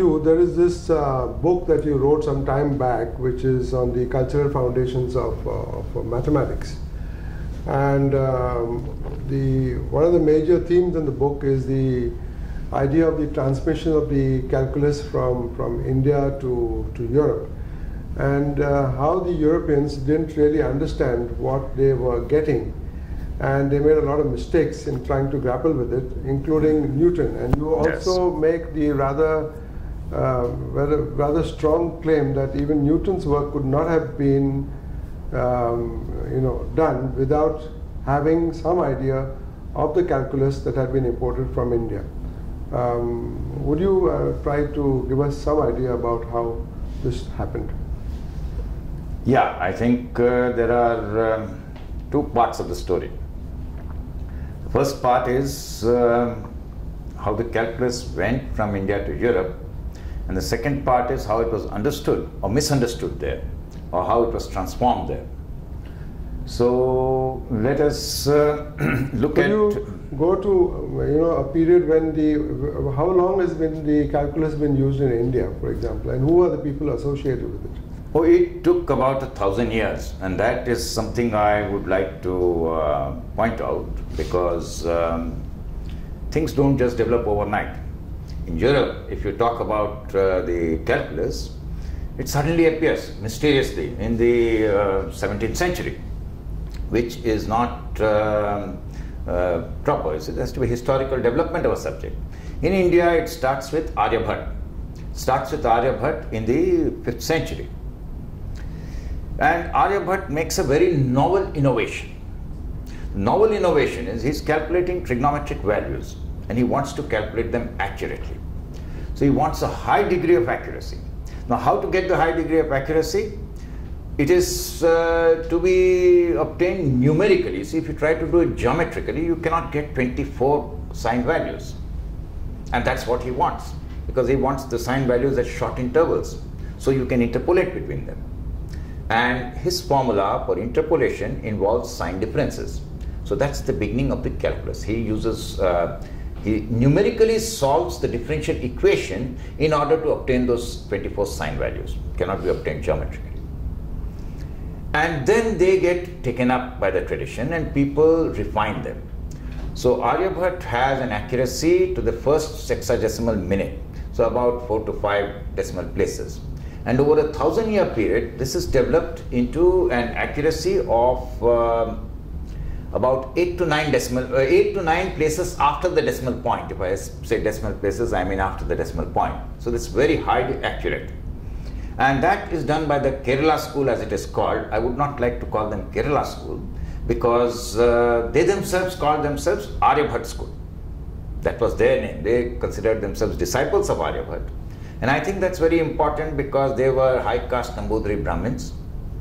There is this uh, book that you wrote some time back, which is on the cultural foundations of, uh, of mathematics. And um, the one of the major themes in the book is the idea of the transmission of the calculus from, from India to, to Europe and uh, how the Europeans didn't really understand what they were getting and they made a lot of mistakes in trying to grapple with it, including Newton. And you also yes. make the rather, uh, rather, rather strong claim that even Newton's work could not have been, um, you know, done without having some idea of the calculus that had been imported from India. Um, would you uh, try to give us some idea about how this happened? Yeah, I think uh, there are um, two parts of the story. The first part is uh, how the calculus went from India to Europe, and the second part is how it was understood or misunderstood there, or how it was transformed there. So let us uh, look Could at. You go to you know a period when the how long has been the calculus been used in India, for example, and who are the people associated with it? Oh, it took about a thousand years, and that is something I would like to uh, point out because um, things don't just develop overnight. In Europe, if you talk about uh, the calculus, it suddenly appears mysteriously in the uh, 17th century, which is not um, uh, proper. It has to be historical development of a subject. In India, it starts with Aryabhat. Starts with Aryabhat in the 5th century and Aryabhat makes a very novel innovation. Novel innovation is he's calculating trigonometric values and he wants to calculate them accurately. So he wants a high degree of accuracy. Now, how to get the high degree of accuracy? It is uh, to be obtained numerically. See, if you try to do it geometrically, you cannot get 24 sine values. And that's what he wants because he wants the sine values at short intervals so you can interpolate between them and his formula for interpolation involves sine differences. So that's the beginning of the calculus. He uses, uh, he numerically solves the differential equation in order to obtain those 24 sine values. Cannot be obtained geometrically. And then they get taken up by the tradition and people refine them. So Aryabhat has an accuracy to the first sexagesimal minute, so about 4 to 5 decimal places. And over a thousand year period, this is developed into an accuracy of uh, about 8 to 9 decimal, uh, 8 to 9 places after the decimal point. If I say decimal places, I mean after the decimal point. So this is very highly accurate. And that is done by the Kerala school as it is called. I would not like to call them Kerala school because uh, they themselves called themselves Aryabhat school. That was their name. They considered themselves disciples of Aryabhat. And I think that's very important because they were high caste Nambudri Brahmins,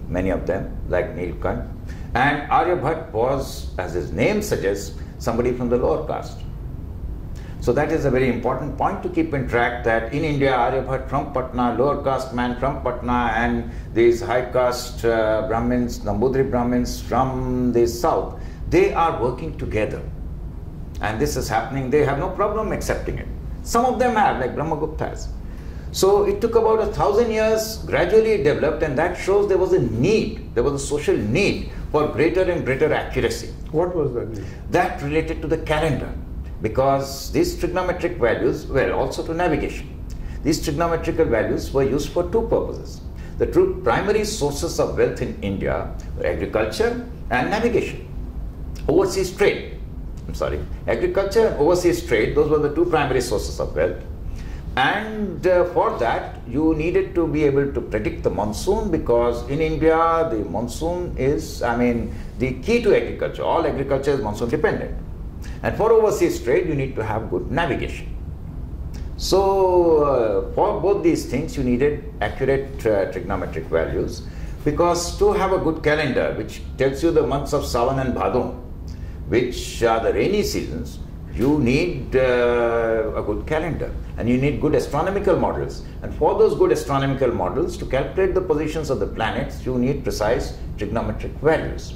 many of them, like Nilkant. And Aryabhat was, as his name suggests, somebody from the lower caste. So that is a very important point to keep in track that in India, Aryabhat from Patna, lower caste man from Patna, and these high caste uh, Brahmins, Nambudri Brahmins from the south, they are working together. And this is happening, they have no problem accepting it. Some of them have, like Brahmagupta has. So it took about a thousand years, gradually it developed, and that shows there was a need, there was a social need for greater and greater accuracy. What was that need? That related to the calendar, because these trigonometric values were also to navigation. These trigonometrical values were used for two purposes. The two primary sources of wealth in India were agriculture and navigation. Overseas trade, I'm sorry, agriculture and overseas trade, those were the two primary sources of wealth. And uh, for that, you needed to be able to predict the monsoon because in India, the monsoon is, I mean, the key to agriculture. All agriculture is monsoon dependent. And for overseas trade, you need to have good navigation. So, uh, for both these things, you needed accurate uh, trigonometric values because to have a good calendar which tells you the months of Sawan and Bhadon, which are the rainy seasons, you need uh, a good calendar and you need good astronomical models. And for those good astronomical models, to calculate the positions of the planets, you need precise trigonometric values.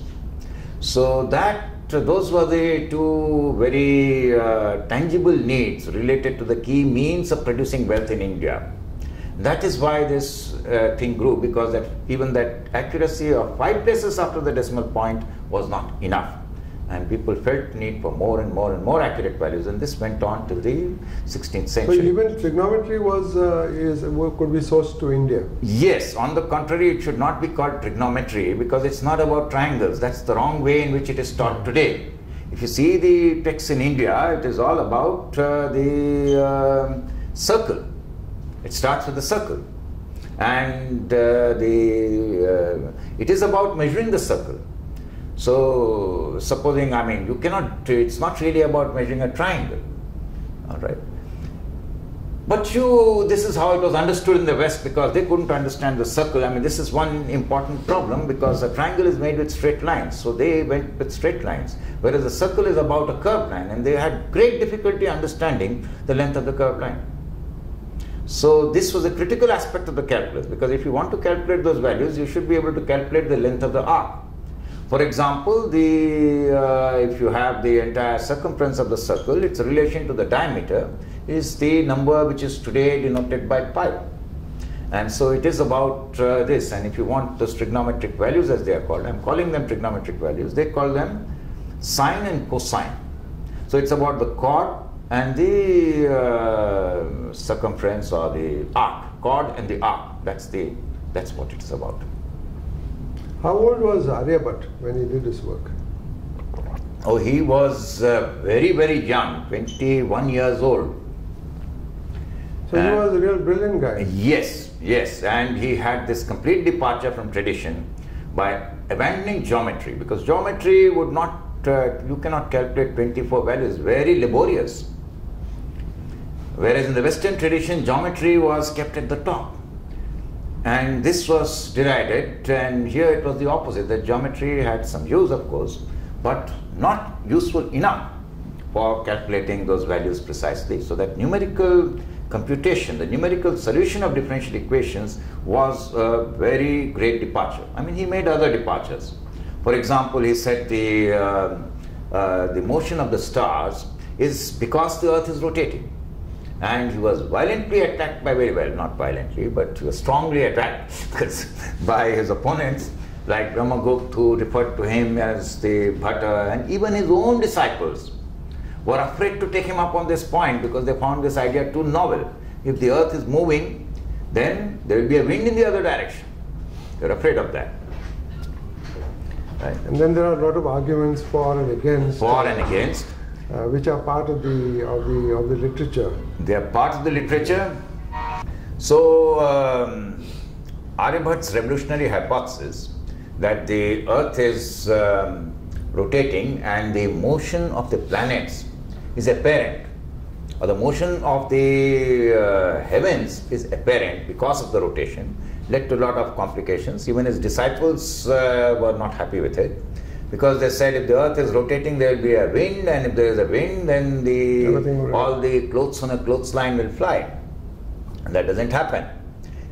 So that those were the two very uh, tangible needs related to the key means of producing wealth in India. That is why this uh, thing grew because that even that accuracy of five places after the decimal point was not enough and people felt need for more and more and more accurate values and this went on till the 16th century. So even trigonometry was uh, is could be sourced to India. Yes, on the contrary, it should not be called trigonometry because it's not about triangles. That's the wrong way in which it is taught today. If you see the texts in India, it is all about uh, the uh, circle. It starts with the circle, and uh, the uh, it is about measuring the circle so supposing, I mean, you cannot, it's not really about measuring a triangle, all right? But you, this is how it was understood in the West because they couldn't understand the circle. I mean, this is one important problem because a triangle is made with straight lines. So they went with straight lines, whereas a circle is about a curved line and they had great difficulty understanding the length of the curved line. So this was a critical aspect of the calculus because if you want to calculate those values, you should be able to calculate the length of the arc. For example, the, uh, if you have the entire circumference of the circle, its relation to the diameter is the number which is today denoted by pi. And so it is about uh, this. And if you want those trigonometric values as they are called, I'm calling them trigonometric values, they call them sine and cosine. So it's about the chord and the uh, circumference or the arc, chord and the arc. That's the that's what it is about. How old was Aryabhat when he did his work? Oh, he was uh, very, very young, 21 years old. So he was a real brilliant guy. Yes, yes. And he had this complete departure from tradition by abandoning geometry because geometry would not, uh, you cannot calculate 24 values, very laborious. Whereas in the Western tradition, geometry was kept at the top. And this was derided, and here it was the opposite. The geometry had some use, of course, but not useful enough for calculating those values precisely. So that numerical computation, the numerical solution of differential equations was a very great departure. I mean, he made other departures. For example, he said the, uh, uh, the motion of the stars is because the earth is rotating and he was violently attacked by very well, not violently, but he was strongly attacked by his opponents like Brahmagupta who referred to him as the Bhatta and even his own disciples were afraid to take him up on this point because they found this idea too novel. If the earth is moving, then there will be a wind in the other direction. They're afraid of that. Right. And then there are a lot of arguments for and against. For and against uh, which are part of the of the of the literature. They are part of the literature. So um, revolutionary hypothesis that the Earth is um, rotating and the motion of the planets is apparent, or the motion of the uh, heavens is apparent because of the rotation, led to a lot of complications. Even his disciples uh, were not happy with it because they said if the earth is rotating there will be a wind and if there is a wind then the all the clothes on a clothesline will fly. And that doesn't happen.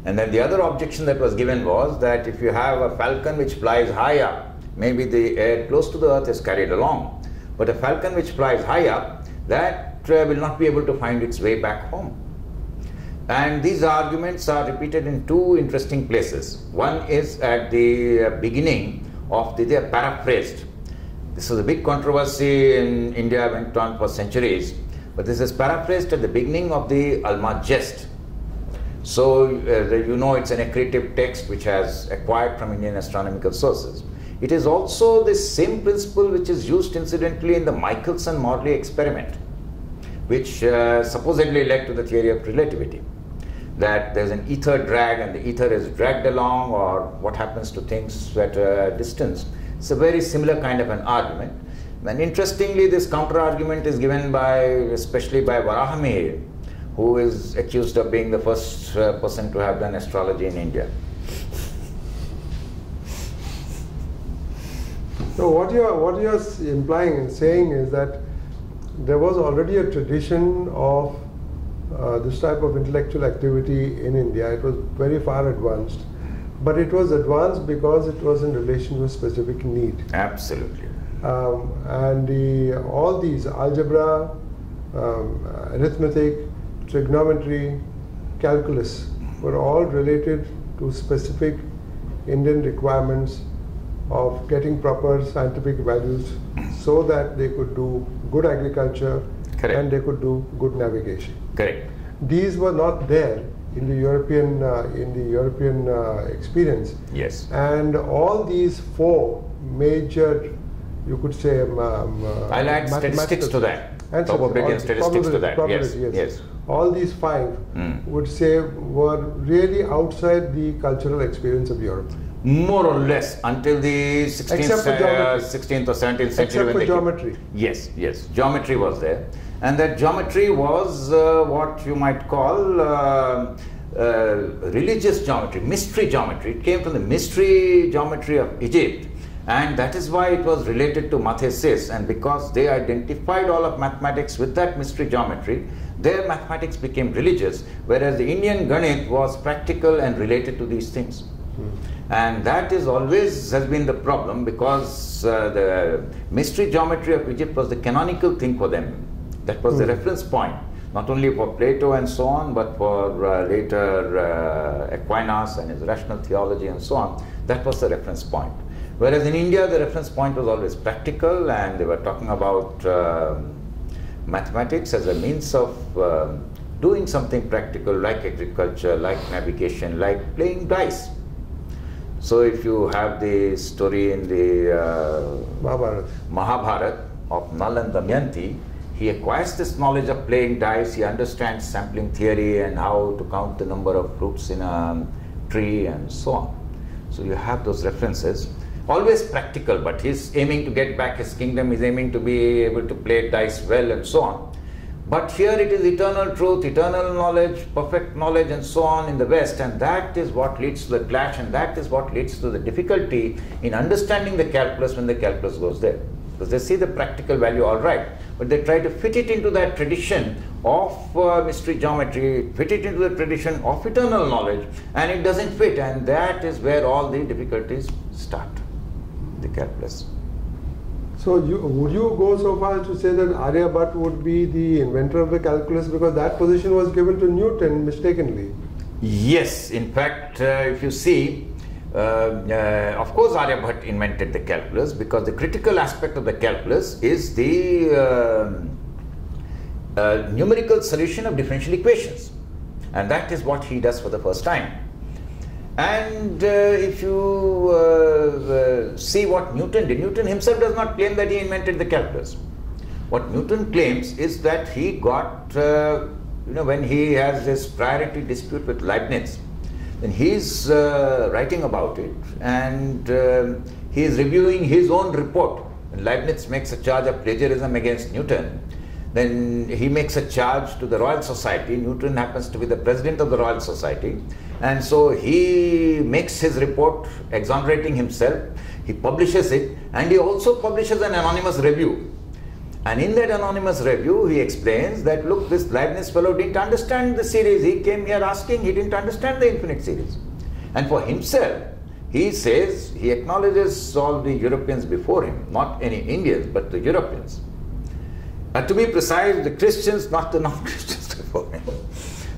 And then the other objection that was given was that if you have a falcon which flies high up maybe the air close to the earth is carried along. But a falcon which flies high up that uh, will not be able to find its way back home. And these arguments are repeated in two interesting places. One is at the beginning of the, they are paraphrased. This was a big controversy in India, went on for centuries. But this is paraphrased at the beginning of the Almagest. So, uh, you know, it's an accretive text which has acquired from Indian astronomical sources. It is also the same principle which is used incidentally in the Michelson-Morley experiment, which uh, supposedly led to the theory of relativity that there's an ether drag and the ether is dragged along or what happens to things at a distance. It's a very similar kind of an argument. And interestingly, this counter argument is given by, especially by Varahamihir, who is accused of being the first uh, person to have done astrology in India. So what you are what you are implying and saying is that there was already a tradition of uh, this type of intellectual activity in India. It was very far advanced, but it was advanced because it was in relation to a specific need. Absolutely. Um, and the, all these algebra, um, arithmetic, trigonometry, calculus were all related to specific Indian requirements of getting proper scientific values so that they could do good agriculture Correct. and they could do good navigation. Correct. These were not there in the European uh, in the European uh, experience, Yes. and all these four major, you could say, um, um, uh, I'll add statistics to that. and Probability and statistics to that. Yes, yes. yes. All these five Mm. would say were really outside the cultural experience of Europe. More or less until the 16th, Except for uh, geometry. 16th or 17th century. Except for they came. geometry. Yes, yes. Geometry was there. And that geometry was uh, what you might call uh, uh, religious geometry, mystery geometry. It came from the mystery geometry of Egypt. And that is why it was related to mathesis. And because they identified all of mathematics with that mystery geometry, their mathematics became religious, whereas the Indian Ganit was practical and related to these things. And that is always has been the problem because uh, the mystery geometry of Egypt was the canonical thing for them. That was the reference point, not only for Plato and so on, but for uh, later uh, Aquinas and his rational theology and so on. That was the reference point. Whereas in India, the reference point was always practical, and they were talking about um mathematics as a means of um doing something practical, like agriculture, like navigation, like playing dice. So if you have the story in the uh, Mahabharata. Mahabharata of Nal and Damayanti, he acquires this knowledge of playing dice, he understands sampling theory and how to count the number of fruits in a tree and so on. So you have those references. Always practical, but he's aiming to get back his kingdom, he's aiming to be able to play dice well and so on. But here it is eternal truth, eternal knowledge, perfect knowledge, and so on in the West, and that is what leads to the clash, and that is what leads to the difficulty in understanding the calculus when the calculus goes there. Because they see the practical value all right, but they try to fit it into that tradition of uh, mystery geometry, fit it into the tradition of eternal knowledge, and it doesn't fit, and that is where all the difficulties start. The calculus. So you, would you go so far as to say that Aryabhatta would be the inventor of the calculus because that position was given to Newton mistakenly? Yes, in fact, uh, if you see, uh, uh, of course, Aryabhatta invented the calculus because the critical aspect of the calculus is the um, uh, numerical solution of differential equations, and that is what he does for the first time. And uh, if you uh, uh, see what Newton did, Newton himself does not claim that he invented the calculus. What Newton claims is that he got, uh, you know, when he has this priority dispute with Leibniz, then he is uh, writing about it and um he is reviewing his own report. Leibniz makes a charge of plagiarism against Newton, then he makes a charge to the Royal Society. Newton happens to be the president of the Royal Society. And so he makes his report exonerating himself, he publishes it, and he also publishes an anonymous review. And in that anonymous review, he explains that look, this Leibniz fellow didn't understand the series. He came here asking, he didn't understand the infinite series. And for himself, he says, he acknowledges all the Europeans before him, not any Indians, but the Europeans. Uh, to be precise, the Christians, not the non Christians before him.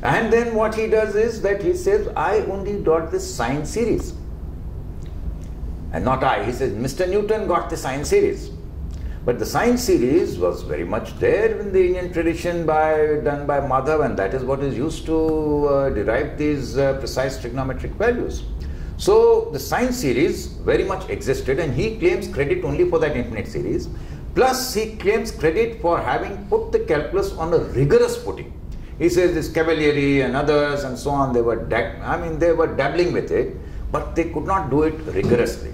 And then what he does is that he says, I only got this sine series. And not I. He says, Mr. Newton got the sine series. But the sine series was very much there in the Indian tradition by done by Madhav, and that is what is used to uh, derive these uh, precise trigonometric values. So the sine series very much existed, and he claims credit only for that infinite series. Plus, he claims credit for having put the calculus on a rigorous footing. He says this Cavalieri and others and so on, they were I mean they were dabbling with it, but they could not do it rigorously.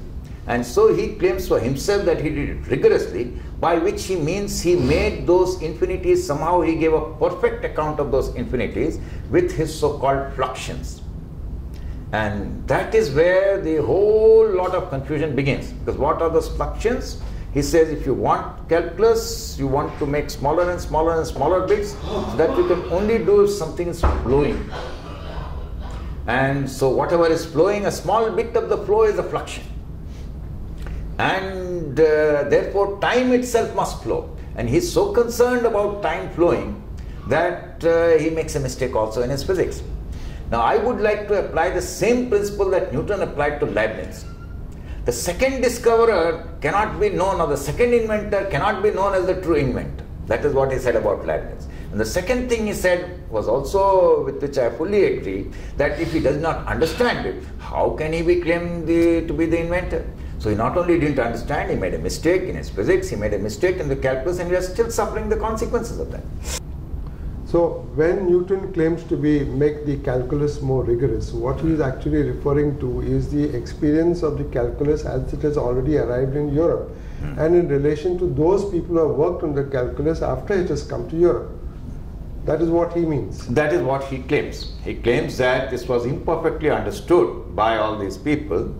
And so he claims for himself that he did it rigorously, by which he means he made those infinities, somehow he gave a perfect account of those infinities with his so-called fluxions. And that is where the whole lot of confusion begins. Because what are those fluxions? He says if you want calculus, you want to make smaller and smaller and smaller bits, so that you can only do if something is flowing. And so whatever is flowing, a small bit of the flow is a fluxion. And uh, therefore time itself must flow. And he's so concerned about time flowing that uh, he makes a mistake also in his physics. Now, I would like to apply the same principle that Newton applied to Leibniz. The second discoverer cannot be known, or the second inventor cannot be known as the true inventor. That is what he said about Leibniz. And the second thing he said was also with which I fully agree that if he does not understand it, how can he be claimed the, to be the inventor? So he not only didn't understand, he made a mistake in his physics, he made a mistake in the calculus, and we are still suffering the consequences of that. So when Newton claims to be make the calculus more rigorous, what he is actually referring to is the experience of the calculus as it has already arrived in Europe, mm. and in relation to those people who have worked on the calculus after it has come to Europe. That is what he means. That is what he claims. He claims that this was imperfectly understood by all these people,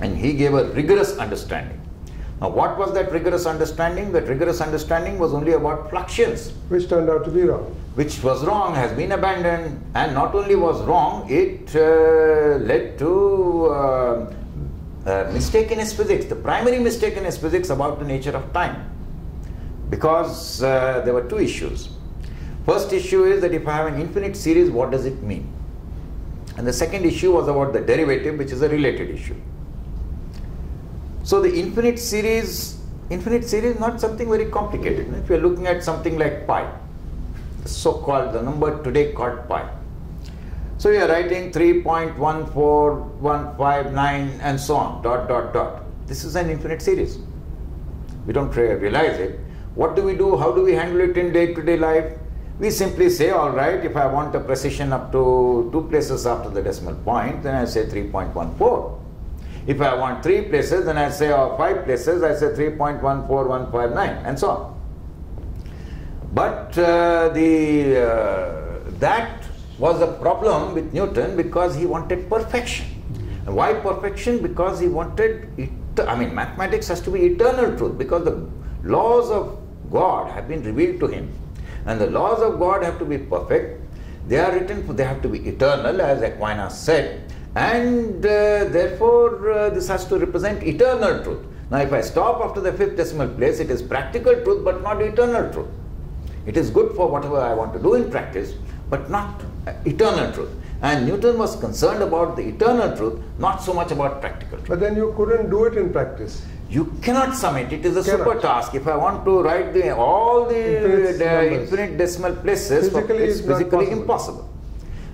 and he gave a rigorous understanding. Now, what was that rigorous understanding? That rigorous understanding was only about fluxions. Which turned out to be wrong. Which was wrong, has been abandoned, and not only was wrong, it uh, led to uh, a mistake in his physics, the primary mistake in his physics about the nature of time. Because uh, there were two issues. First issue is that if I have an infinite series, what does it mean? And the second issue was about the derivative, which is a related issue. So the infinite series, infinite series is not something very complicated. If you're looking at something like pi, so-called the number today called pi. So you're writing 3.14159 and so on, dot, dot, dot. This is an infinite series. We don't realize it. What do we do? How do we handle it in day-to-day -day life? We simply say, all right, if I want a precision up to two places after the decimal point, then I say 3.14. If I want three places, then I say, or five places, I say 3.14159, and so on. But uh, the uh, that was a problem with Newton because he wanted perfection. And why perfection? Because he wanted it. I mean, mathematics has to be eternal truth because the laws of God have been revealed to him, and the laws of God have to be perfect. They are written. They have to be eternal, as Aquinas said and uh, therefore uh, this has to represent eternal truth. Now if I stop after the fifth decimal place, it is practical truth but not eternal truth. It is good for whatever I want to do in practice but not uh, eternal truth. And Newton was concerned about the eternal truth, not so much about practical truth. But then you couldn't do it in practice. You cannot sum it. It is a cannot. super task. If I want to write the, all the, infinite, the infinite decimal places, physically it's physically impossible.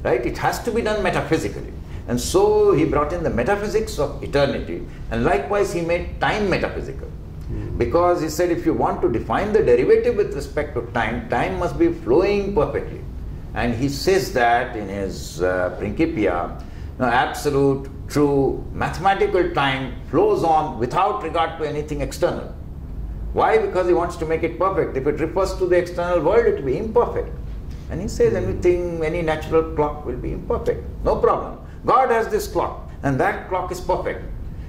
Right? It has to be done metaphysically. And so he brought in the metaphysics of eternity, and likewise he made time metaphysical. Mm. Because he said if you want to define the derivative with respect to time, time must be flowing perfectly. And he says that in his uh, Principia, no, absolute, true, mathematical time flows on without regard to anything external. Why? Because he wants to make it perfect. If it refers to the external world, it will be imperfect. And he says anything, any natural clock will be imperfect. No problem. God has this clock, and that clock is perfect.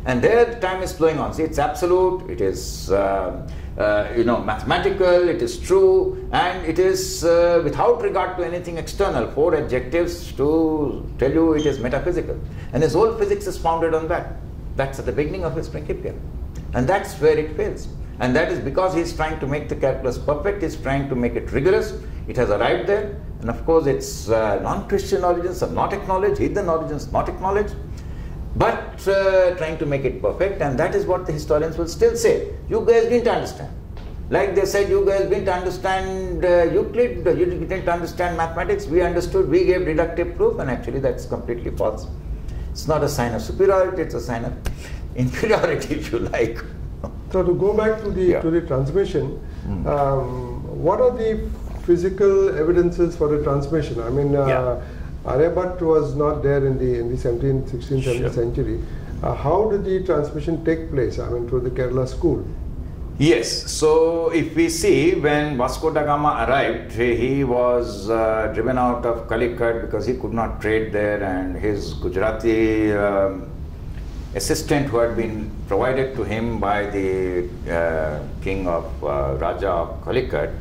And there the time is flowing on. See, it's absolute, it is, uh, uh, you know, mathematical, it is true, and it is uh, without regard to anything external. Four adjectives to tell you it is metaphysical. And his whole physics is founded on that. That's at the beginning of his Principia. And that's where it fails. And that is because he's trying to make the calculus perfect, he's trying to make it rigorous. It has arrived there, and of course, its uh, non-Christian origins are not acknowledged, hidden origins not acknowledged, but uh, trying to make it perfect, and that is what the historians will still say. You guys didn't understand. Like they said, you guys didn't understand uh, Euclid, you didn't understand mathematics, we understood, we gave deductive proof, and actually that's completely false. It's not a sign of superiority, it's a sign of inferiority, if you like. So to go back to the yeah. to the transmission, mm. um, what are the physical evidences for the transmission. I mean, uh, yeah. Was not there in the in the 17th, 16th, 17th sure. century. Uh, how did the transmission take place? I mean, through the Kerala school. Yes. So if we see when Vasco da Gama arrived, he was uh, driven out of Calicut because he could not trade there, and his Gujarati um, assistant, who had been provided to him by the uh, king of uh, Raja of Calicut,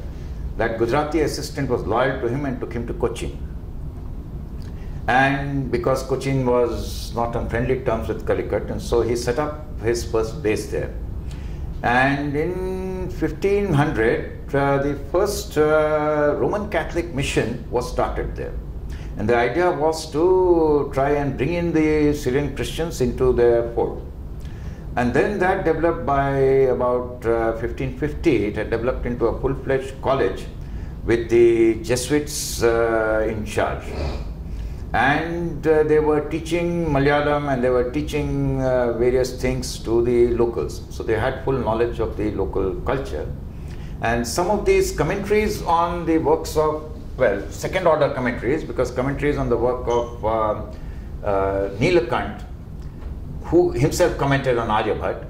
that Gujarati assistant was loyal to him and took him to Cochin. And because Cochin was not on friendly terms with Calicut, and so he set up his first base there. And in 1500, uh, the first uh, Roman Catholic mission was started there. And the idea was to try and bring in the Syrian Christians into their fold. And then that developed by about uh, 1550, it had developed into a full-fledged college with the Jesuits uh, in charge. And uh, they were teaching Malayalam and they were teaching uh, various things to the locals. So they had full knowledge of the local culture. And some of these commentaries on the works of well, second order commentaries, because commentaries on the work of uh, uh, Nilakant, who himself commented on Aryabhat.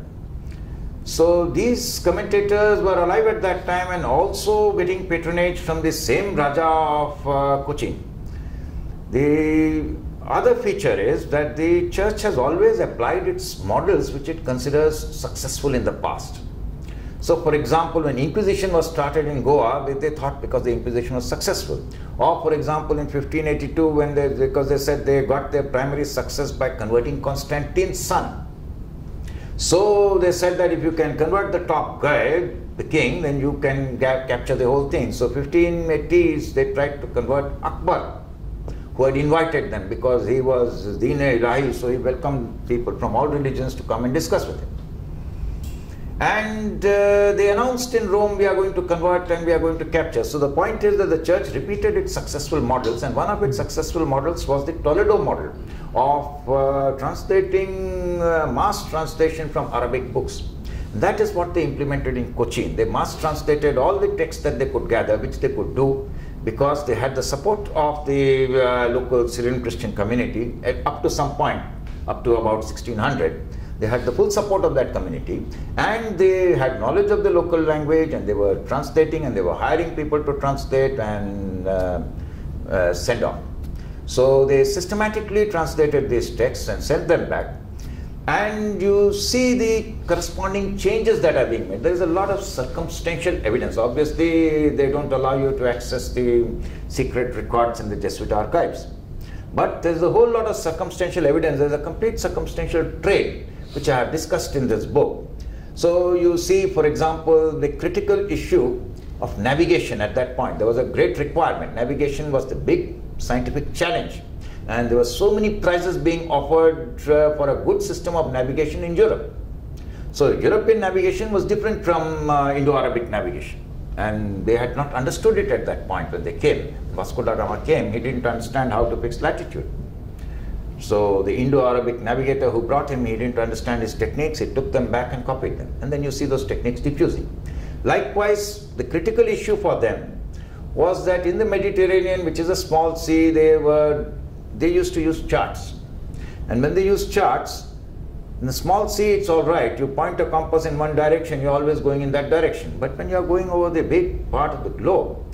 So these commentators were alive at that time and also getting patronage from the same Raja of uh. The other feature is that the church has always applied its models which it considers successful in the past. So, for example, when Inquisition was started in Goa, they, they, thought because the Inquisition was successful. Or, for example, in 1582, when they, because they said they got their primary success by converting Constantine's son. So they said that if you can convert the top guy, the king, then you can capture the whole thing. So 1580s, they tried to convert Akbar, who had invited them because he was Deen Ilahi, so he welcomed people from all religions to come and discuss with him. And uh, they announced in Rome, we are going to convert and we are going to capture. So the point is that the church repeated its successful models, and one of its successful models was the Toledo model of uh, translating uh, mass translation from Arabic books. That is what they implemented in Cochin. They mass translated all the texts that they could gather, which they could do because they had the support of the uh, local Syrian Christian community at, up to some point, up to about 1600 they had the full support of that community and they had knowledge of the local language and they were translating and they were hiring people to translate and uh, uh, send off. So they systematically translated these texts and sent them back. And you see the corresponding changes that are being made. There is a lot of circumstantial evidence. Obviously, they don't allow you to access the secret records in the Jesuit archives. But there's a whole lot of circumstantial evidence. There's a complete circumstantial trade which I have discussed in this book. So you see, for example, the critical issue of navigation at that point. There was a great requirement. Navigation was the big scientific challenge. And there were so many prizes being offered uh, for a good system of navigation in Europe. So European navigation was different from uh, Indo-Arabic navigation. And they had not understood it at that point when they came. Vasco da Gama came, he didn't understand how to fix latitude. So the Indo-Arabic navigator who brought him, he didn't understand his techniques, he took them back and copied them. And then you see those techniques diffusing. Likewise, the critical issue for them was that in the Mediterranean, which is a small sea, they were they used to use charts. And when they use charts, in the small sea, it's all right. You point a compass in one direction, you're always going in that direction. But when you're going over the big part of the globe,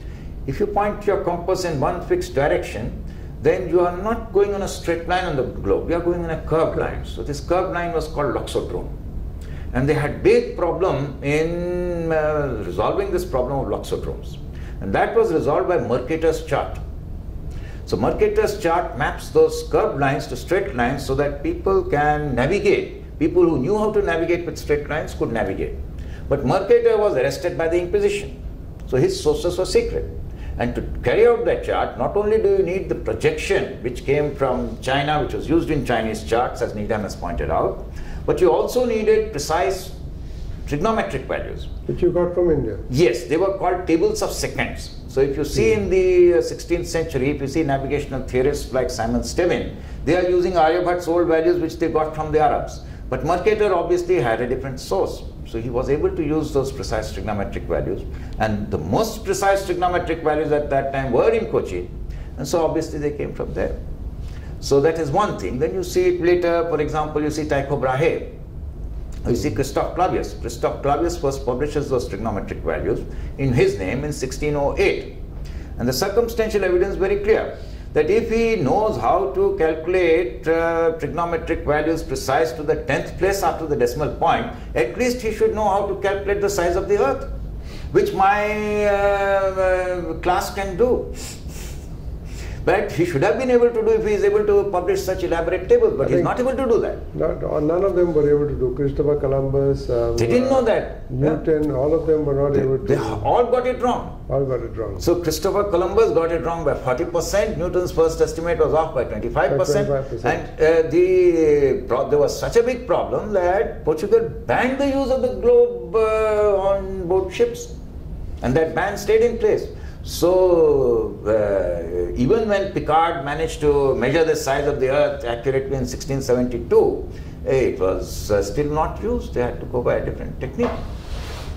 if you point your compass in one fixed direction, then you are not going on a straight line on the globe, you are going on a curved line. So this curved line was called loxodrome. And they had big problem in uh, resolving this problem of loxodromes. And that was resolved by Mercator's chart. So Mercator's chart maps those curved lines to straight lines so that people can navigate. People who knew how to navigate with straight lines could navigate. But Mercator was arrested by the Inquisition. So his sources were secret. And to carry out that chart, not only do you need the projection which came from China, which was used in Chinese charts, as Needham has pointed out, but you also needed precise trigonometric values. Which you got from India? Yes, they were called tables of seconds. So if you see in the uh, 16th century, if you see navigational theorists like Simon Stevin, they are using Aryabhat's old values which they got from the Arabs. But Mercator obviously had a different source. So he was able to use those precise trigonometric values. And the most precise trigonometric values at that time were in Cochin. And so obviously they came from there. So that is one thing. Then you see it later, for example, you see Tycho Brahe. You see Christoph Clavius. Christoph Clavius first publishes those trigonometric values in his name in 1608. And the circumstantial evidence very clear that if he knows how to calculate uh, trigonometric values precise to the 10th place after the decimal point, at least he should know how to calculate the size of the earth, which my uh, uh, class can do. But he should have been able to do if he is able to publish such elaborate tables, but I he's think- not able to do that. Not, or none of them were able to do. Christopher Columbus, um, They didn't uh, know that. Yeah. Newton, all of them were not able to. They all got it wrong. All got it wrong. So Christopher Columbus got it wrong by 40%. Newton's first estimate was off by 25%. By 25%. And uh, the there was such a big problem that Portugal banned the use of the globe uh, on board ships, and that ban stayed in place. So uh, even when Picard managed to measure the size of the Earth accurately in 1672, it was uh, still not used. They had to go by a different technique.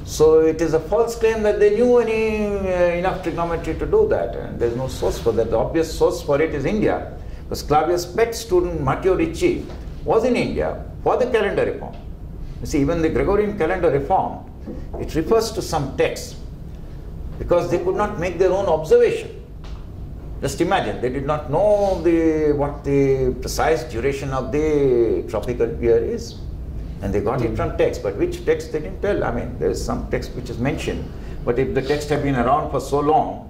So it is a false claim that they knew any uh, enough trigonometry to do that, and there is no source for that. The obvious source for it is India, because Clavius Peck's student Matteo Ricci was in India for the calendar reform. You see, even the Gregorian calendar reform, it refers to some texts because they could not make their own observation. Just imagine, they did not know the, what the precise duration of the tropical year is. And they got it from text, but which text they didn't tell. I mean, there is some text which is mentioned, but if the text had been around for so long,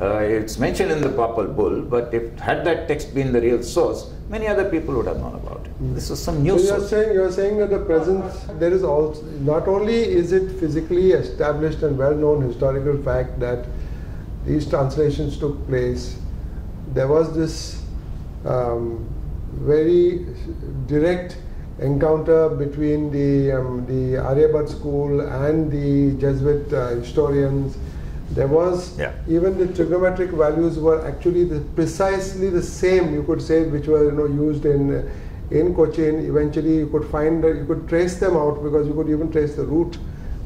uh, it's mentioned in the Papal Bull, but if had that text been the real source, many other people would have known about it. This is some So you're source. saying you're saying that the presence there is also not only is it physically established and well known historical fact that these translations took place, there was this um, very direct encounter between the um, the Aryabhat school and the Jesuit uh, historians. There was Yeah. even the trigonometric values were actually the, precisely the same. You could say which were you know used in in Cochin. Eventually, you could find you could trace them out because you could even trace the route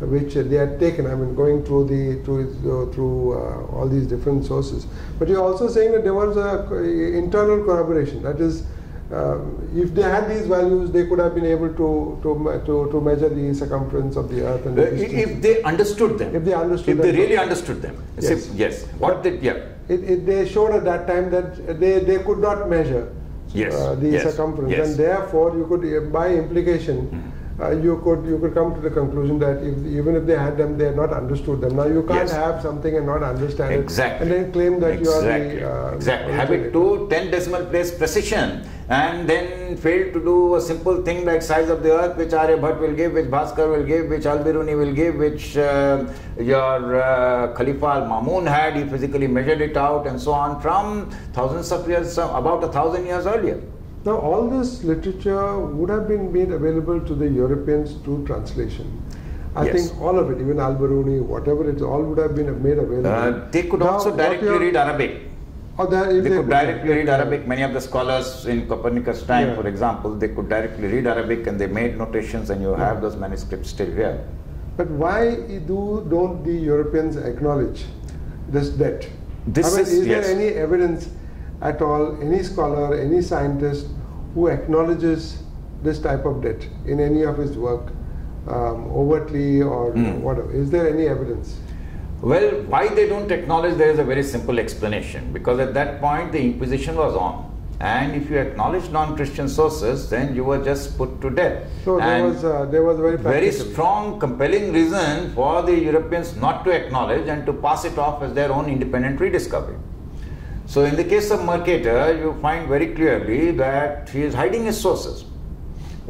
which they had taken. I mean, going through the through uh, through uh, all these different sources. But you're also saying that there was a internal corroboration. That is. Um, if they had these values, they could have been able to to to, to measure the circumference of the Earth and Uh, the. If they understood them, If they understood if they them. really understood them, Yes. yes, yes. What did yeah. it, it, they showed at that time that they, they could not measure Yes, uh, the yes, circumference, yes. and therefore you could, uh, by implication, uh, you could you could come to the conclusion that if, even if they had them, they had not understood them. Now you can't Yes. have something and not understand Exactly. it, and then claim that exactly. you are the uh, exactly. Have it to 10 decimal place precision and then fail to do a simple thing like size of the earth, which Aryabhat will give, which Bhaskar will give, which Al-Biruni will give, which uh, your uh, Khalifa al-Mamun had. He physically measured it out and so on from thousands of years, uh, about a thousand years earlier. Now, all this literature would have been made available to the Europeans through translation. I Yes. think all of it, even Al-Biruni, whatever it all would have been made available. Uh, they could Now, also directly read Arabic. If They could directly read Arabic. Many of the scholars in Copernicus' time, Yeah. for example, they could directly read Arabic and they made notations, and you have those manuscripts still here. But why do don't the Europeans acknowledge this debt? This I mean, is- is yes. there any evidence at all, any scholar, any scientist who acknowledges this type of debt in any of his work, um, overtly or Hmm. whatever? Is there any evidence? Well, why they don't acknowledge there is a very simple explanation because at that point the Inquisition was on. And if you acknowledge non Christian sources, then you were just put to death. So there was uh, there was very very strong, compelling reason for the Europeans not to acknowledge and to pass it off as their own independent rediscovery. So, in the case of Mercator, you find very clearly that he is hiding his sources.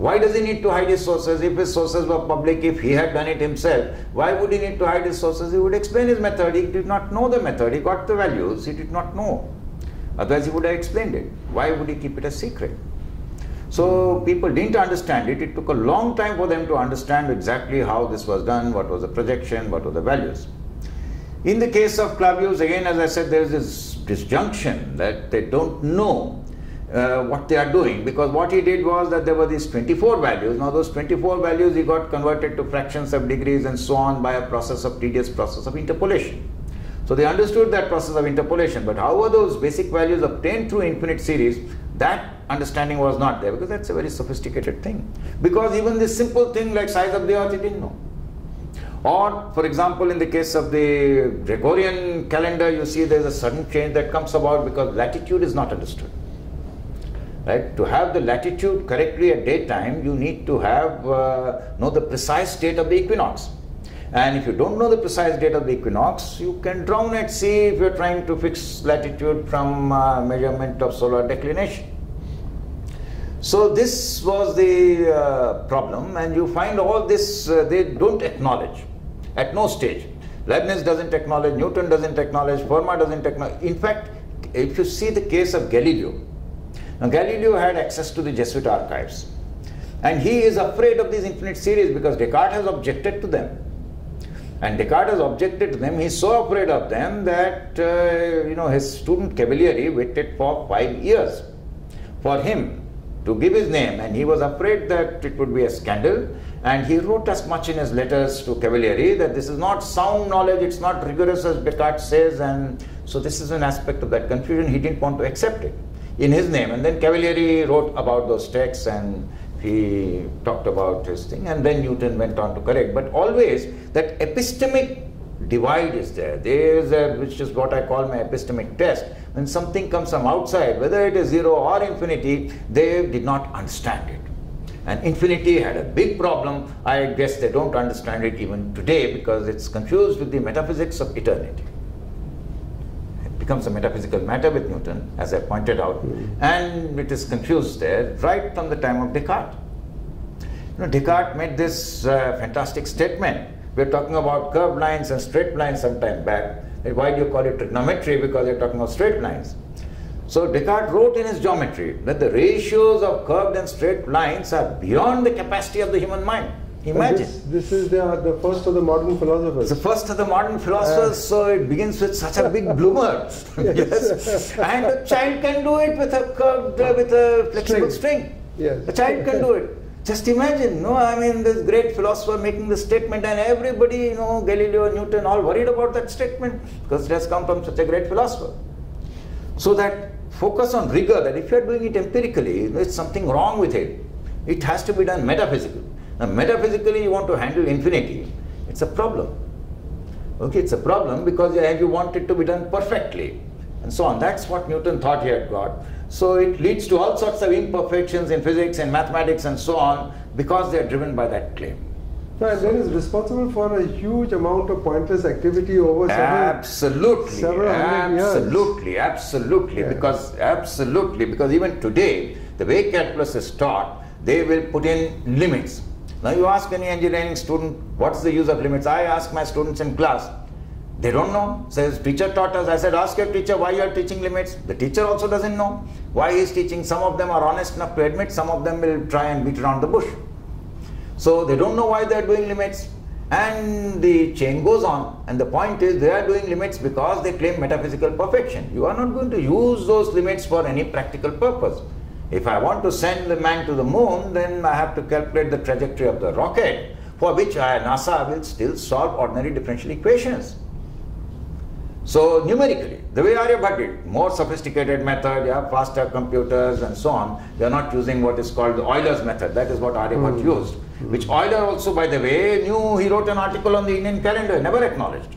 Why does he need to hide his sources? If his sources were public, if he had done it himself, why would he need to hide his sources? He would explain his method. He did not know the method. He got the values. He did not know. Otherwise, he would have explained it. Why would he keep it a secret? So people didn't understand it. It took a long time for them to understand exactly how this was done, what was the projection, what were the values. In the case of Clavius, again, as I said, there is this disjunction that they don't know uh, what they are doing because what he did was that there were these 24 values. Now, those 24 values he got converted to fractions of degrees and so on by a process of tedious process of interpolation. So they understood that process of interpolation, but how were those basic values obtained through infinite series? That understanding was not there because that's a very sophisticated thing. Because even this simple thing like size of the earth, he didn't know. Or, for example, in the case of the Gregorian calendar, you see there's a sudden change that comes about because latitude is not understood. Right? To have the latitude correctly at daytime, you need to have uh, know the precise date of the equinox. And if you don't know the precise date of the equinox, you can drown at sea if you're trying to fix latitude from uh, measurement of solar declination. So this was the uh, problem, and you find all this uh, they don't acknowledge at no stage. Leibniz doesn't acknowledge, Newton doesn't acknowledge, Fermat doesn't acknowledge. In fact, if you see the case of Galileo, now Galileo had access to the Jesuit archives, and he is afraid of these infinite series because Descartes has objected to them. And Descartes has objected to them. He's so afraid of them that uh, you know his student Cavalieri waited for five years for him to give his name, and he was afraid that it would be a scandal. And he wrote as much in his letters to Cavalieri that this is not sound knowledge, it's not rigorous as Descartes says, and so this is an aspect of that confusion. He didn't want to accept it in his name. And then Cavalieri wrote about those texts and he talked about his thing, and then Newton went on to correct. But always that epistemic divide is there. There is a, which is what I call my epistemic test. When something comes from outside, whether it is zero or infinity, they did not understand it. And infinity had a big problem. I guess they don't understand it even today because it's confused with the metaphysics of eternity. Becomes a metaphysical matter with Newton, as I pointed out, mm. and it is confused there right from the time of Descartes. You know, Descartes made this uh, fantastic statement we are talking about curved lines and straight lines some time back. Why do you call it trigonometry? Because you're talking about straight lines. So Descartes wrote in his geometry that the ratios of curved and straight lines are beyond the capacity of the human mind. Imagine. This, this, is the, the first of the modern philosophers. The first of the modern philosophers, uh, so it begins with such a big bloomer. yes. And a child can do it with a curved, uh, with a flexible string. string. Yes. A child can do it. Just imagine, no, I mean, this great philosopher making this statement, and everybody, you know, Galileo, Newton, all worried about that statement because it has come from such a great philosopher. So that focus on rigor, that if you are doing it empirically, there's something wrong with it. It has to be done metaphysically. Now, metaphysically, you want to handle infinity, it's a problem. Okay, it's a problem because you want it to be done perfectly and so on. That's what Newton thought he had got. So it leads to all sorts of imperfections in physics and mathematics and so on because they are driven by that claim. And then is responsible for a huge amount of pointless activity over several absolutely, several absolutely, years. absolutely, because absolutely because even today the way calculus is taught, they will put in limits. Now you ask any engineering student, what's the use of limits? I ask my students in class, they don't know. Says teacher taught us. I said, ask your teacher why you are teaching limits. The teacher also doesn't know why he is teaching. Some of them are honest enough to admit. Some of them will try and beat around the bush. So they don't know why they are doing limits. And the chain goes on. And the point is they are doing limits because they claim metaphysical perfection. You are not going to use those limits for any practical purpose. If I want to send the man to the moon, then I have to calculate the trajectory of the rocket, for which I, NASA will still solve ordinary differential equations. So numerically, the way Aryabhat did, more sophisticated method, have faster computers and so on. They are not using what is called the Euler's method. That is what Aryabhat mm. used. Mm. Which Euler also, by the way, knew he wrote an article on the Indian calendar, never acknowledged.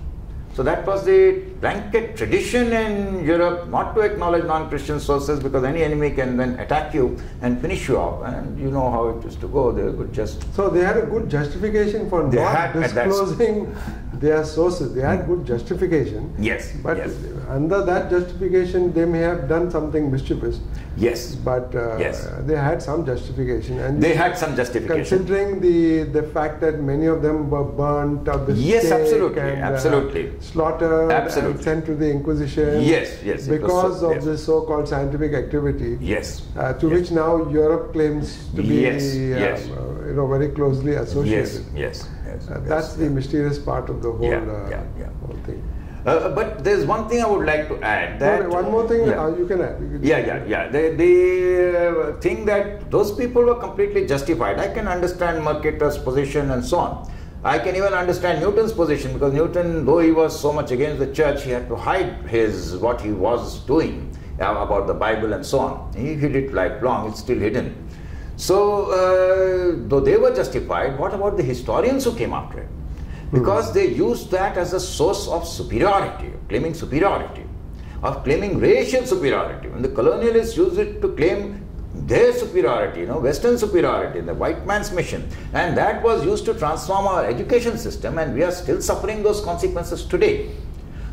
So that was the blanket tradition in Europe not to acknowledge non-Christian sources because any enemy can then attack you and finish you off. And you know how it used to go. They could just. So they had a good justification for they not disclosing their sources. They had good justification. Yes. But yes. under that justification, they may have done something mischievous. Yes. But uh, yes. they had some justification. And they had some justification. Considering the, the fact that many of them were burnt of the Yes, absolutely. And, absolutely. Uh, slaughtered absolutely. and sent to the Inquisition. Yes, yes. Because so, of yes. this so-called scientific activity. Yes. Uh, to yes. which now Europe claims to be yes. yes. Uh, you know, very closely associated. Yes, yes. Uh, that's the mysterious part of the whole, yeah, uh, yeah, yeah. whole thing. Uh, but there's one thing I would like to add. That no, one more thing yeah. uh, you can add. You can yeah, yeah, yeah. The, the uh, thing that those people were completely justified. I can understand Mercator's position and so on. I can even understand Newton's position because Newton, though he was so much against the church, he had to hide his what he was doing uh, about the Bible and so on. He hid it lifelong. It's still hidden. So, uh, though they were justified, what about the historians who came after it? Because mm. they used that as a source of superiority, of claiming superiority, of claiming racial superiority. When the colonialists used it to claim their superiority, you know, Western superiority, the white man's mission. And that was used to transform our education system, and we are still suffering those consequences today.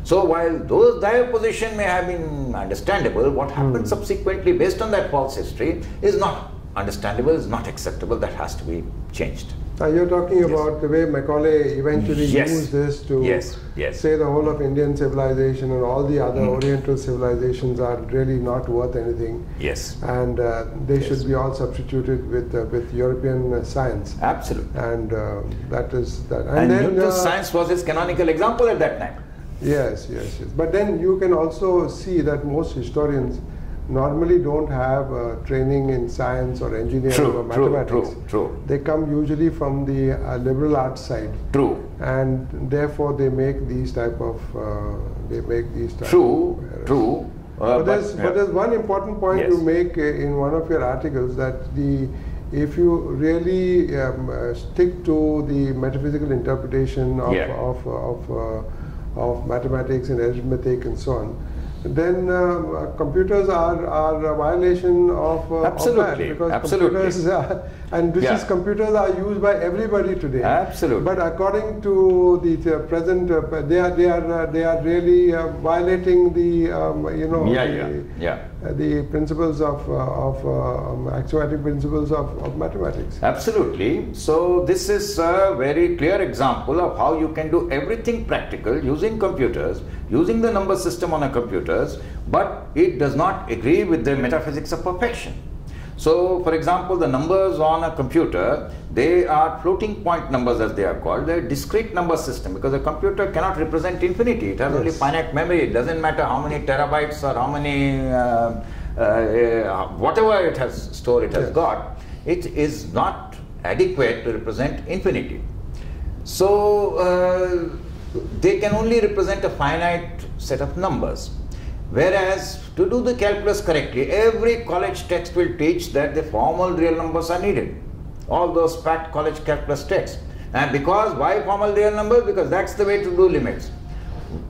So while those their position may have been understandable, what happened mm. subsequently based on that false history is not understandable, is not acceptable, that has to be changed. Now you're talking yes. about the way Macaulay eventually yes. used this to yes. Yes. say the whole of Indian civilization and all the other mm. Oriental civilizations are really not worth anything. Yes. And uh, they should be all substituted with uh, with European uh, science. Absolutely. And uh, that is that. And, and then, uh, science was his canonical example at that time. Yes, yes, yes. But then you can also see that most historians normally don't have uh, training in science or engineering true, or mathematics. True, true, true. They come usually from the uh, liberal arts side. True. And therefore they make these type of uh, they make these type true, of. True. Uh, but, there's, yeah. but there's one important point yes. you make uh, in one of your articles that the if you really um, uh, stick to the metaphysical interpretation of yeah. of, of, of mathematics and arithmetic and so on, then uh, computers are, are a violation of, uh, absolutely. of because absolutely. computers are, and this yeah. is computers are used by everybody today absolutely but according to the, present uh, they are they are uh, they are really uh, violating the um, you know yeah the, yeah yeah uh, the principles of, uh, of um, axiomatic principles of, of mathematics. Absolutely. So this is a very clear example of how you can do everything practical using computers, using the number system on a computers, but it does not agree with the metaphysics of perfection. So, for example, the numbers on a computer, they are floating point numbers as they are called. They're discrete number system because a computer cannot represent infinity. It has yes. only finite memory. It doesn't matter how many terabytes or how many, uh, uh, uh, whatever it has stored it has yes. got. It is not adequate to represent infinity. So, uh, they can only represent a finite set of numbers. Whereas to do the calculus correctly, every college text will teach that the formal real numbers are needed. All those fat college calculus texts. And because why formal real numbers? Because that's the way to do limits.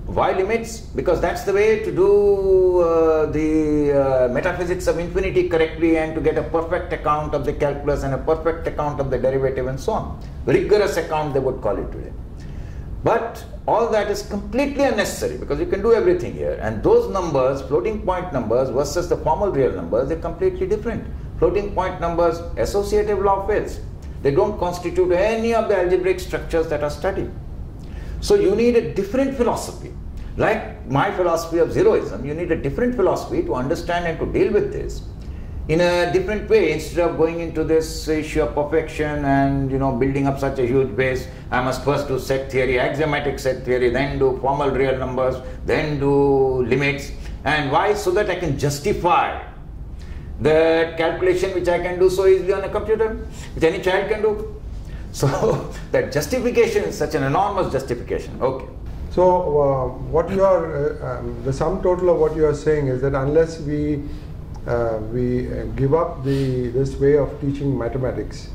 Why limits? Because that's the way to do uh, the uh, metaphysics of infinity correctly and to get a perfect account of the calculus and a perfect account of the derivative and so on. Rigorous account they would call it today. But all that is completely unnecessary because you can do everything here. And those numbers, floating point numbers versus the formal real numbers, they're completely different. Floating point numbers, associative law fails. They don't constitute any of the algebraic structures that are studied. So you need a different philosophy. Like my philosophy of zeroism, you need a different philosophy to understand and to deal with this in a different way instead of going into this issue of perfection and you know building up such a huge base i must first do set theory axiomatic set theory then do formal real numbers then do limits. And why? So that i can justify the calculation which i can do so easily on a computer which any child can do. So that justification is such an enormous justification. Okay. So uh, what you are uh, um, the sum total of what you are saying is that unless we we uh, give up the this way of teaching mathematics,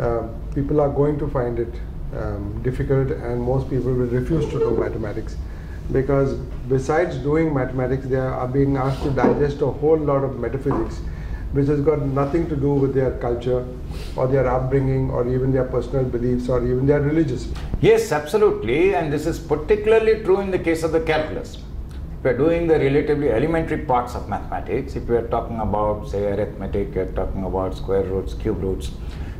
uh, people are going to find it um, difficult, and most people will refuse to do mathematics. Because besides doing mathematics, they are being asked to digest a whole lot of metaphysics, which has got nothing to do with their culture or their upbringing or even their personal beliefs or even their religious. Yes, absolutely, and this is particularly true in the case of the calculus we are doing the relatively elementary parts of mathematics, if we are talking about, say, arithmetic, you are talking about square roots, cube roots,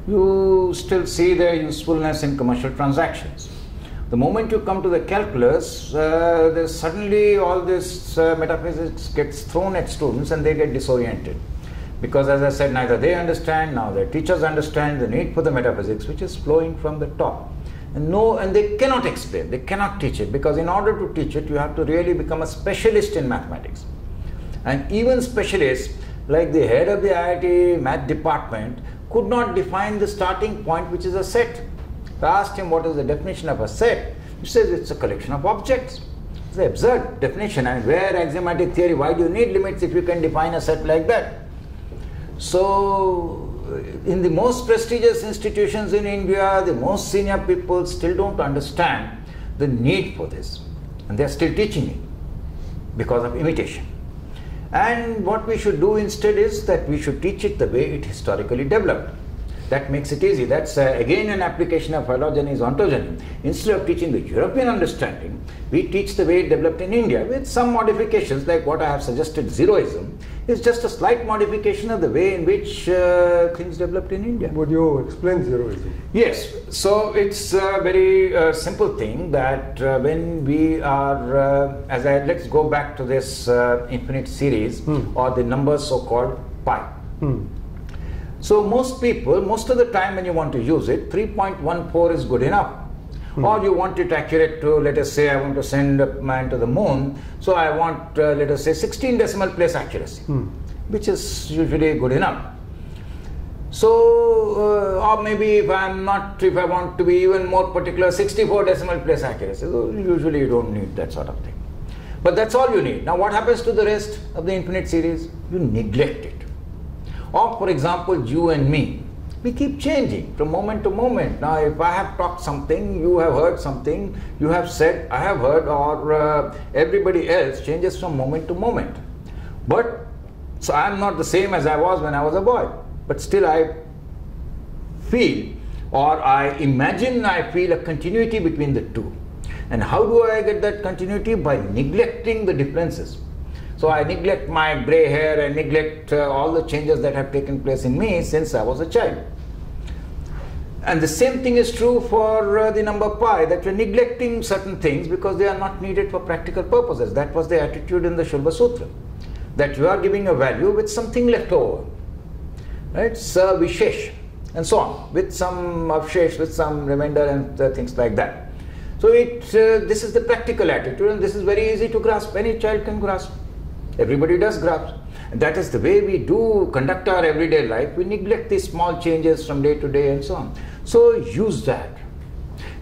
you still see their usefulness in commercial transactions. The moment you come to the calculus, uh, suddenly all this uh, metaphysics gets thrown at students and they get disoriented. Because as I said, neither they understand, now their teachers understand the need for the metaphysics, which is flowing from the top no and they cannot explain they cannot teach it because in order to teach it you have to really become a specialist in mathematics. And even specialists like the head of the IIT math department could not define the starting point which is a set. I asked him what is the definition of a set? He says it's a collection of objects. It's an absurd definition and where axiomatic theory why do you need limits if you can define a set like that? So in the most prestigious institutions in India, the most senior people still don't understand the need for this. And they are still teaching it because of imitation. And what we should do instead is that we should teach it the way it historically developed. That makes it easy. That's uh, again an application of phylogeny ontogeny. Instead of teaching the European understanding, we teach the way it developed in India with some modifications like what I have suggested, zeroism is just a slight modification of the way in which uh, things developed in India. Would you explain zeroism? Yes, so it's a very uh, simple thing that uh, when we are, uh, as I let's go back to this uh, infinite series Hmm. or the number so called pi. Hmm. So most people, most of the time when you want to use it, 3.14 is good enough. Or you want it accurate to, let us say, I want to send a man to the moon, so I want, uh, let us say, 16 decimal place accuracy, which is usually good enough. So, uh, or maybe if I'm not, if I want to be even more particular, 64 decimal place accuracy. So usually you don't need that sort of thing. But that's all you need. Now, what happens to the rest of the infinite series? You neglect it. Or, for example, you and me, we keep changing from moment to moment. Now, if I have talked something, you have heard something, you have said, I have heard, or uh, everybody else changes from moment to moment. But, so I am not the same as I was when I was a boy, but still I feel or I imagine I feel a continuity between the two. And how do I get that continuity? By neglecting the differences. So I neglect my gray hair, I neglect uh, all the changes that have taken place in me since I was a child. And the same thing is true for uh, the number pi, that you're neglecting certain things because they are not needed for practical purposes. That was the attitude in the Shulva Sutra. That you are giving a value with something left over. Right? Sa Vishesh, and so on, with some avshesh, with some remainder and uh, things like that. So it, uh, this is the practical attitude and this is very easy to grasp. Any child can grasp. Everybody does graphs. And that is the way we do conduct our everyday life. We neglect these small changes from day to day and so on. So use that.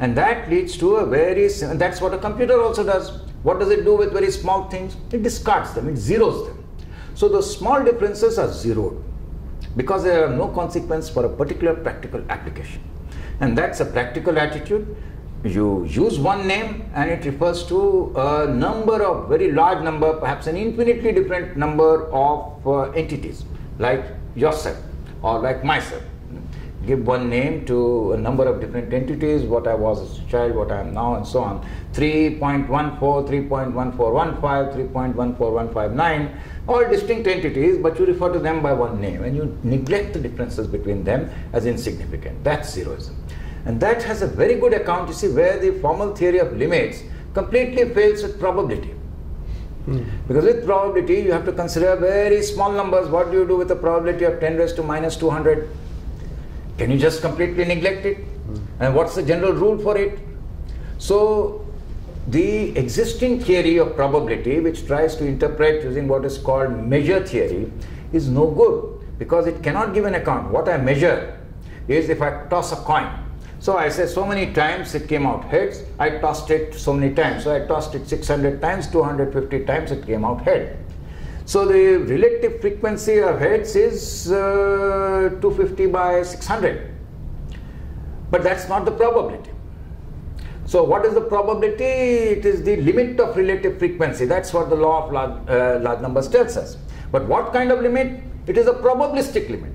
And that leads to a very, that's what a computer also does. What does it do with very small things? It discards them, it zeros them. So the small differences are zeroed because there are no consequence for a particular practical application. And that's a practical attitude. You use one name and it refers to a number of very large number, perhaps an infinitely different number of uh, entities, like yourself or like myself. Give one name to a number of different entities, what I was as a child, what I am now, and so on. 3.14, 3.1415, 3.14159, all distinct entities, but you refer to them by one name and you neglect the differences between them as insignificant. That's zeroism. And that has a very good account, you see, where the formal theory of limits completely fails with probability. Hmm. Because with probability, you have to consider very small numbers. What do you do with the probability of 10 raised to minus 200? Can you just completely neglect it? Hmm. And what's the general rule for it? So, the existing theory of probability, which tries to interpret using what is called measure theory, is no good because it cannot give an account. What I measure is if I toss a coin. So I say so many times it came out heads, I tossed it so many times. So I tossed it 600 times, 250 times, it came out head. So the relative frequency of heads is uh, 250 by 600. But that's not the probability. So what is the probability? It is the limit of relative frequency. That's what the law of large, uh, large numbers tells us. But what kind of limit? It is a probabilistic limit.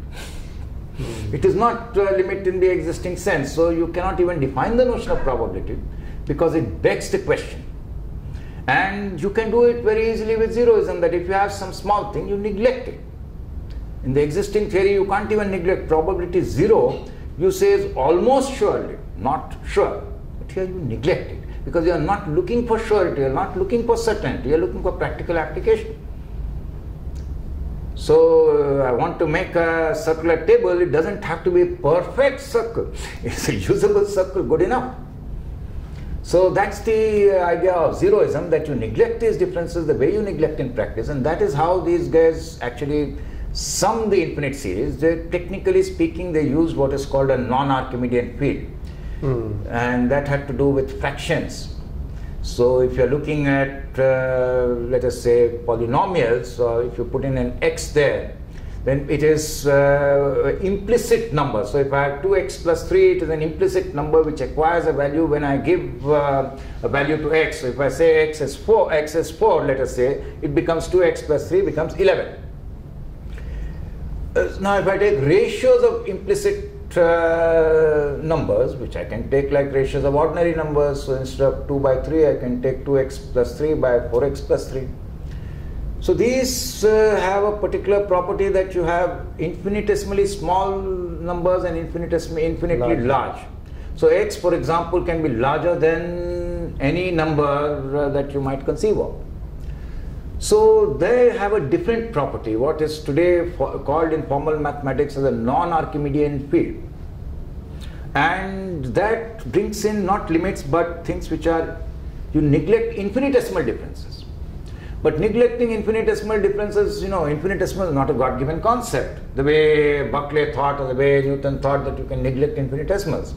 It is not a limit in the existing sense. So you cannot even define the notion of probability because it begs the question. And you can do it very easily with zeroism that if you have some small thing, you neglect it. In the existing theory, you can't even neglect probability zero. You say is almost surely, not sure. But here you neglect it because you are not looking for surety, you are not looking for certainty, you are looking for practical application. So uh, I want to make a circular table, it doesn't have to be a perfect circle. It's a usable circle, good enough. So that's the idea of zeroism that you neglect these differences the way you neglect in practice, and that is how these guys actually sum the infinite series. They, technically speaking, they used what is called a non Archimedean field, and that had to do with fractions. So if you're looking at, uh, let us say, polynomials, or if you put in an x there, then it is uh, implicit number. So if I have 2x plus 3, it is an implicit number which acquires a value when I give uh, a value to x. So if I say x is 4, x is 4, let us say, it becomes 2x plus 3 becomes 11. Uh, now if I take ratios of implicit uh, numbers, which I can take like ratios of ordinary numbers, so instead of 2 by 3, I can take 2x plus 3 by 4x plus 3. So these uh, have a particular property that you have infinitesimally small numbers and infinitesimally infinitely large. large. So x, for example, can be larger than any number uh, that you might conceive of. So they have a different property, what is today called in formal mathematics as a non-Archimedean field. And that brings in not limits but things which are, you neglect infinitesimal differences. But neglecting infinitesimal differences, you know, infinitesimal is not a God given concept. The way Berkeley thought or the way Newton thought that you can neglect infinitesimals.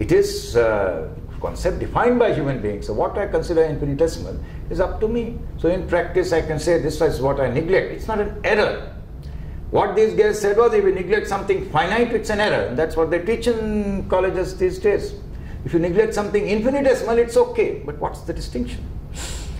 It is a concept defined by human beings. So, what I consider infinitesimal is up to me. So, in practice, I can say this is what I neglect. It's not an error. What these guys said was if you neglect something finite, it's an error. And that's what they teach in colleges these days. If you neglect something infinitesimal, it's okay. But what's the distinction?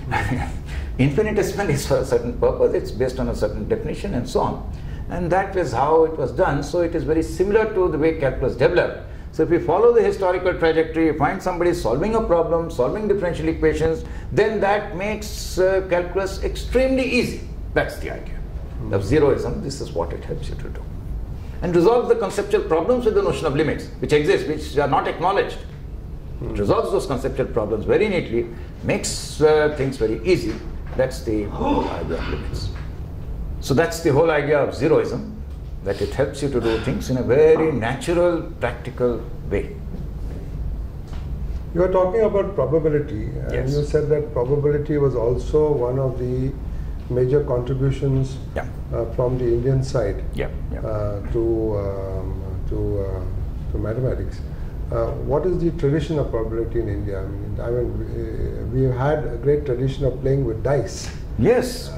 Infinitesimal is for a certain purpose, it's based on a certain definition and so on. And that is how it was done. So it is very similar to the way calculus developed. So if you follow the historical trajectory, you find somebody solving a problem, solving differential equations, then that makes uh, calculus extremely easy. That's the idea mm-hmm. of zeroism. This is what it helps you to do. And resolve the conceptual problems with the notion of limits, which exist, which are not acknowledged. Mm-hmm. It resolves those conceptual problems very neatly, makes uh, things very easy, that's the whole idea of limits. So that's the whole idea of zeroism, that it helps you to do things in a very natural, practical way. You were talking about probability, and yes. you said that probability was also one of the major contributions yeah. uh, from the Indian side yeah. Yeah. Uh, to um, to uh, to mathematics. Uh, what is the tradition of probability in India? I mean, I mean, we have had a great tradition of playing with dice. Yes,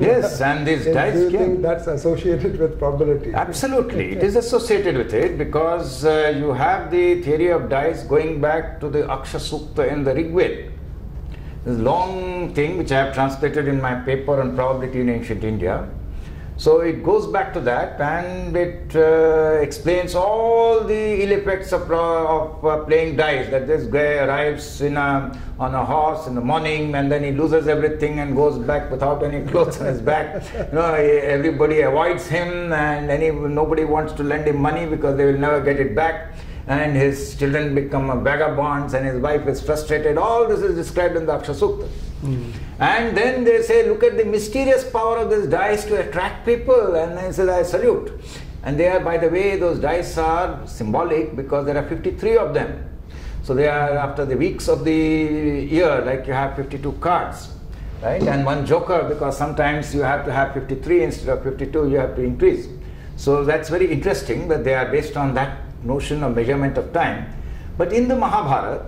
yes, and these dice. Came. think that's associated with probability? Absolutely, it is associated with it because uh, you have the theory of dice going back to the Aksha Sukta in the Rig Veda. This long thing which I have translated in my paper on probability in ancient India. So it goes back to that and it uh, explains all the ill effects of, uh, of uh, playing dice. That this guy arrives in a, on a horse in the morning and then he loses everything and goes back without any clothes on his back. You know, everybody avoids him and any, nobody wants to lend him money because they will never get it back. And his children become vagabonds and his wife is frustrated. All this is described in the Akshasukta. Mm. And then they say, look at the mysterious power of this dice to attract people. And I said, I salute. And they are, by the way, those dice are symbolic because there are 53 of them. So they are after the weeks of the year, like you have 52 cards, right? And one joker because sometimes you have to have 53 instead of 52, you have to increase. So that's very interesting that they are based on that notion of measurement of time. But in the Mahabharata,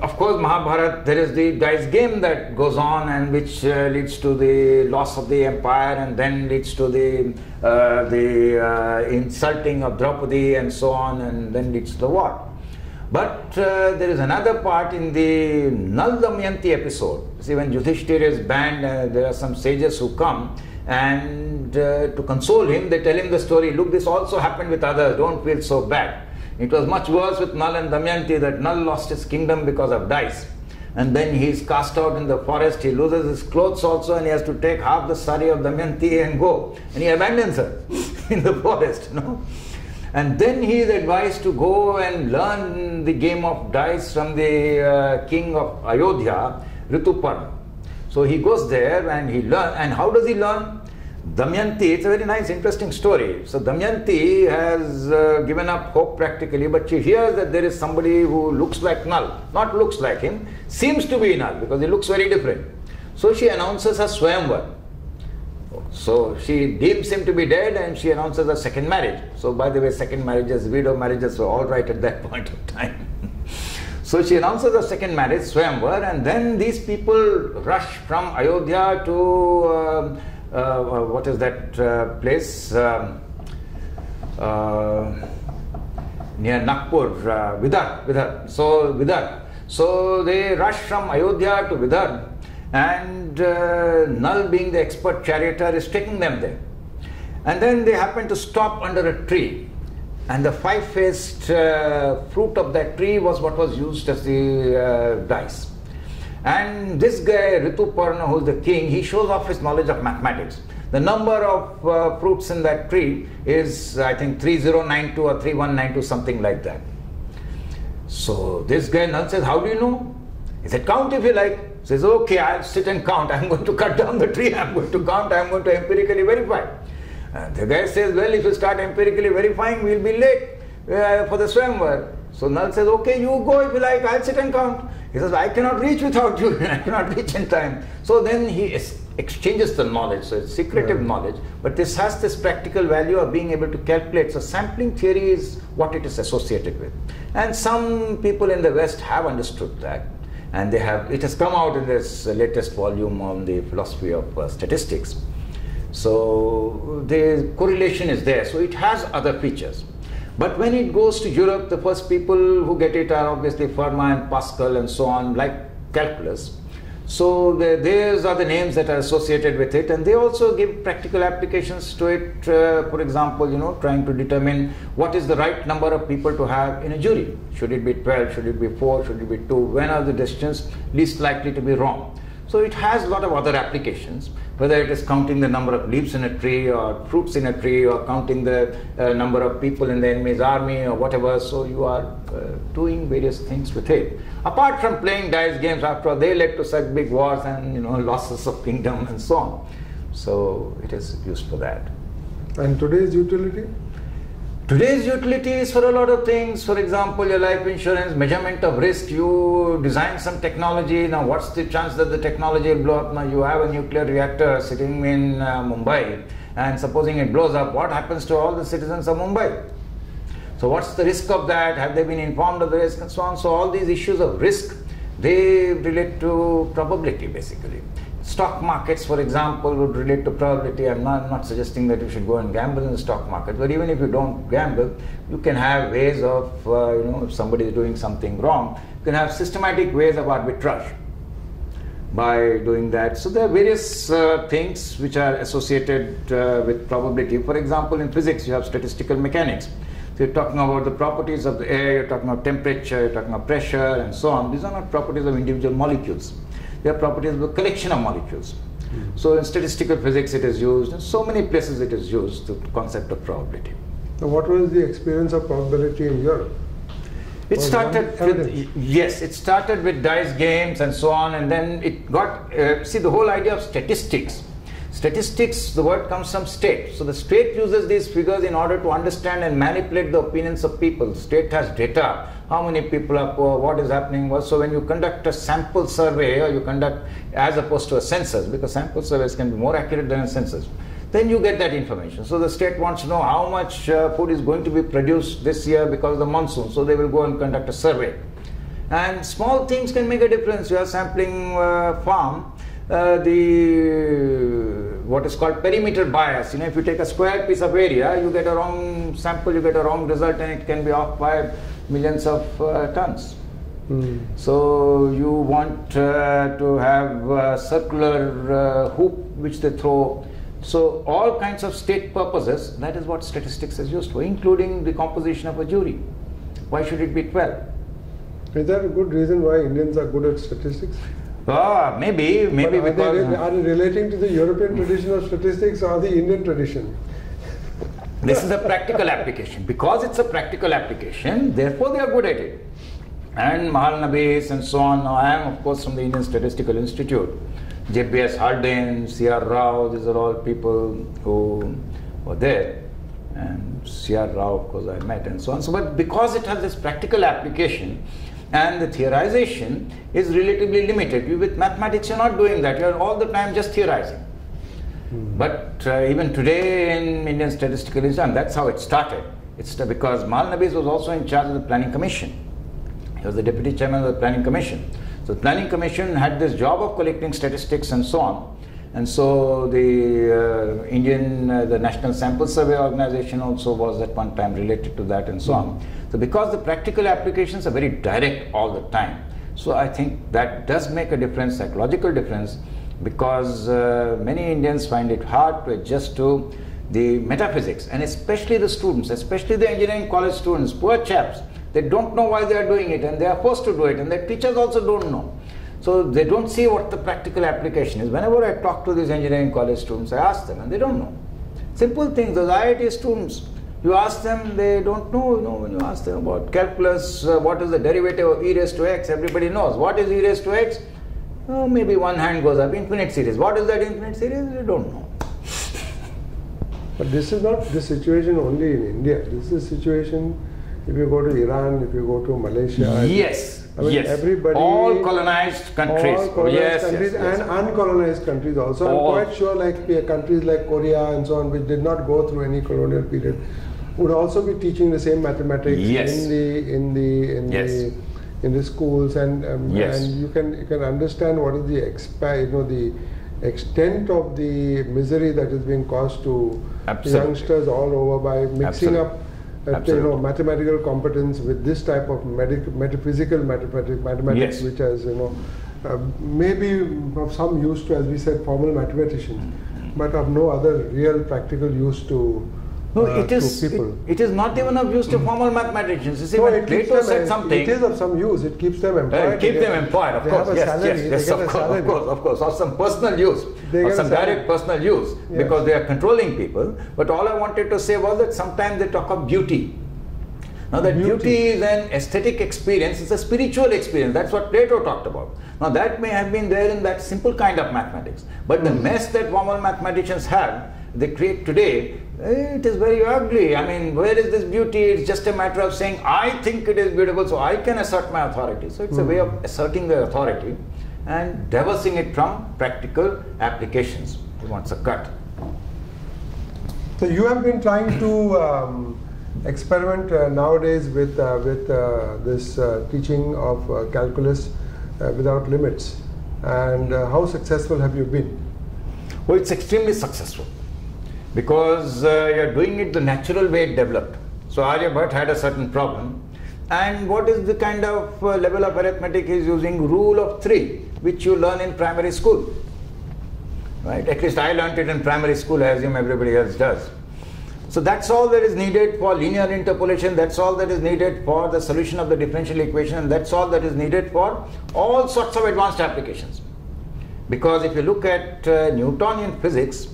of course, Mahabharata, there is the dice game that goes on and which uh, leads to the loss of the empire and then leads to the, uh, the uh, insulting of Draupadi and so on and then leads to the war. But uh, there is another part in the Nal Damayanti episode. See, when Yudhishthira is banned, uh, there are some sages who come and uh, to console him, they tell him the story. Look, this also happened with others, don't feel so bad. It was much worse with Nal and Damayanti that Nal lost his kingdom because of dice. And then he is cast out in the forest, he loses his clothes also, and he has to take half the sari of Damayanti and go. And he abandons her in the forest, know. And then he is advised to go and learn the game of dice from the uh, king of Ayodhya, Rituparna. So he goes there and he learns. And how does he learn? Damayanti, it's a very nice, interesting story. So Damayanti has uh, given up hope practically, but she hears that there is somebody who looks like Nal, not looks like him, seems to be Nal because he looks very different. So she announces her Swayamvar. So she deems him to be dead and she announces a second marriage. So by the way, second marriages, widow marriages were all right at that point of time. So she announces a second marriage, Swayamvar, and then these people rush from Ayodhya to uh, uh, what is that uh, place um, uh, near Nagpur, uh, Vidar, Vidar. So Vidar. So they rush from Ayodhya to Vidar, and uh, Nal, being the expert charioteer, is taking them there. And then they happen to stop under a tree, and the five-faced uh, fruit of that tree was what was used as the uh, dice. And this guy, Rituparna, who's the king, he shows off his knowledge of mathematics. The number of uh, fruits in that tree is, I think, 3092 or 3192, something like that. So this guy Nal says, How do you know? He said, Count if you like. He says, Okay, I'll sit and count. I'm going to cut down the tree. I'm going to count. I'm going to empirically verify. And the guy says, Well, if you start empirically verifying, we'll be late uh, for the Swayamvar. So Nal says, Okay, you go if you like. I'll sit and count. He says, I cannot reach without you. I cannot reach in time. So then he exchanges the knowledge. So it's secretive Right. knowledge. But this has this practical value of being able to calculate. So sampling theory is what it is associated with. And some people in the West have understood that. And they have, it has come out in this latest volume on the philosophy of uh, statistics. So the correlation is there. So it has other features. But when it goes to Europe, the first people who get it are obviously Fermat and Pascal and so on, like calculus. So the, these are the names that are associated with it, and they also give practical applications to it. Uh, for example, you know, trying to determine what is the right number of people to have in a jury. Should it be 12? Should it be 4? Should it be 2? When are the decisions least likely to be wrong? So it has a lot of other applications, whether it is counting the number of leaves in a tree or fruits in a tree or counting the uh, number of people in the enemy's army or whatever. So you are uh, doing various things with it. Apart from playing dice games, after all, they led to such big wars and you know losses of kingdom and so on. So it is used for that. And today's utility? Today's utilities for a lot of things. For example, your life insurance, measurement of risk. You design some technology. Now, what's the chance that the technology will blow up? Now, you have a nuclear reactor sitting in uh, Mumbai, and supposing it blows up, what happens to all the citizens of Mumbai? So, what's the risk of that? Have they been informed of the risk and so on? So, all these issues of risk they relate to probability basically. Stock markets, for example, would relate to probability. I'm not, not suggesting that you should go and gamble in the stock market, but even if you don't gamble, you can have ways of, uh, you know, if somebody is doing something wrong, you can have systematic ways of arbitrage by doing that. So there are various uh, things which are associated uh, with probability. For example, in physics, you have statistical mechanics. So you're talking about the properties of the air, you're talking about temperature, you're talking about pressure, and so on. These are not properties of individual molecules. They are properties of a collection of molecules. So in statistical physics, it is used. In so many places, it is used. The concept of probability. Now, what was the experience of probability in Europe? It Was started with yes, it started with dice games and so on, and then it got uh, see the whole idea of statistics. Statistics, the word comes from state. So the state uses these figures in order to understand and manipulate the opinions of people. State has data, how many people are poor, what is happening. So when you conduct a sample survey or you conduct as opposed to a census, because sample surveys can be more accurate than a census, then you get that information. So the state wants to know how much uh, food is going to be produced this year because of the monsoon. So they will go and conduct a survey. And small things can make a difference. You are sampling uh, farm, uh, the what is called perimeter bias. You know, if you take a square piece of area, you get a wrong sample, you get a wrong result, and it can be off by millions of uh, tons. Hmm. So you want uh, to have a circular uh, hoop which they throw. So all kinds of state purposes. That is what statistics is used for, including the composition of a jury. Why should it be twelve? Is there a good reason why Indians are good at statistics? Ah, maybe, maybe But are, they, are they relating to the European tradition of statistics or the Indian tradition? this is a practical application. Because it's a practical application, therefore they are good at it. And Mahalanobis and so on. Now I am, of course, from the Indian Statistical Institute. JBS Haldane, C.R. Rao, these are all people who were there. And C.R. Rao, of course, I met and so on. So, but because it has this practical application, and the theorization is relatively limited. You, with mathematics, you're not doing that. You're all the time just theorizing. But uh, even today in Indian Statistical Institute, that's how it started. It's because Mahalanobis was also in charge of the Planning Commission. He was the deputy chairman of the Planning Commission. So the Planning Commission had this job of collecting statistics and so on. And so the uh, Indian, uh, the National Sample Survey Organization also was at one time related to that and so on. So because the practical applications are very direct all the time, so I think that does make a difference, psychological difference, because uh, many Indians find it hard to adjust to the metaphysics, and especially the students, especially the engineering college students, poor chaps, they don't know why they are doing it, and they are forced to do it, and their teachers also don't know. So they don't see what the practical application is. Whenever I talk to these engineering college students, I ask them, and they don't know. Simple things. Those IIT students, you ask them, they don't know. You know, when you ask them about calculus, uh, what is the derivative of e raised to x? Everybody knows. What is e raised to x? Oh, maybe one hand goes up. Infinite series. What is that infinite series? They don't know. But this is not the situation only in India. This is a situation if you go to Iran, if you go to Malaysia. Yes. I mean, yes. everybody- All colonized countries. All colonized yes, countries yes, yes. and uncolonized countries also. All. I'm quite sure, like countries like Korea and so on, which did not go through any colonial period, would also be teaching the same mathematics Yes. in the in the in Yes. the in the schools, and um, Yes. and you can you can understand what is the expa- you know the extent of the misery that is being caused to Absolutely. youngsters all over by mixing Absolutely. up uh, you know mathematical competence with this type of medic- metaphysical mathematics, mathematics Yes. which has you know uh, maybe of some use to as we said formal mathematicians Mm-hmm. but of no other real practical use to No, uh, it is. to people It, it is not even of use to formal mathematics. You see, No, when it Plato said something. It is of some use. It keeps them employed. keep They them employed, of course. Yes, salary. yes, yes, of course, of course, of course, of some personal use, of some direct personal use, Yes. because they are controlling people. But all I wanted to say was that sometimes they talk of beauty. Now that Beauty. beauty is an aesthetic experience, it's a spiritual experience. That's what Plato talked about. Now that may have been there in that simple kind of mathematics. But the mess that formal mathematicians have, they create today, it is very ugly. I mean, where is this beauty? It's just a matter of saying, I think it is beautiful, so I can assert my authority. So it's a way of asserting the authority and divorcing it from practical applications. He wants a cut. So you have been trying to um, experiment uh, nowadays with uh, with uh, this uh, teaching of uh, calculus uh, without limits, and uh, how successful have you been? Well, it's extremely successful because uh, you're doing it the natural way it developed. So Aryabhat had a certain problem, and what is the kind of uh, level of arithmetic he's using? Rule of three, which you learn in primary school. Right? At least I learned it in primary school, I assume everybody else does. So that's all that is needed for linear interpolation, that's all that is needed for the solution of the differential equation, and that's all that is needed for all sorts of advanced applications. Because if you look at uh, Newtonian physics,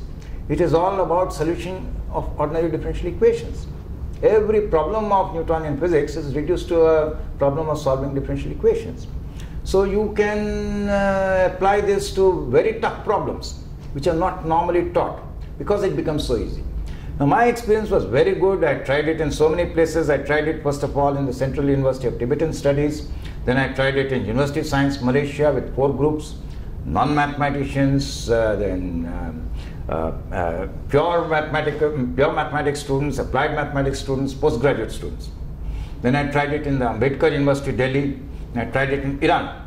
it is all about solution of ordinary differential equations. Every problem of Newtonian physics is reduced to a problem of solving differential equations. So you can uh, apply this to very tough problems which are not normally taught because it becomes so easy. Now my experience was very good. I tried it in so many places. I tried it first of all in the Central University of Tibetan Studies. Then I tried it in University of Science Malaysia with four groups, non-mathematicians, uh, then um, pure mathematical, pure mathematics students, applied mathematics students, postgraduate students. Then I tried it in the Ambedkar University, Delhi. I tried it in Iran.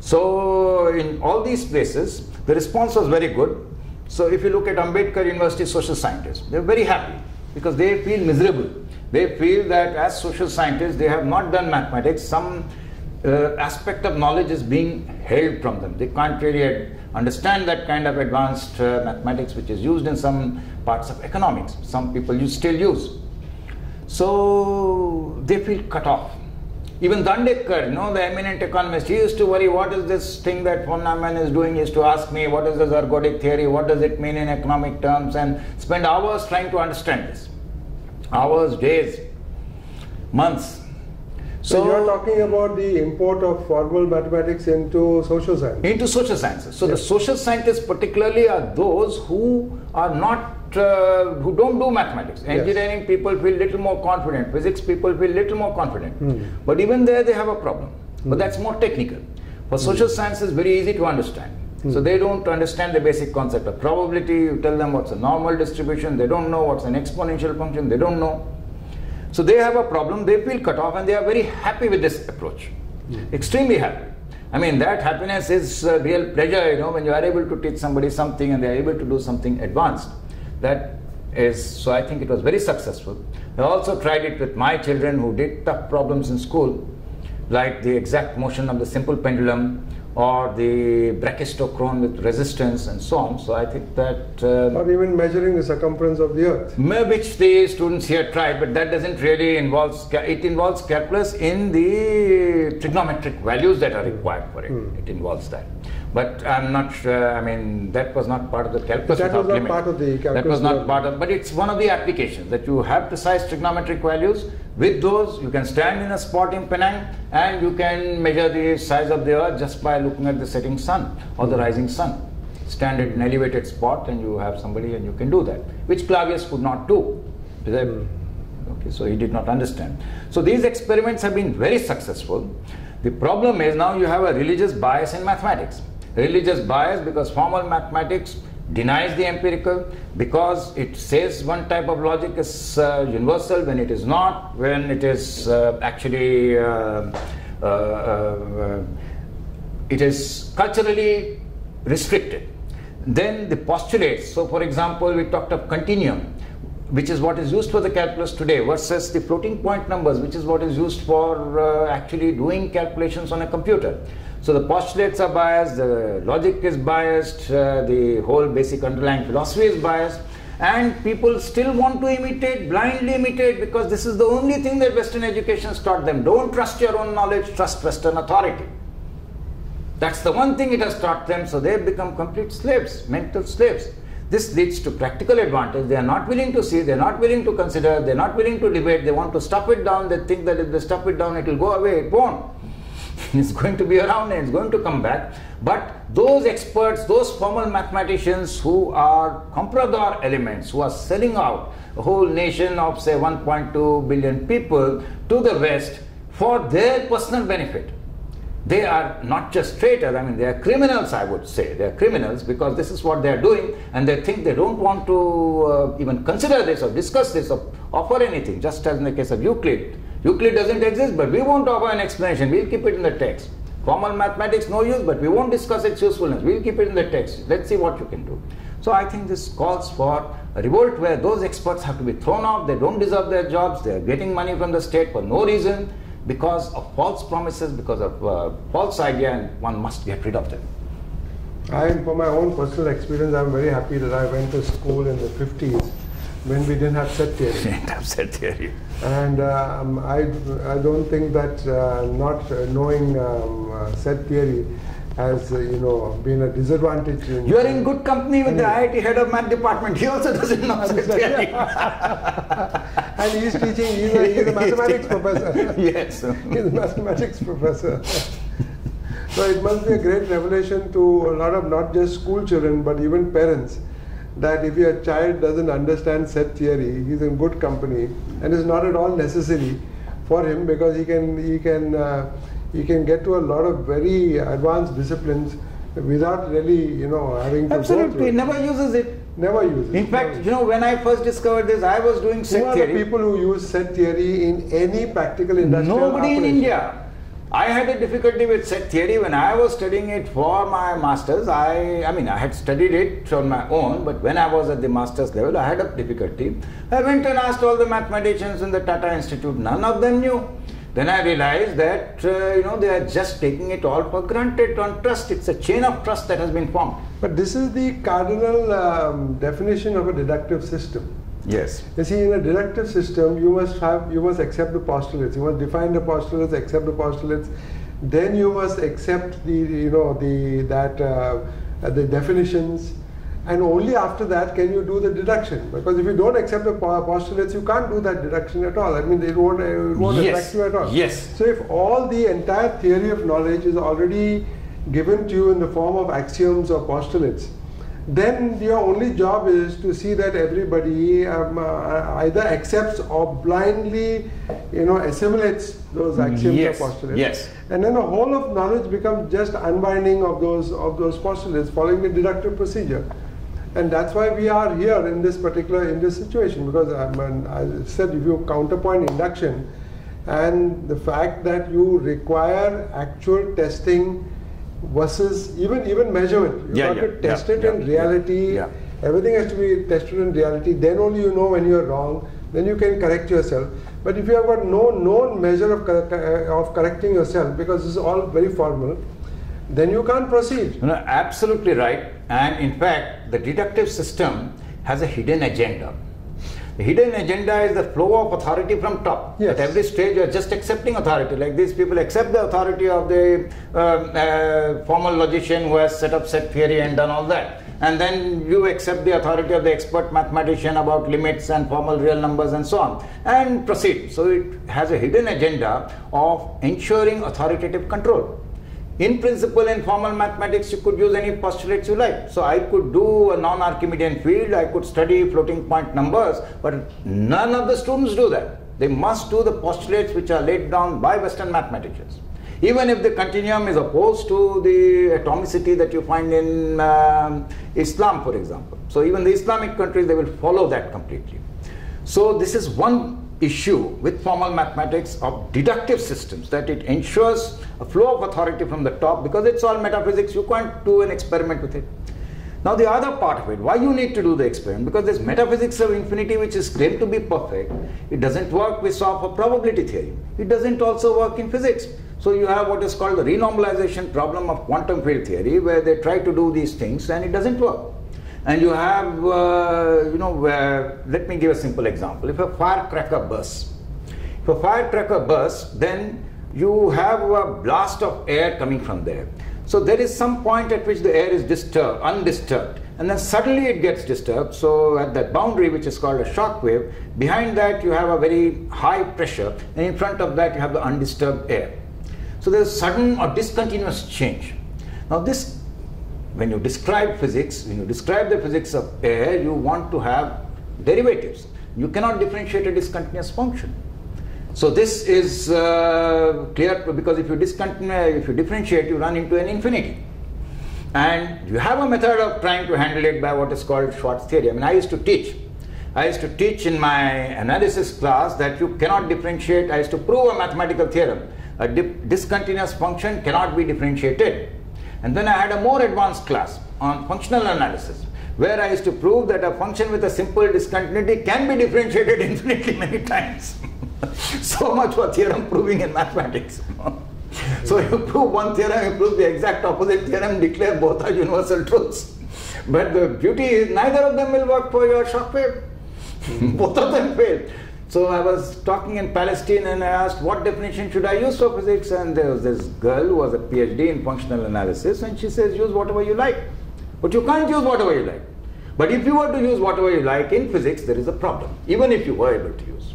So in all these places, the response was very good. So if you look at Ambedkar University social scientists, they're very happy because they feel miserable. They feel that as social scientists, they have not done mathematics. Some uh, aspect of knowledge is being held from them. They can't really understand that kind of advanced uh, mathematics which is used in some parts of economics. Some people use, still use. So they feel cut off. Even Dandekar, you know, the eminent economist, he used to worry what is this thing that von Neumann is doing, he used to ask me what is this ergodic theory, what does it mean in economic terms, and spend hours trying to understand this. Hours, days, months. So, you're talking about the import of formal mathematics into social science. into social sciences. So the social scientists particularly are those who are not uh, who don't do mathematics. Yes. Engineering people feel little more confident. Physics people feel little more confident. Hmm. But even there they have a problem. But that's more technical. For social science is very easy to understand. So they don't understand the basic concept of probability. You tell them what's a normal distribution. They don't know what's an exponential function. They don't know. So they have a problem, they feel cut off, and they are very happy with this approach. Hmm. Extremely happy. I mean, that happiness is a real pleasure, you know, when you are able to teach somebody something and they are able to do something advanced. That is, so I think it was very successful. I also tried it with my children who did tough problems in school, like the exact motion of the simple pendulum or the brachistochrone with resistance and so on. So I think that. Um, or even measuring the circumference of the earth. Which the students here tried, but that doesn't really involve, it involves calculus in the trigonometric values that are required for it. Mm. It involves that. But I'm not sure, I mean, that was not part of the calculus. That was not limit. part of the calculus. That was not part of, but it's one of the applications that you have precise trigonometric values. With those, you can stand in a spot in Penang and you can measure the size of the earth just by looking at the setting sun or the hmm. rising sun. Stand at an elevated spot and you have somebody and you can do that, which Clavius could not do. Hmm. Okay, so he did not understand. So these experiments have been very successful. The problem is now you have a religious bias in mathematics religious bias because formal mathematics denies the empirical because it says one type of logic is uh, universal when it is not, when it is uh, actually uh, uh, uh it is culturally restricted. Then the postulates, so for example, we talked of continuum, which is what is used for the calculus today versus the floating point numbers, which is what is used for uh, actually doing calculations on a computer. So the postulates are biased, the logic is biased, uh, the whole basic underlying philosophy is biased, and people still want to imitate, blindly imitate, because this is the only thing that Western education has taught them. Don't trust your own knowledge, trust Western authority. That's the one thing it has taught them, so they've become complete slaves, mental slaves. This leads to practical advantage. They are not willing to see, they're not willing to consider, they're not willing to debate, they want to stuff it down, they think that if they stuff it down, it will go away. It won't. it's going to be around and it's going to come back. But those experts, those formal mathematicians who are comprador elements, who are selling out a whole nation of say 1.2 billion people to the West for their personal benefit. They are not just traitors, I mean, they are criminals, I would say. They are criminals because this is what they are doing, and they think they don't want to uh, even consider this or discuss this or offer anything, just as in the case of Euclid Euclid doesn't exist, but we won't offer an explanation. We'll keep it in the text. Formal mathematics, no use, but we won't discuss its usefulness. We'll keep it in the text. Let's see what you can do. So I think this calls for a revolt where those experts have to be thrown out. They don't deserve their jobs. They are getting money from the state for no reason because of false promises, because of uh, false idea, and one must get rid of them. I, for my own personal experience, I'm very happy that I went to school in the 50s when we didn't have set theory. didn't have set theory. And um, I, I don't think that uh, not knowing um, uh, set theory has, uh, you know, been a disadvantage. you are in good company with the IIT head of math department. He also doesn't know set theory. and he's teaching, he's a, he's a mathematics professor. yes. he's a mathematics professor. so it must be a great revelation to a lot of not just school children, but even parents that if your child doesn't understand set theory, he's in good company, and it's not at all necessary for him because he can he can uh, he can get to a lot of very advanced disciplines without really you know having to absolutely never uses it. Never uses. It. In fact, you know, when I first discovered this, I was doing set Who are theory. the people who use set theory in any practical industry? Nobody operation? in India. I had a difficulty with set theory when I was studying it for my masters. I, I mean, I had studied it on my own, but when I was at the master's level, I had a difficulty. I went and asked all the mathematicians in the Tata Institute. None of them knew. Then I realized that uh, you know they are just taking it all for granted on trust. It's a chain of trust that has been formed. But this is the cardinal um, definition of a deductive system. Yes. You see, in a deductive system, you must have you must accept the postulates. You must define the postulates, accept the postulates. Then you must accept the you know the that uh, the definitions, and only after that can you do the deduction. Because if you don't accept the postulates, you can't do that deduction at all. I mean, it won't it won't yes. affect you at all. Yes. So if all the entire theory of knowledge is already given to you in the form of axioms or postulates then your only job is to see that everybody um, uh, either accepts or blindly, you know, assimilates those axioms yes. or postulates. Yes. And then the whole of knowledge becomes just unbinding of those of those postulates, following the deductive procedure. And that's why we are here in this particular in this situation because um, I said if you counterpoint induction and the fact that you require actual testing versus even even measurement. You Yeah, got yeah, to test yeah, it in reality. Everything has to be tested in reality. Then only you know when you are wrong. Then you can correct yourself. But if you have got no known measure of uh, of correcting yourself, because this is all very formal, then you can't proceed. Know, absolutely right. And in fact, the deductive system has a hidden agenda. Hidden agenda is the flow of authority from top. Yes. At every stage, you are just accepting authority. Like these people accept the authority of the uh, uh, formal logician who has set up set theory and done all that. And then you accept the authority of the expert mathematician about limits and formal real numbers and so on, and proceed. So it has a hidden agenda of ensuring authoritative control. In principle, in formal mathematics, you could use any postulates you like. So I could do a non-Archimedean field, I could study floating point numbers, but none of the students do that. They must do the postulates which are laid down by Western mathematicians. Even if the continuum is opposed to the atomicity that you find in um, Islam, for example. So even the Islamic countries, they will follow that completely. So this is one issue with formal mathematics of deductive systems that it ensures a flow of authority from the top because it's all metaphysics you can't do an experiment with it. Now the other part of it why you need to do the experiment? Because this metaphysics of infinity which is claimed to be perfect. It doesn't work we saw for probability theory. It doesn't also work in physics. So you have what is called the renormalization problem of quantum field theory where they try to do these things and it doesn't work and you have, uh, you know, where, let me give a simple example. If a firecracker bursts, if a firecracker bursts, then you have a blast of air coming from there. So there is some point at which the air is disturbed, undisturbed, and then suddenly it gets disturbed. So at that boundary, which is called a shock wave, behind that you have a very high pressure, and in front of that you have the undisturbed air. So there's sudden or discontinuous change. Now this when you describe physics, when you describe the physics of air, you want to have derivatives. You cannot differentiate a discontinuous function. So this is uh, clear because if you if you differentiate, you run into an infinity. And you have a method of trying to handle it by what is called Schwartz theory. I mean, I used to teach. I used to teach in my analysis class that you cannot differentiate. I used to prove a mathematical theorem. A di discontinuous function cannot be differentiated. And then I had a more advanced class on functional analysis where I used to prove that a function with a simple discontinuity can be differentiated infinitely many times. so much for theorem proving in mathematics. so you prove one theorem, you prove the exact opposite theorem, declare both are universal truths. But the beauty is neither of them will work for your shock wave. both of them fail. So I was talking in Palestine and I asked what definition should I use for physics and there was this girl who was a PhD in functional analysis and she says use whatever you like. But you can't use whatever you like. But if you were to use whatever you like in physics there is a problem even if you were able to use.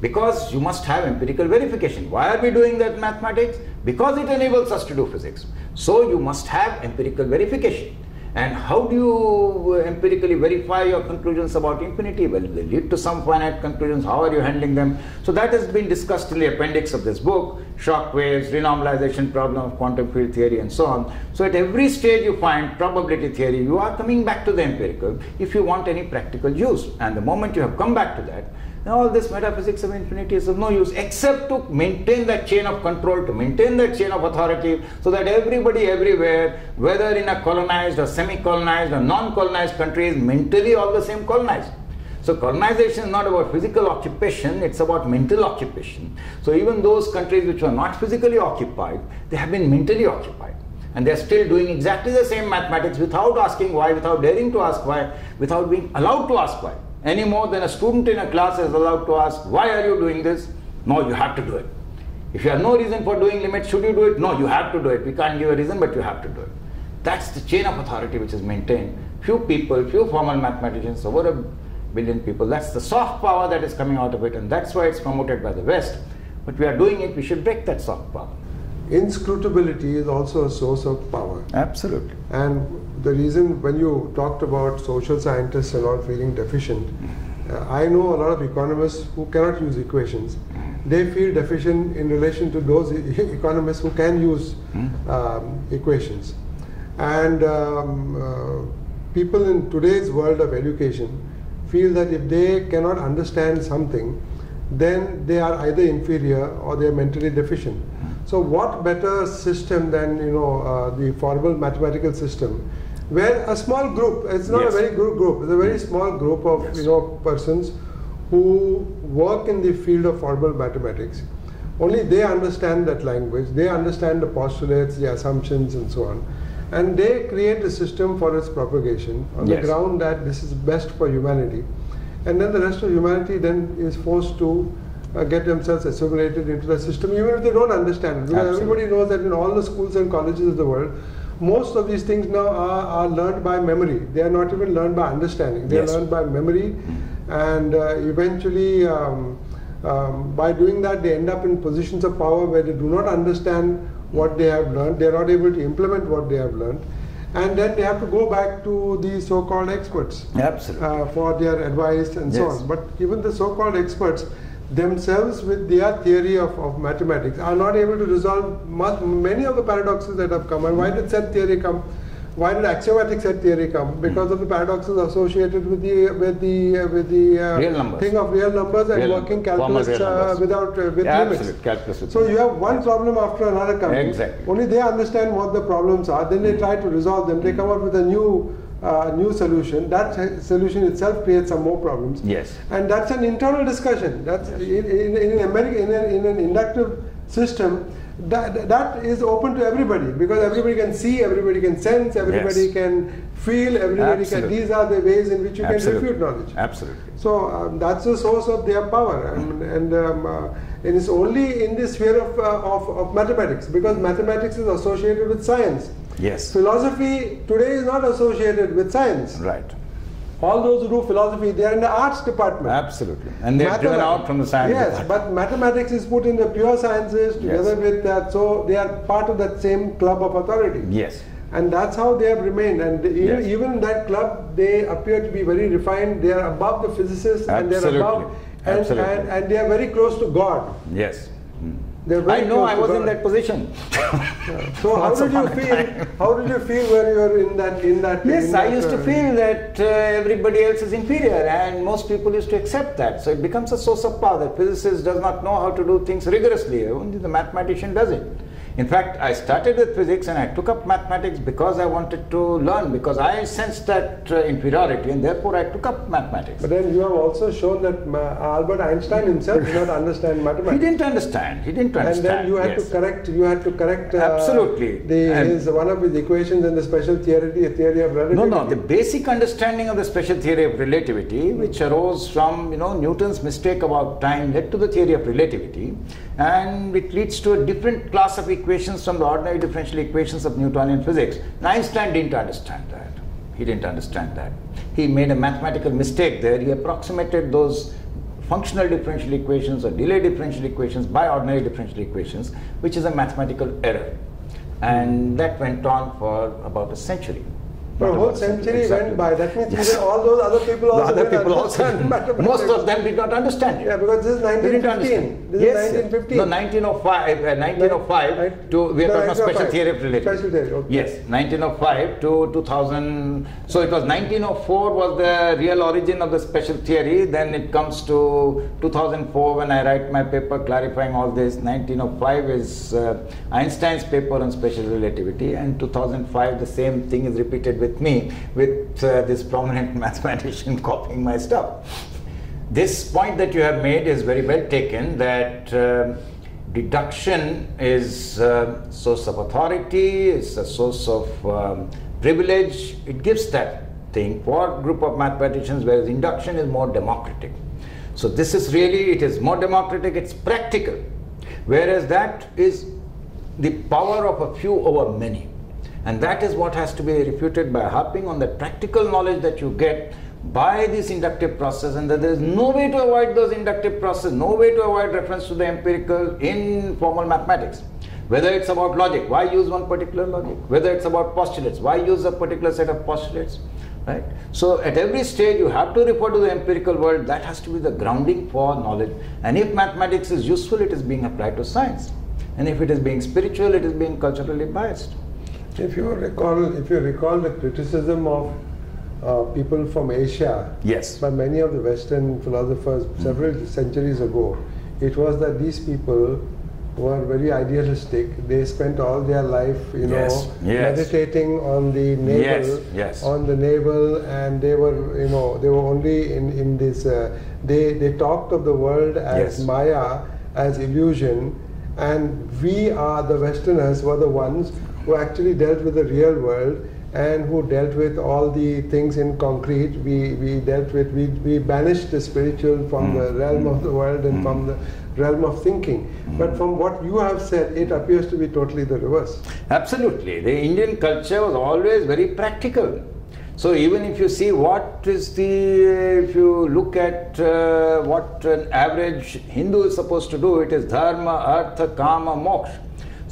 Because you must have empirical verification. Why are we doing that mathematics? Because it enables us to do physics. So you must have empirical verification. And how do you empirically verify your conclusions about infinity? Well, they lead to some finite conclusions. How are you handling them? So that has been discussed in the appendix of this book, shock waves, renormalization problem of quantum field theory and so on. So at every stage you find probability theory, you are coming back to the empirical if you want any practical use. And the moment you have come back to that, now all this metaphysics of infinity is of no use except to maintain that chain of control, to maintain that chain of authority so that everybody everywhere, whether in a colonized or semi-colonized or non-colonized country is mentally all the same colonized. So colonization is not about physical occupation, it's about mental occupation. So even those countries which were not physically occupied, they have been mentally occupied. And they are still doing exactly the same mathematics without asking why, without daring to ask why, without being allowed to ask why any more than a student in a class is allowed to ask, why are you doing this? No, you have to do it. If you have no reason for doing limits, should you do it? No, you have to do it. We can't give a reason, but you have to do it. That's the chain of authority which is maintained. Few people, few formal mathematicians, over a billion people. That's the soft power that is coming out of it, and that's why it's promoted by the West. But we are doing it, we should break that soft power. Inscrutability is also a source of power. Absolutely. And the reason when you talked about social scientists and all feeling deficient, uh, I know a lot of economists who cannot use equations. They feel deficient in relation to those e- economists who can use um, equations. And um, uh, people in today's world of education feel that if they cannot understand something, then they are either inferior or they are mentally deficient. So what better system than you know uh, the formal mathematical system, where a small group, it's not Yes. a very good group, it's a very small group of Yes. you know persons who work in the field of formal mathematics. Only they understand that language, they understand the postulates, the assumptions and so on. And they create a system for its propagation on Yes. the ground that this is best for humanity. And then the rest of humanity then is forced to uh, get themselves assimilated into the system, even if they don't understand it. Because Absolutely. everybody knows that in all the schools and colleges of the world, most of these things now are, are learned by memory. They are not even learned by understanding. They Yes. are learned by memory, and uh, eventually, um, um, by doing that, they end up in positions of power where they do not understand what they have learned. They are not able to implement what they have learned, and then they have to go back to the so-called experts uh, for their advice and so on. But even the so-called experts themselves with their theory of, of mathematics are not able to resolve much, many of the paradoxes that have come. And why did set theory come? Why did axiomatic set theory come? Because of the paradoxes associated with the with the uh, with the uh, thing of real numbers and Real working calculus uh, without uh, with Yeah, limits. calculus So you have one problem after another coming. Exactly. Only they understand what the problems are. Then they try to resolve them. They come up with a new uh, new solution. That solution itself creates some more problems. Yes. And that's an internal discussion. That's in, in, in America in, a, in an inductive system. That, that is open to everybody because everybody can see, everybody can sense, everybody Yes. can feel, everybody can. These are the ways in which you Absolutely. can refute knowledge. Absolutely. So um, that's the source of their power, and, and, um, uh, and it's only in the sphere of, uh, of, of mathematics because mathematics is associated with science. Yes. Philosophy today is not associated with science. Right. All those who do philosophy, they are in the arts department. Absolutely. And they're driven out from the science. Yes, department. but mathematics is put in the pure sciences together with that, so they are part of that same club of authority. Yes. And that's how they have remained. And even, Yes. even in that club, they appear to be very refined. They are above the physicists and they are above, and, Absolutely. and, and they are very close to God. Yes. I know I was in that position. So how did you feel? How did you feel when you were in that in that? Yes, in I that, used to uh, feel that uh, everybody else is inferior and most people used to accept that. So it becomes a source of power. The physicist does not know how to do things rigorously, only the mathematician does it. In fact, I started with physics and I took up mathematics because I wanted to learn, because I sensed that uh, inferiority and therefore I took up mathematics. But then you have also shown that ma- Albert Einstein himself did not understand mathematics. He didn't understand. He didn't understand. and then you had yes. to correct. You had to correct. Uh, Absolutely. The, And- his one of his equations in the special theory, theory of relativity. No, no. The basic understanding of the special theory of relativity, which arose from you know Newton's mistake about time, led to the theory of relativity, and it leads to a different class of equations from the ordinary differential equations of Newtonian physics. And Einstein didn't understand that. He didn't understand that. He made a mathematical mistake there. He approximated those functional differential equations or delay differential equations by ordinary differential equations, which is a mathematical error. And that went on for about a century. For a whole century exactly. went by. That means Yes. even all those other people also other people also, understand most of them did not understand it. Yeah, because this is They 1915. This yes, is 1915. No, 1905, uh, 1905 Right. to, we are No, talking about special theory of relativity. Special theory, okay. Yes, 1905 to 2000. So it was 1904 was the real origin of the special theory. Then it comes to 2004 when I write my paper clarifying all this. 1905 is uh, Einstein's paper on special relativity, and 2005 the same thing is repeated with me, with uh, this prominent mathematician copying my stuff. This point that you have made is very well taken that um deduction is a source of authority, it's a source of um, privilege. It gives that thing for group of mathematicians, whereas induction is more democratic. So this is really, it is more democratic, it's practical. Whereas that is the power of a few over many. And that is what has to be refuted by harping on the practical knowledge that you get by this inductive process and that there is no way to avoid those inductive process, no way to avoid reference to the empirical in formal mathematics. Whether it's about logic, why use one particular logic? Whether it's about postulates, why use a particular set of postulates? Right? So at every stage you have to refer to the empirical world, that has to be the grounding for knowledge. And if mathematics is useful, it is being applied to science. And if it is being spiritual, it is being culturally biased. If you recall, if you recall the criticism of uh, people from Asia Yes. by many of the Western philosophers several centuries ago, it was that these people were very idealistic. They spent all their life, you know, Yes, yes. meditating on the navel, Yes, yes. on the navel, and they were, you know, they were only in in this. Uh, they they talked of the world as Yes. Maya, as illusion, and we are the Westerners were the ones who actually dealt with the real world and who dealt with all the things in concrete. We, we dealt with, we, we banished the spiritual from hmm. the realm of the hmm. world and from hmm. the realm of thinking. But from what you have said, it appears to be totally the reverse. Absolutely. The Indian culture was always very practical. So even if you see what is the, if you look at uh, what an average Hindu is supposed to do, it is dharma, artha, kama, moksha.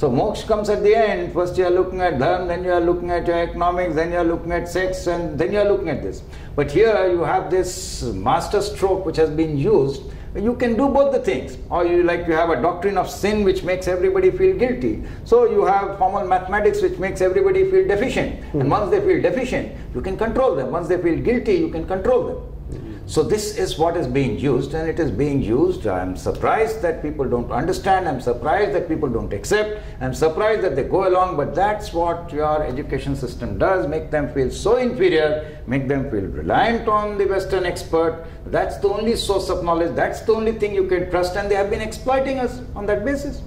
So moksha comes at the end. First you are looking at dharma, then you are looking at your economics, then you are looking at sex, and then you are looking at this. But here you have this master stroke which has been used. You can do both the things, or you like you have a doctrine of sin which makes everybody feel guilty. So you have formal mathematics which makes everybody feel deficient, and hmm. once they feel deficient, you can control them. Once they feel guilty, you can control them. So this is what is being used and it is being used. I'm surprised that people don't understand. I'm surprised that people don't accept. I'm surprised that they go along, but that's what your education system does. Make them feel so inferior, make them feel reliant on the Western expert. That's the only source of knowledge. That's the only thing you can trust and they have been exploiting us on that basis.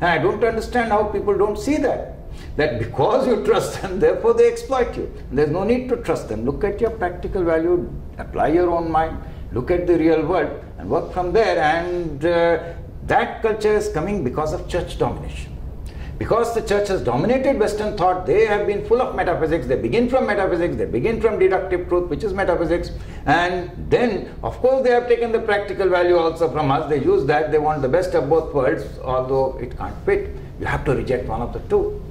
And I don't understand how people don't see that. That because you trust them, therefore they exploit you. There's no need to trust them. Look at your practical value, apply your own mind, look at the real world, and work from there. And uh, that culture is coming because of church domination. Because the church has dominated Western thought, they have been full of metaphysics. They begin from metaphysics, they begin from deductive truth, which is metaphysics. And then, of course, they have taken the practical value also from us. They use that, they want the best of both worlds, although it can't fit. You have to reject one of the two.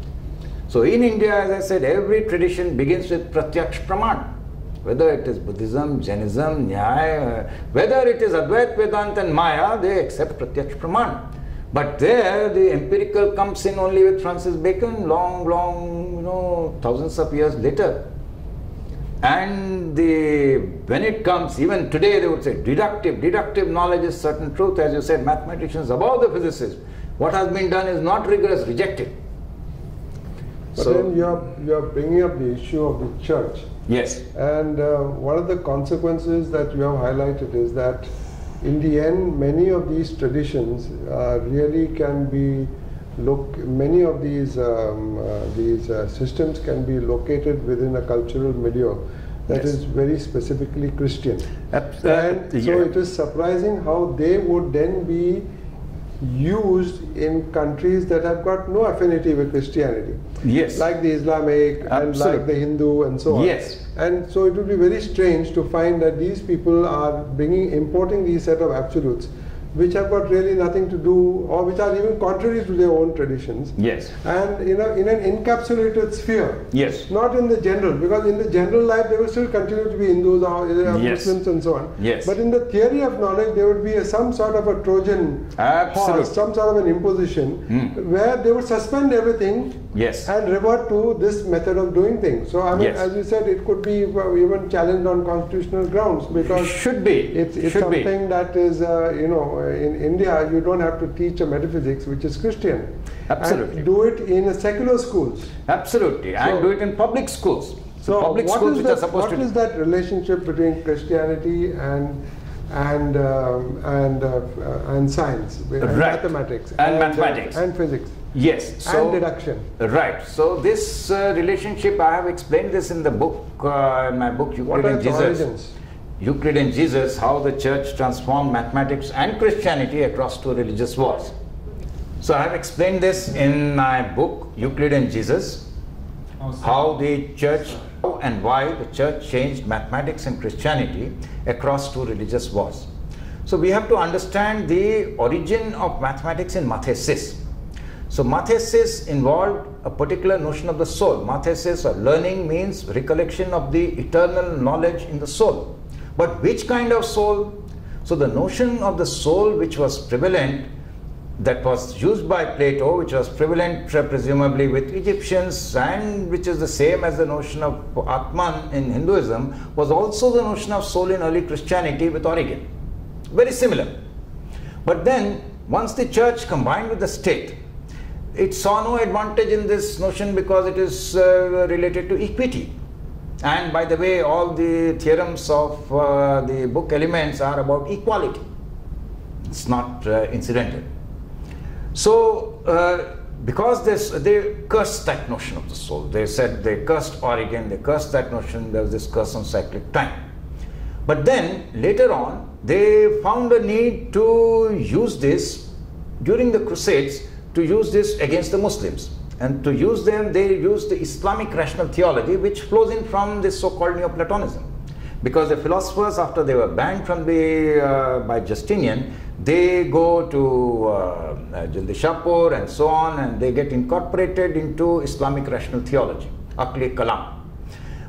So in India, as I said, every tradition begins with Pratyaksh Praman. Whether it is Buddhism, Jainism, Nyaya, whether it is Advait Vedanta and Maya, they accept Pratyaksh Praman. But there, the empirical comes in only with Francis Bacon, long, long, you know, thousands of years later. And the when it comes, even today, they would say deductive. Deductive knowledge is certain truth, as you said, mathematicians above the physicists. What has been done is not rigorous, rejected. But So- then you're, you're bringing up the issue of the church. Yes. And uh, one of the consequences that you have highlighted is that in the end, many of these traditions uh, really can be look. Many of these um, uh, these uh, systems can be located within a cultural milieu that Yes. is very specifically Christian. Abs- And uh, so yeah. it is surprising how they would then be used in countries that have got no affinity with Christianity. Yes. Like the Islamic and like the Hindu and so on. Yes. And so it would be very strange to find that these people are bringing, importing these set of absolutes, which have got really nothing to do, or which are even contrary to their own traditions. Yes. And you know, in an encapsulated sphere. Yes. Not in the general, because in the general life they will still continue to be Hindus or uh, Yes. Muslims and so on. Yes. But in the theory of knowledge, there would be a, some sort of a Trojan Absolute. horse, some sort of an imposition, Hmm. where they would suspend everything Yes. and revert to this method of doing things. So I mean, Yes. as you said, it could be uh, even challenged on constitutional grounds because Should be. it's, it's Should be. something that is, uh, you know, uh, in India you don't have to teach a metaphysics which is Christian. Absolutely. And do it in a secular schools. Absolutely. and So- do it in public schools. So public what schools is which that, are supposed what to is that relationship between Christianity and and um, and uh, uh, and science and Right. mathematics And uh, mathematics. and physics Yes. So, and deduction. Right. So this uh, relationship, I have explained this in the book, uh, in my book, Euclid What are and Jesus. origins? Euclid and Jesus, how the church transformed mathematics and Christianity across two religious wars. So I have explained this in my book, Euclid and Jesus, how the church how and why the church changed mathematics and Christianity across two religious wars. So we have to understand the origin of mathematics in mathesis. So mathesis involved a particular notion of the soul. Mathesis or learning means recollection of the eternal knowledge in the soul. But which kind of soul? So the notion of the soul which was prevalent that was used by Plato, which was prevalent presumably with Egyptians and which is the same as the notion of Atman in Hinduism, was also the notion of soul in early Christianity with Origen. Very similar. But then, once the church combined with the state, it saw no advantage in this notion because it is uh, related to equity. And by the way, all the theorems of uh, the book elements are about equality. It's not uh, incidental. So, uh, because this, they cursed that notion of the soul. They said they cursed Origen, they cursed that notion, there was this curse on cyclic time. But then, later on, they found a need to use this during the Crusades to use this against the Muslims. And to use them, they use the Islamic rational theology, which flows in from this so-called Neoplatonism. Because the philosophers, after they were banned from the uh, by Justinian, they go to uh, Shapur and so on, and they get incorporated into Islamic rational theology, Akli Kalam.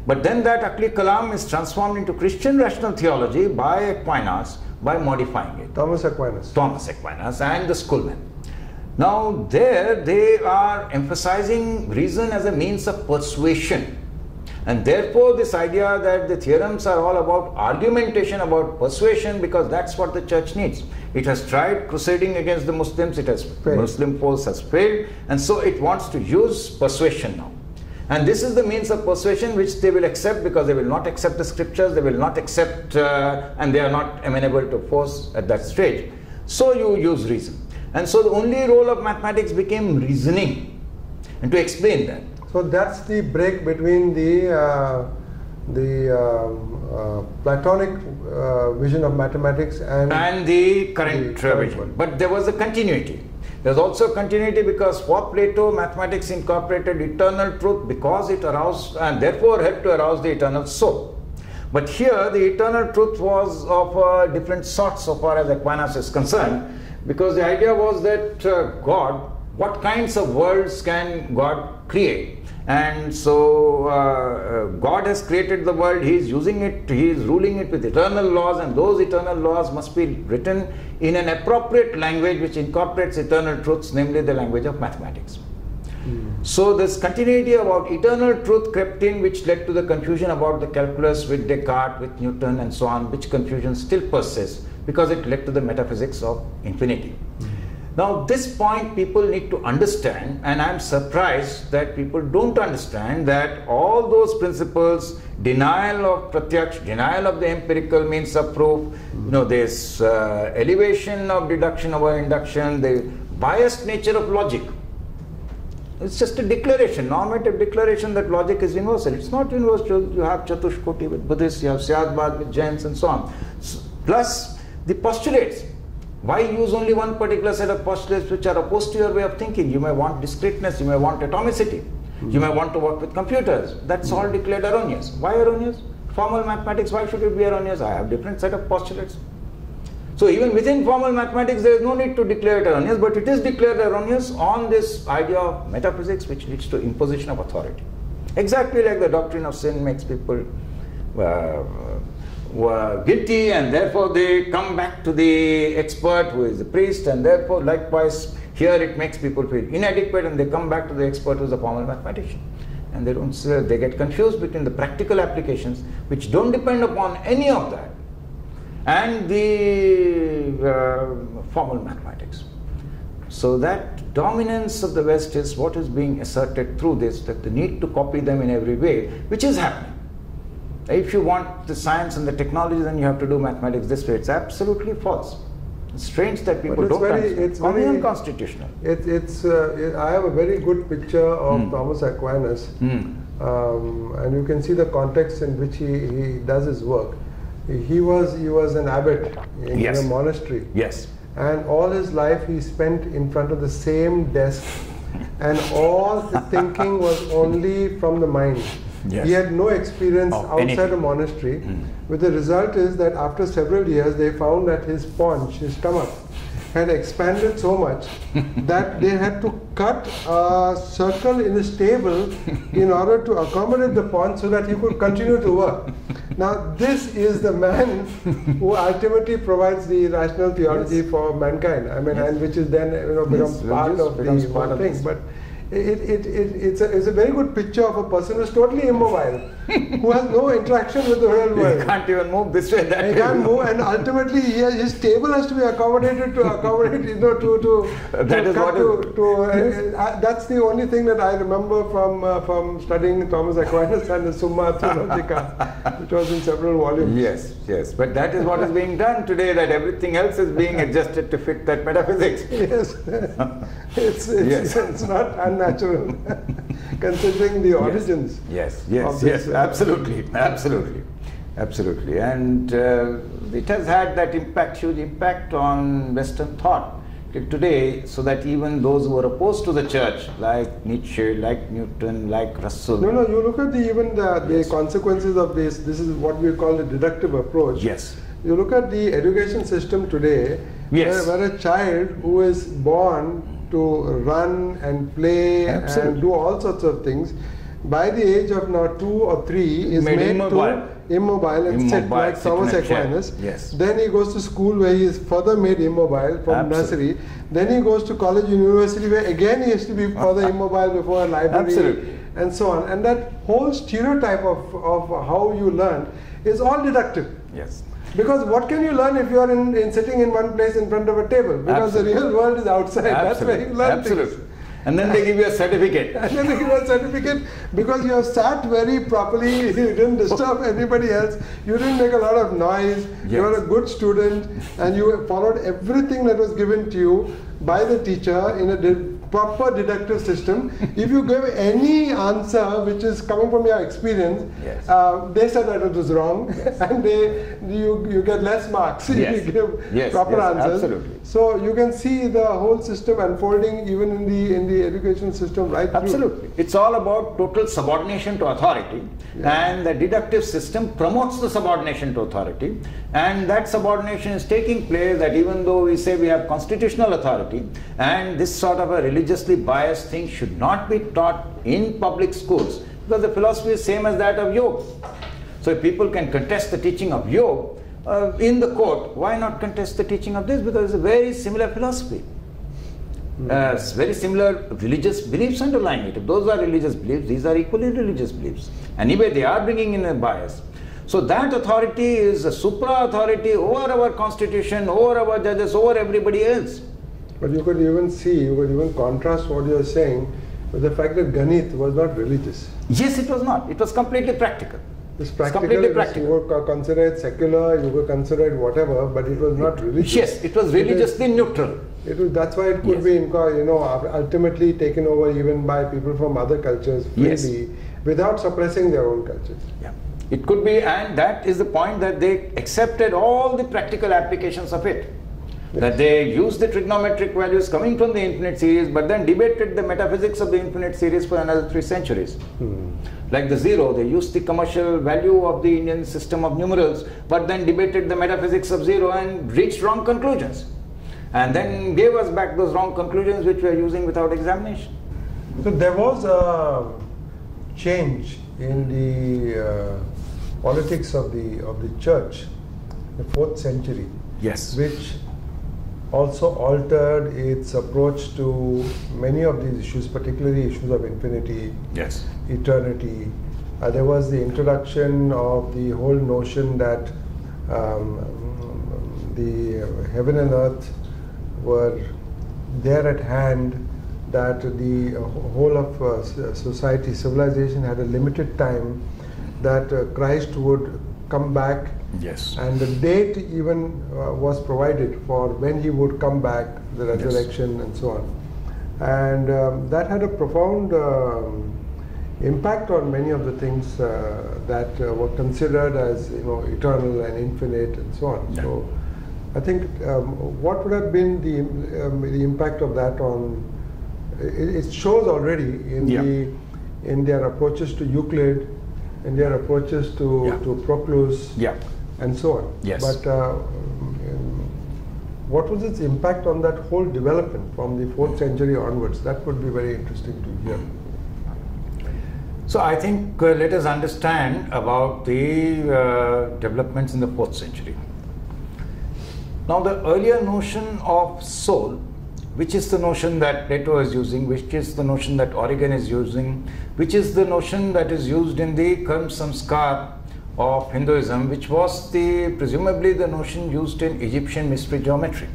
But then that Akli Kalam is transformed into Christian rational theology by Aquinas by modifying it. Thomas Aquinas. Thomas Aquinas and the schoolmen. Now, there they are emphasizing reason as a means of persuasion. And therefore, this idea that the theorems are all about argumentation, about persuasion, because that's what the church needs. It has tried crusading against the Muslims, it has Failed. Muslim force has failed, and so it wants to use persuasion now. And this is the means of persuasion which they will accept because they will not accept the scriptures, they will not accept, uh, and they are not amenable to force at that stage. So you use reason. And so the only role of mathematics became reasoning and to explain that. So that's the break between the uh, the um, uh, Platonic uh, vision of mathematics and, And the current The vision. But there was a continuity. There's also continuity because for Plato, mathematics incorporated eternal truth because it aroused and therefore helped to arouse the eternal soul. But here, the eternal truth was of a different sort so far as Aquinas is concerned, because the idea was that uh, God, what kinds of worlds can God create? And so uh, uh, God has created the world, He is using it, He is ruling it with eternal laws, and those eternal laws must be written in an appropriate language which incorporates eternal truths, namely the language of mathematics. So this continuity about eternal truth crept in, which led to the confusion about the calculus with Descartes, with Newton, and so on, which confusion still persists because it led to the metaphysics of infinity. Now, this point people need to understand, and I'm surprised that people don't understand that all those principles, denial of pratyaksh, denial of the empirical means of proof, you know, this uh, elevation of deduction over induction, the biased nature of logic, it's just a declaration, normative declaration that logic is universal. It's not universal. You have Chatushkoti with Buddhists, you have Syadvad with Jains, and so on. Plus, the postulates. Why use only one particular set of postulates which are opposed to your way of thinking? You may want discreteness, you may want atomicity, you may want to work with computers. That's all declared erroneous. Why erroneous? Formal mathematics, why should it be erroneous? I have different set of postulates. So even within formal mathematics, there is no need to declare it erroneous, but it is declared erroneous on this idea of metaphysics, which leads to imposition of authority. Exactly like the doctrine of sin makes people uh, were guilty, and therefore they come back to the expert who is the priest, and therefore likewise here it makes people feel inadequate, and they come back to the expert who is a formal mathematician. And they don't say, they get confused between the practical applications, which don't depend upon any of that, and the uh, formal mathematics. So that dominance of the West is what is being asserted through this, that the need to copy them in every way, which is happening. If you want the science and the technology, then you have to do mathematics this way. It's absolutely false. It's strange that people it's don't very- understand. it's very- unconstitutional. It, it's uh, I have a very good picture of Hmm. Thomas Aquinas, Hmm. um, and you can see the context in which he, he does his work. He was he was an abbot in Yes. a monastery, Yes. and all his life he spent in front of the same desk, and all the thinking was only from the mind. Yes. He had no experience Of outside anything. a monastery. Mm. But the result is that after several years, they found that his paunch, his stomach, had expanded so much that they had to cut a circle in his table in order to accommodate the pawn so that he could continue to work. Now, this is the man who ultimately provides the rational theology Yes. for mankind. I mean, Yes. and which is then you know becomes Yes, part of the becomes part whole of thing. this. But it, it, it, it's, a, it's a very good picture of a person who's totally immobile, who has no interaction with the real world. can't even move this way, that He way. can't move, and ultimately he has, his table has to be accommodated to accommodate, you know, to to. That to is what to, is- to uh, uh, that's the only thing that I remember from uh, from studying Thomas Aquinas and the Summa Theologica, which was in several volumes. Yes, yes. But that is what is being done today, that everything else is being adjusted to fit that metaphysics. Yes, it's it's, Yes. it's not unnatural, considering the origins. Yes, yes, of yes, uh, absolutely, absolutely, absolutely. And uh, it has had that impact, huge impact on Western thought today, so that even those who are opposed to the church, like Nietzsche, like Newton, like Russell, No, no. You look at the even the, the Yes. consequences of this. This is what we call the deductive approach. yes, You look at the education system today, Yes. where, where a child who is born to run and play Absolutely. and do all sorts of things, by the age of now two or three, is Made made, immobile. to immobile and sit like Thomas. Aquinas. Yes. Then he goes to school where he is further made immobile from Absolutely. nursery. Then he goes to college, university where again he has to be further immobile before a library Absolutely. and so on. And that whole stereotype of, of how you learn is all deductive. yes. Because what can you learn if you are in, in sitting in one place in front of a table? Because Absolutely. the real world is outside. That's where you Absolutely, learn absolutely. things. And then they give you a certificate. And then they give you a certificate because you have sat very properly, you didn't disturb anybody else, you didn't make a lot of noise, you were a good student, and you followed everything that was given to you by the teacher in a proper deductive system. if you give any answer which is coming from your experience, Yes. uh, they said that it was wrong, and they you you get less marks if you give Yes, proper yes, answers. absolutely. So you can see the whole system unfolding even in the in the education system right through. Absolutely. It's all about total subordination to authority, and the deductive system promotes the subordination to authority. And that subordination is taking place that even though we say we have constitutional authority, and this sort of a religiously biased thing should not be taught in public schools, because the philosophy is same as that of yoga. So if people can contest the teaching of yoga uh, in the court, why not contest the teaching of this? Because it's a very similar philosophy uh, very similar religious beliefs underlying it. If those are religious beliefs, these are equally religious beliefs. Anyway, they are bringing in a bias. So that authority is a supra authority over our constitution, over our judges, over everybody else. But you could even see, you could even contrast what you are saying with the fact that Ganit was not religious. Yes, it was not. It was completely practical. It's It's practical. completely practical. You would co- consider it secular, you could consider it whatever, but it was not religious. Yes, it was is- religiously neutral. It was, that's why it could Yes. be, you know, ultimately taken over even by people from other cultures Yes. without suppressing their own cultures. Yeah. It could be, and that is the point that they accepted all the practical applications of it. That they used the trigonometric values coming from the infinite series, but then debated the metaphysics of the infinite series for another three centuries. Like the zero, they used the commercial value of the Indian system of numerals, but then debated the metaphysics of zero and reached wrong conclusions. And then gave us back those wrong conclusions which we are using without examination. So there was a change in the uh, politics of the of the church, the fourth century, Yes. which also altered its approach to many of these issues, particularly issues of infinity, Yes. eternity. Uh, there was the introduction of the whole notion that um, the heaven and earth were there at hand, that the whole of uh, society, civilization had a limited time, that uh, Christ would come back Yes. and the date even uh, was provided for when he would come back, the Yes. resurrection and so on. And um, that had a profound um, impact on many of the things uh, that uh, were considered as you know eternal and infinite and so on. Yeah. So I think um, what would have been the um, the impact of that on it, it shows already in Yeah. the in their approaches to Euclid, in their approaches to Yeah. to Proclus, Yeah. And so on. Yes. But uh, what was its impact on that whole development from the 4th century onwards? That would be very interesting to hear. So I think uh, let us understand about the uh, developments in the 4th century. Now the earlier notion of soul, which is the notion that Plato is using, which is the notion that Origen is using, which is the notion that is used in the Karm Samskar of Hinduism, which was the presumably the notion used in Egyptian mystery geometry.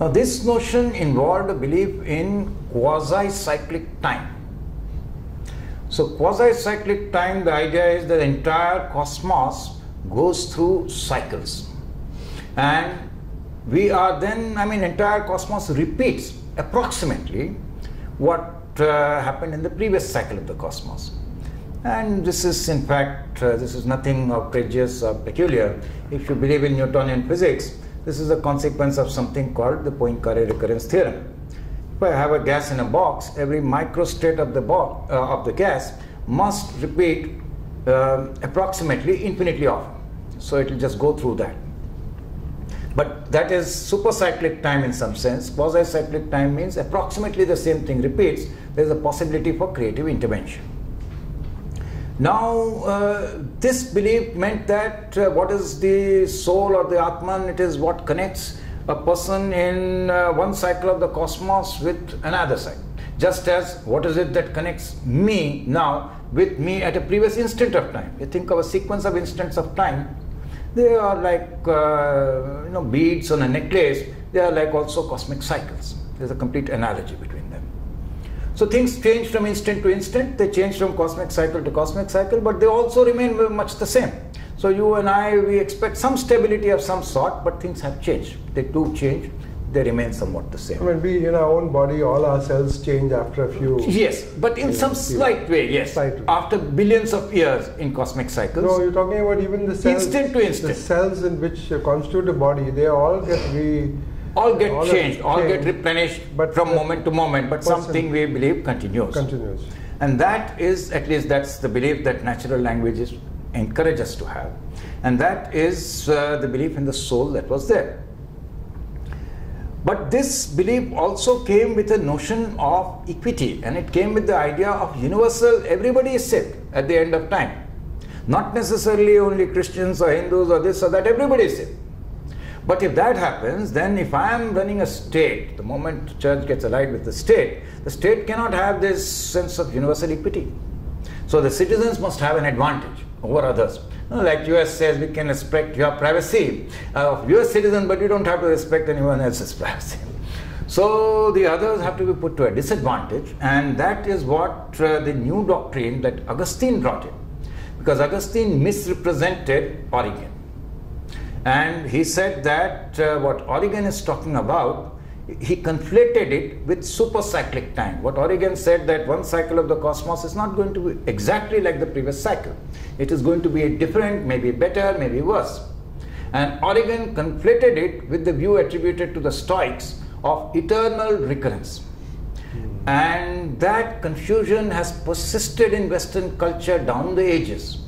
Now, this notion involved a belief in quasi cyclic time. So, quasi cyclic time, the idea is that the entire cosmos goes through cycles. And we are then, I mean, entire cosmos repeats approximately what uh, happened in the previous cycle of the cosmos. And this is, in fact, uh, this is nothing outrageous or peculiar. If you believe in Newtonian physics, this is a consequence of something called the Poincare recurrence theorem. If I have a gas in a box, every microstate of the box uh, of the gas must repeat uh, approximately infinitely often. So it will just go through that. But that is supercyclic time in some sense. Quasi-cyclic time means approximately the same thing repeats. There is a possibility for creative intervention. Now, uh, this belief meant that uh, what is the soul or the Atman? It is what connects a person in uh, one cycle of the cosmos with another cycle. Just as what is it that connects me now with me at a previous instant of time? You think of a sequence of instants of time. They are like uh, you know beads on a necklace. They are like also cosmic cycles. There's a complete analogy between. So things change from instant to instant, they change from cosmic cycle to cosmic cycle, but they also remain much the same. So you and I, we expect some stability of some sort, but things have changed. They do change, they remain somewhat the same. I mean, we in our own body, all our cells change after a few. Yes, but in some slight way, yes. Slight way. After billions of years in cosmic cycles. No, you're talking about even the cells. Instant to instant. The cells in which constitute a body, they all get re all get all changed, all get replenished but from moment to moment, but something we believe continues. Continues. And that is, at least that's the belief that natural languages encourage us to have. And that is uh, the belief in the soul that was there. But this belief also came with a notion of equity and it came with the idea of universal, everybody is saved at the end of time. Not necessarily only Christians or Hindus or this or that, everybody is saved. But if that happens, then if I am running a state, the moment church gets allied with the state, the state cannot have this sense of universal equity. So the citizens must have an advantage over others. Like US says, we can respect your privacy of your citizen, but you don't have to respect anyone else's privacy. So the others have to be put to a disadvantage, and that is what uh, the new doctrine that Augustine brought in. Because Augustine misrepresented Origen. And he said that uh, what Origen is talking about, he conflated it with supercyclic time. What Origen said that one cycle of the cosmos is not going to be exactly like the previous cycle. It is going to be a different, maybe better, maybe worse. And Origen conflated it with the view attributed to the Stoics of eternal recurrence. And that confusion has persisted in Western culture down the ages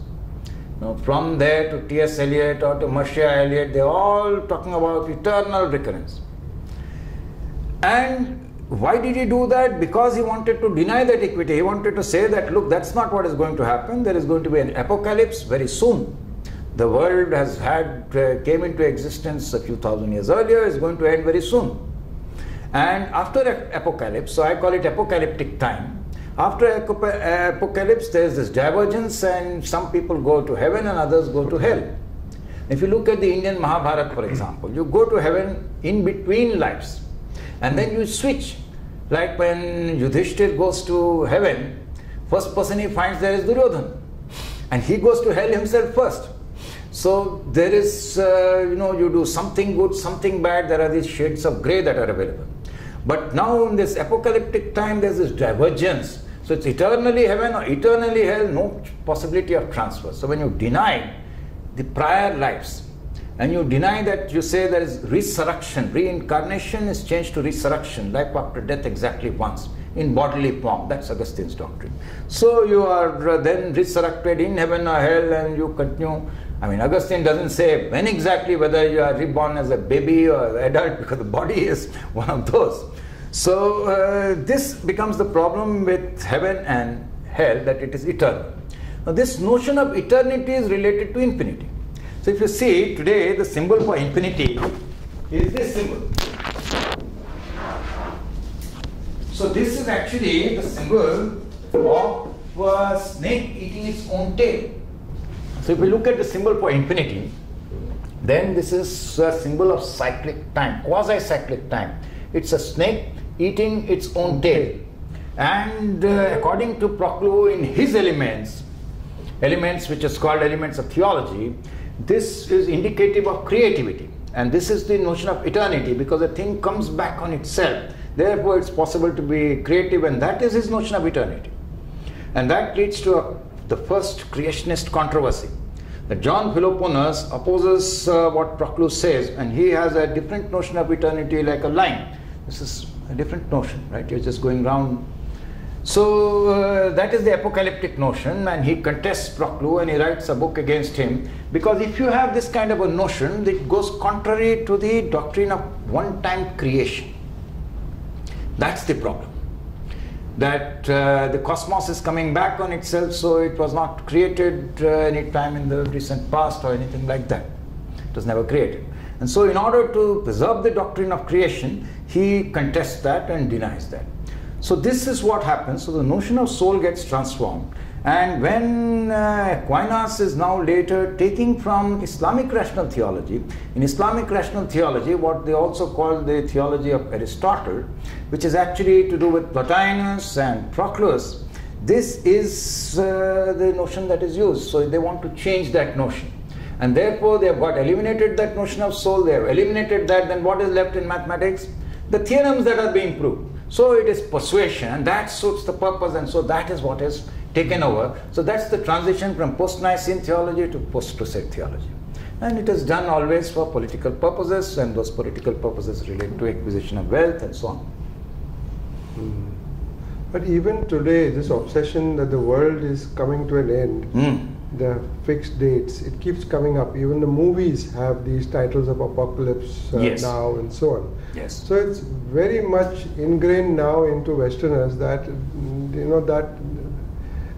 know, from there to T.S. Eliot or to Mircea Eliade, they're all talking about eternal recurrence. And why did he do that? Because he wanted to deny that equity. He wanted to say that, look, that's not what is going to happen. There is going to be an apocalypse very soon. The world has had, uh, came into existence a few thousand years earlier, is going to end very soon. And after apocalypse, so I call it apocalyptic time, after apocalypse, there is this divergence, and some people go to heaven and others go to hell. If you look at the Indian Mahabharata, for example, you go to heaven in between lives, and then you switch. Like when Yudhishthir goes to heaven, first person he finds there is Duryodhan, and he goes to hell himself first. So there is, uh, you know, you do something good, something bad. There are these shades of grey that are available. But now in this apocalyptic time, there's this divergence so it's eternally heaven or eternally hell, no possibility of transfer. So when you deny the prior lives and you deny that you say there is resurrection, reincarnation is changed to resurrection, life after death exactly once in bodily form. That's Augustine's doctrine. So you are uh, then resurrected in heaven or hell and you continue I mean, Augustine doesn't say when exactly whether you are reborn as a baby or adult because the body is one of those. So uh, this becomes the problem with heaven and hell that it is eternal. Now, this notion of eternity is related to infinity. So, if you see today, the symbol for infinity is this symbol. So, this is actually the symbol of a snake eating its own tail. So, if we look at the symbol for infinity, then this is a symbol of cyclic time, quasi cyclic time. It's a snake eating its own tail. And uh, according to Proclus, in his elements, elements which is called elements of theology, this is indicative of creativity. And this is the notion of eternity because a thing comes back on itself. Therefore, it's possible to be creative, and that is his notion of eternity. And that leads to a, the first creationist controversy. That John Philoponus opposes uh, what Proclus says, and he has a different notion of eternity like a line. This is a different notion, right? You're just going round so uh, that is the apocalyptic notion, and he contests Proclus and he writes a book against him because if you have this kind of a notion, it goes contrary to the doctrine of one time creation. That's the problem. That uh, the cosmos is coming back on itself, so it was not created uh, any time in the recent past or anything like that. It was never created. And so, in order to preserve the doctrine of creation, he contests that and denies that. So this is what happens. So the notion of soul gets transformed. And when uh, Aquinas is now later taking from Islamic rational theology, in Islamic rational theology, what they also call the theology of Aristotle, which is actually to do with Plotinus and Proclus, this is uh, the notion that is used. So they want to change that notion. And therefore, they have got eliminated that notion of soul, they have eliminated that, then what is left in mathematics? The theorems that are being proved. So it is persuasion, and that suits the purpose, and so that is what is taken over. So that's the transition from post Nicene theology to post crusade theology. And it is done always for political purposes, and those political purposes relate to acquisition of wealth and so on. Mm. But even today, this obsession that the world is coming to an end, mm. The fixed dates, it keeps coming up. Even the movies have these titles of apocalypse uh, yes. now and so on. Yes. So it's very much ingrained now into Westerners that you know that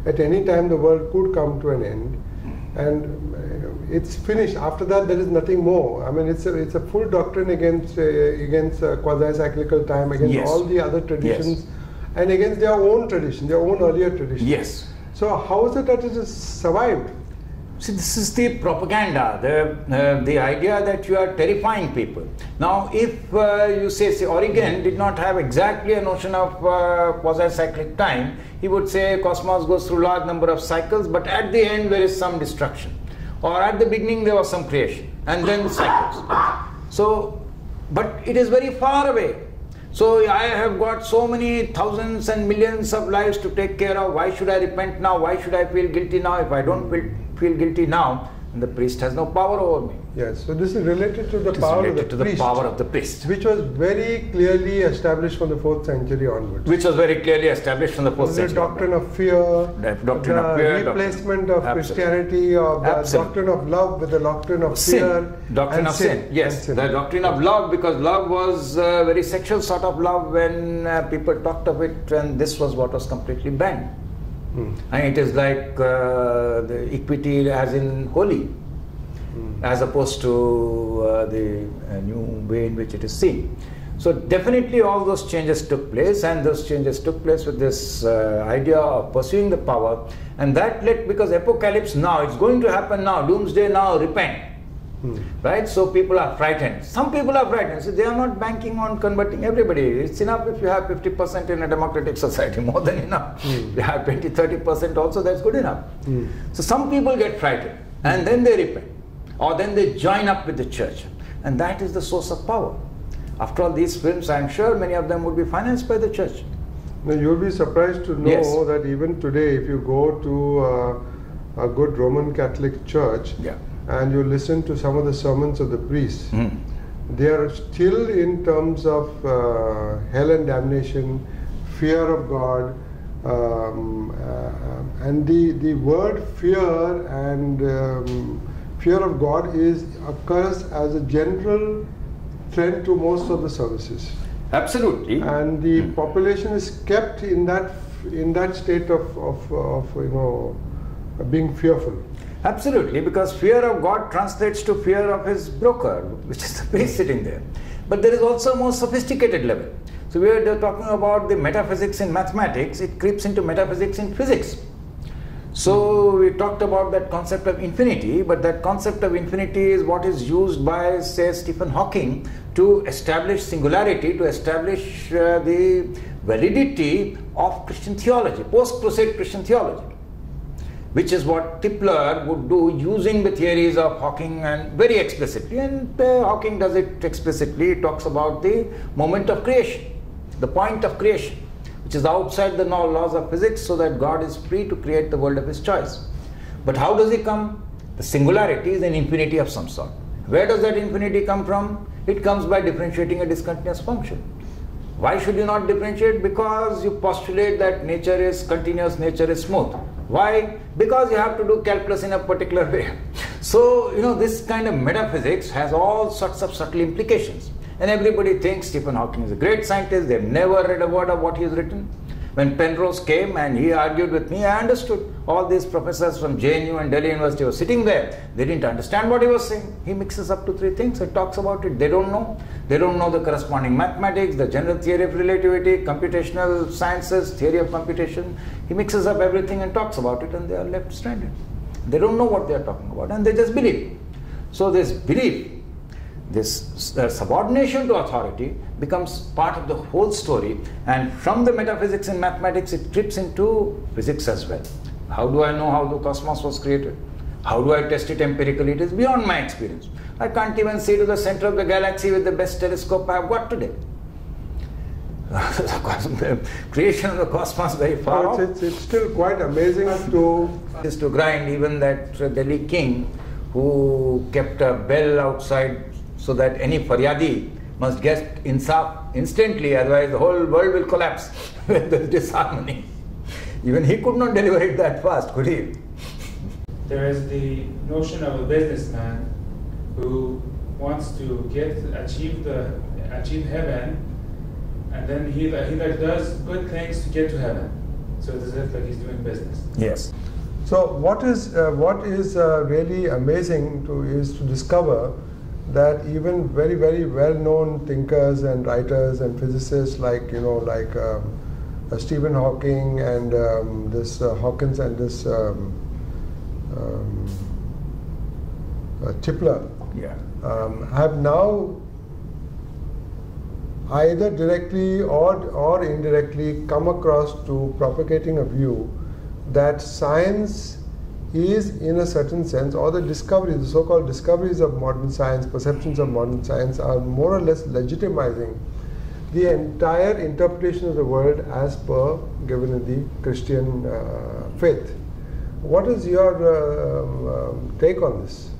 at any time the world could come to an end, and uh, it's finished. After that, there is nothing more. I mean, it's a it's a full doctrine against uh, against uh, quasi-cyclical time, against yes. all the other traditions, yes. and against their own tradition, their own earlier tradition. Yes. So how is it that it has survived? See, this is the propaganda, the, uh, the idea that you are terrifying people. Now, if uh, you say, say, Origen did not have exactly a notion of uh, quasi-cyclic time, he would say cosmos goes through large number of cycles, but at the end there is some destruction. Or at the beginning there was some creation, and then cycles. So, but it is very far away. So I have got so many thousands and millions of lives to take care of. Why should I repent now? Why should I feel guilty now if I don't feel feel guilty now, the priest has no power over me. Yes, so this is related to the power of the to priest, the power of the priest, which was very clearly established from the fourth century onwards. Which was very clearly established from the fourth the century. The doctrine of fear, the doctrine of fear, replacement of Christianity, or the Absolutely. doctrine of love with the doctrine of sin. fear, doctrine of sin. sin. Yes, sin. the doctrine of love because love was a very sexual sort of love when uh, people talked of it, and this was what was completely banned. Mm. And it is like uh, the equity as in holy, mm. as opposed to uh, the uh, new way in which it is seen. So definitely all those changes took place, and those changes took place with this uh, idea of pursuing the power, and that led because apocalypse now it's going to happen now, doomsday now, repent. Hmm. Right? So people are frightened. Some people are frightened. So they are not banking on converting everybody. It's enough if you have 50% in a democratic society, more than enough. Mm. You have 20, 30% also, that's good enough. Mm. So some people get frightened and then they repent. Or then they join up with the church. And that is the source of power. After all, these films, I'm sure many of them would be financed by the church. Now, you'll be surprised to know yes. that even today, if you go to uh, a good Roman Catholic church, yeah and you listen to some of the sermons of the priests, mm. they are still in terms of uh, hell and damnation, fear of God, um, uh, and the, the word fear and um, fear of God is occurs as a general trend to most of the services, Absolutely. and the population is kept in that in that state of, of, of you know being fearful. Absolutely, because fear of God translates to fear of his broker, which is the priest sitting there. But there is also a more sophisticated level. So we are talking about the metaphysics in mathematics, it creeps into metaphysics in physics. So we talked about that concept of infinity, but that concept of infinity is what is used by, say, Stephen Hawking to establish singularity, to establish uh, the validity of Christian theology, post crusade Christian theology, which is what Tipler would do using the theories of Hawking and very explicitly. And uh, Hawking does it explicitly, he talks about the moment of creation, the point of creation which is outside the laws of physics, so that God is free to create the world of his choice. But how does he come? The singularity is an infinity of some sort. Where does that infinity come from? It comes by differentiating a discontinuous function. Why should you not differentiate? Because you postulate that nature is continuous, nature is smooth. Why? Because you have to do calculus in a particular way. So, you know, this kind of metaphysics has all sorts of subtle implications. And everybody thinks Stephen Hawking is a great scientist. They've never read a word of what he has written. When Penrose came and he argued with me, I understood. All these professors from JNU and Delhi University were sitting there. They didn't understand what he was saying. He mixes up two, three things and talks about it. They don't know. They don't know the corresponding mathematics, the general theory of relativity, computational sciences, theory of computation. He mixes up everything and talks about it, and they are left stranded. They don't know what they are talking about, and they just believe. So, this belief this uh, subordination to authority becomes part of the whole story and from the metaphysics and mathematics it trips into physics as well. How do i know how the cosmos was created? How do i test it empirically? It is beyond my experience. I can't even see to the center of the galaxy with the best telescope i have got today. The creation of the cosmos very far No, off. it's, it's, it's still quite amazing to is to grind even that uh, Delhi king who kept a bell outside so that any faryadi must get insaf instantly, otherwise the whole world will collapse with this disharmony. Even he could not deliver it that fast, could he? There is the notion of a businessman who wants to get achieve the achieve heaven, and then he he like does good things to get to heaven. So it's as if like he's doing business. Yes. So what is uh, what is uh, really amazing to is to discover that even very very well known thinkers and writers and physicists like you know like um, uh, Stephen Hawking and um, this uh, Hawkins and this um, um, uh, Tipler Yeah. um, have now either directly or, or indirectly come across to propagating a view that science is in a certain sense or the discoveries the so-called discoveries of modern science perceptions of modern science are more or less legitimizing the entire interpretation of the world as per given in the christian uh, faith what is your uh, um, take on this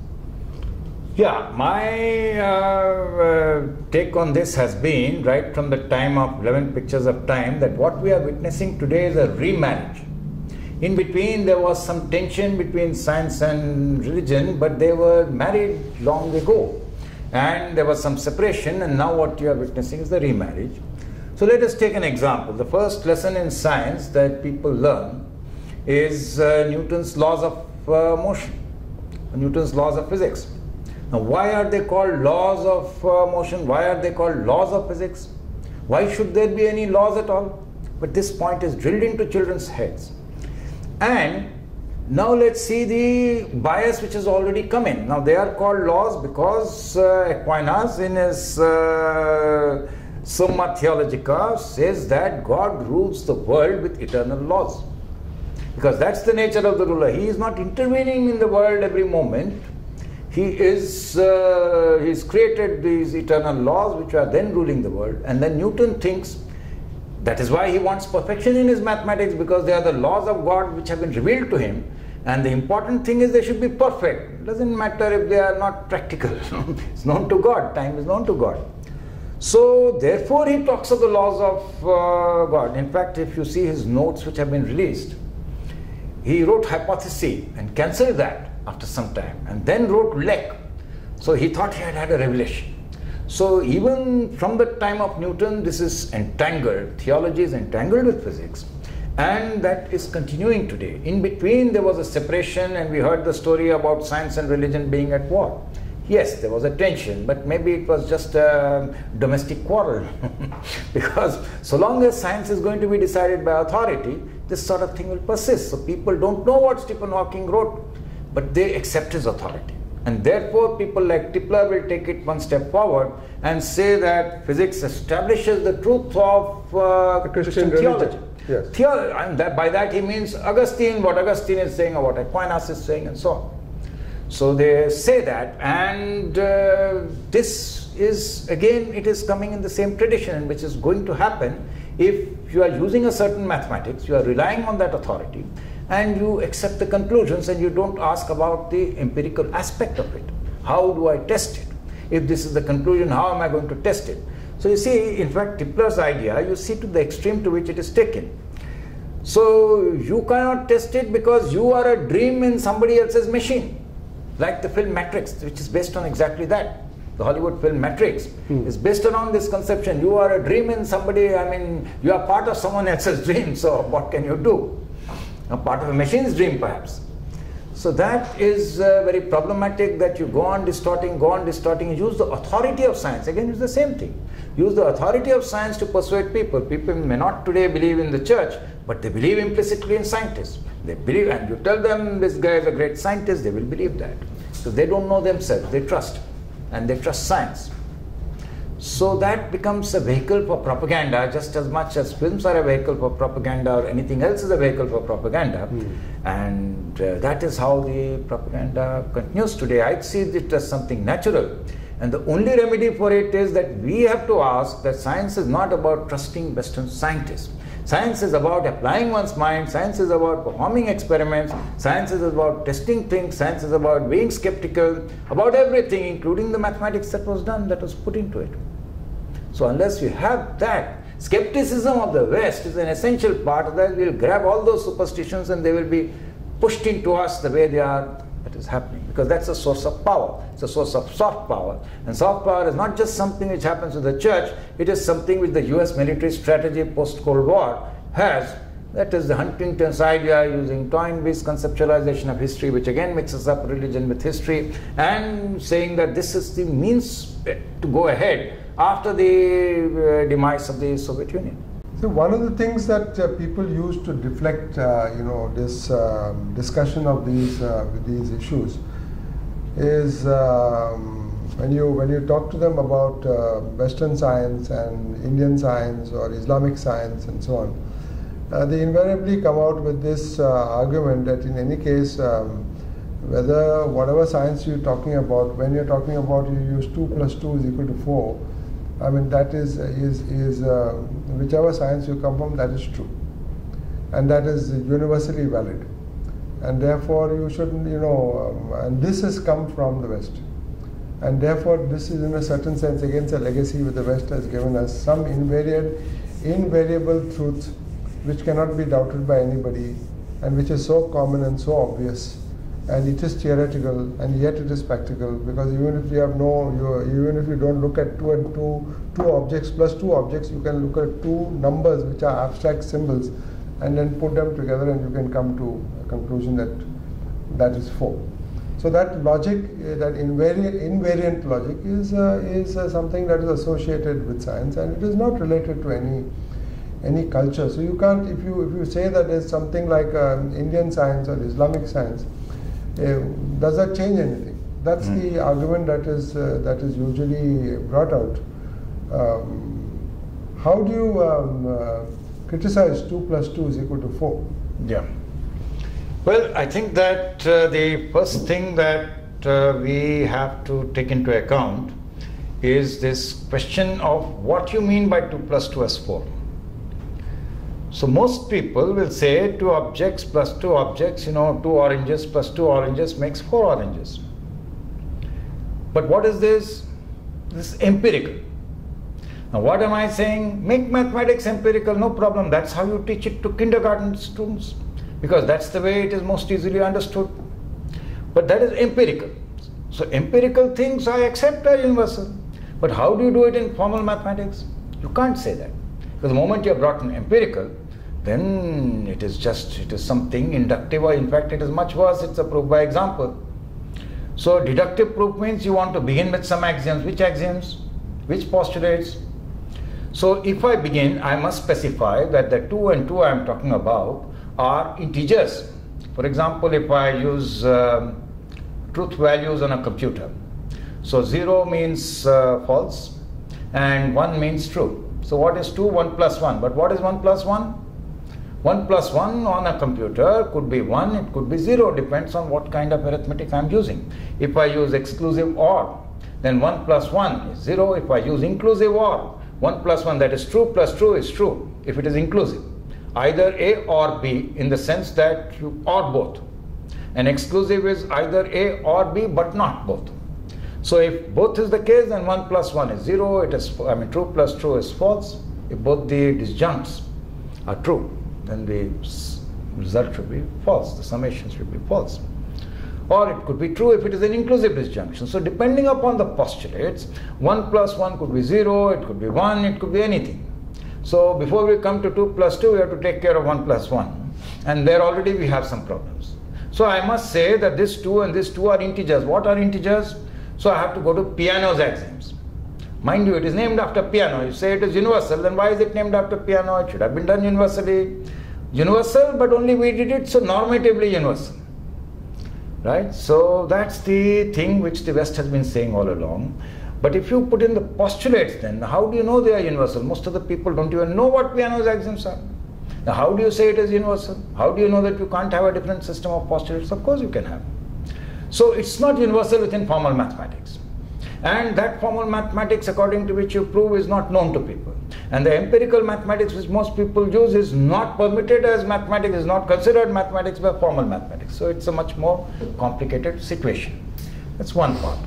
Yeah, my uh, uh, take on this has been right from the time of 11 Pictures of Time that what we are witnessing today is a remarriage. In between, there was some tension between science and religion, but they were married long ago. And there was some separation, and now what you are witnessing is the remarriage. So let us take an example. The first lesson in science that people learn is uh, Newton's laws of uh, motion, Newton's laws of physics. Now, why are they called laws of uh, motion? Why are they called laws of physics? Why should there be any laws at all? But this point is drilled into children's heads. And now let's see the bias which has already come in. Now they are called laws because uh, Aquinas in his uh, Summa Theologica says that God rules the world with eternal laws. Because that's the nature of the ruler. He is not intervening in the world every moment. He is uh, he's created these eternal laws which are then ruling the world. And then Newton thinks that is why he wants perfection in his mathematics because they are the laws of God which have been revealed to him. And the important thing is they should be perfect. It doesn't matter if they are not practical. it's known to God. Time is known to God. So therefore he talks of the laws of uh, God. In fact, if you see his notes which have been released, he wrote hypothesis and cancelled that after some time and then wrote Lex. So he thought he had had a revelation. So even from the time of Newton, this is entangled. Theology is entangled with physics. And that is continuing today. In between, there was a separation, and we heard the story about science and religion being at war. Yes, there was a tension, but maybe it was just a domestic quarrel. because so long as science is going to be decided by authority, this sort of thing will persist. So people don't know what Stephen Hawking wrote, but they accept his authority. And therefore, people like Tipler will take it one step forward and say that physics establishes the truth of uh, Christian, Christian theology. Yes. Theo- and that, by that he means Augustine, what Augustine is saying, or what Aquinas is saying, and so on. So they say that, and uh, this is again, it is coming in the same tradition, which is going to happen if you are using a certain mathematics, you are relying on that authority, and you accept the conclusions and you don't ask about the empirical aspect of it. How do I test it? If this is the conclusion, how am I going to test it? So you see, in fact, Tipler's idea, you see to the extreme to which it is taken. So you cannot test it because you are a dream in somebody else's machine like the film Matrix, which is based on exactly that. The Hollywood film Matrix hmm. is based around this conception. You are a dream in somebody, I mean, you are part of someone else's dream, so what can you do? A part of a machine's dream, perhaps. So that is uh, very problematic that you go on distorting, go on distorting, use the authority of science. Again, it's the same thing. Use the authority of science to persuade people. People may not today believe in the church, but they believe implicitly in scientists. They believe, and you tell them this guy is a great scientist, they will believe that. So they don't know themselves, they trust, and they trust science. So that becomes a vehicle for propaganda just as much as films are a vehicle for propaganda or anything else is a vehicle for propaganda. Mm. And uh, that is how the propaganda continues today. I see it as something natural. And the only remedy for it is that we have to ask that science is not about trusting Western scientists. Science is about applying one's mind, science is about performing experiments, science is about testing things, science is about being skeptical about everything, including the mathematics that was done, that was put into it. So, unless you have that, skepticism of the West is an essential part of that. We'll grab all those superstitions and they will be pushed into us the way they are that is happening because that's a source of power. It's a source of soft power. And soft power is not just something which happens with the church, it is something which the US military strategy post Cold War has. That is the Huntington's idea using Toynbee's conceptualization of history, which again mixes up religion with history, and saying that this is the means to go ahead after the uh, demise of the Soviet Union. So one of the things that uh, people use to deflect, uh, you know, this um, discussion of these uh, these issues is um, when you when you talk to them about uh, Western science and Indian science or Islamic science and so on, uh, they invariably come out with this argument that in any case, um, whether whatever science you're talking about, when you're talking about you use two plus two is equal to four I mean, that is, is, is uh, whichever science you come from, that is true. And that is universally valid. And therefore, you shouldn't, you know, um, and this has come from the West. And therefore, this is in a certain sense, against a legacy which the West has given us some invariant, invariable truth which cannot be doubted by anybody and which is so common and so obvious and it is theoretical and yet it is practical because even if you have no even if you don't look at two and two two objects plus two objects you can look at two numbers which are abstract symbols and then put them together and you can come to a conclusion that that is four. So that logic uh, that invariant invariant logic is uh, is uh, something that is associated with science and it is not related to any any culture. So you can't if you if you say that there's something like um, indian science or islamic science uh, does that change anything? That's mm. the argument that is uh, that is usually brought out. Um, how do you um, uh, criticize two plus two is equal to four? Yeah. Well, I think that uh, the first thing that uh, we have to take into account is this question of what you mean by 2 plus 2 as 4. So most people will say two objects plus two objects, you know, two oranges plus two oranges makes four oranges. But what is this? This is empirical. Now what am I saying? Make mathematics empirical, no problem. That's how you teach it to kindergarten students because that's the way it is most easily understood. But that is empirical. So empirical things I accept are universal. But how do you do it in formal mathematics? You can't say that. Because the moment you have brought in empirical, then it is just, it is something inductive or in fact it is much worse, it's a proof by example. So deductive proof means you want to begin with some axioms. Which axioms? Which postulates? So if I begin, I must specify that the 2 and 2 I am talking about are integers. For example, if I use um, truth values on a computer, so 0 means uh, false and 1 means true. So what is 2? 1 plus 1. But what is 1 plus 1? 1 plus 1 on a computer could be 1, it could be 0, depends on what kind of arithmetic I am using. If I use exclusive OR, then 1 plus 1 is 0. If I use inclusive OR, 1 plus 1 that is true plus true is true if it is inclusive. Either A or B in the sense that you or both. An exclusive is either A or B but not both. So if both is the case, then 1 plus 1 is 0, it is, I mean, true plus true is false. If both the disjuncts are true, then the result should be false, the summation should be false. Or it could be true if it is an inclusive disjunction. So depending upon the postulates, 1 plus 1 could be 0, it could be 1, it could be anything. So before we come to 2 plus 2, we have to take care of 1 plus 1. And there already we have some problems. So I must say that this 2 and this 2 are integers. What are integers? So I have to go to Peano's axioms. Mind you, it is named after Peano. You say it is universal, then why is it named after Peano? It should have been done universally. Universal, but only we did it so normatively universal. Right? So that's the thing which the West has been saying all along. But if you put in the postulates, then how do you know they are universal? Most of the people don't even know what Peano's axioms are. Now, how do you say it is universal? How do you know that you can't have a different system of postulates? Of course, you can have. So it's not universal within formal mathematics. And that formal mathematics according to which you prove is not known to people. And the empirical mathematics which most people use is not permitted as mathematics, is not considered mathematics by formal mathematics. So it's a much more complicated situation. That's one part.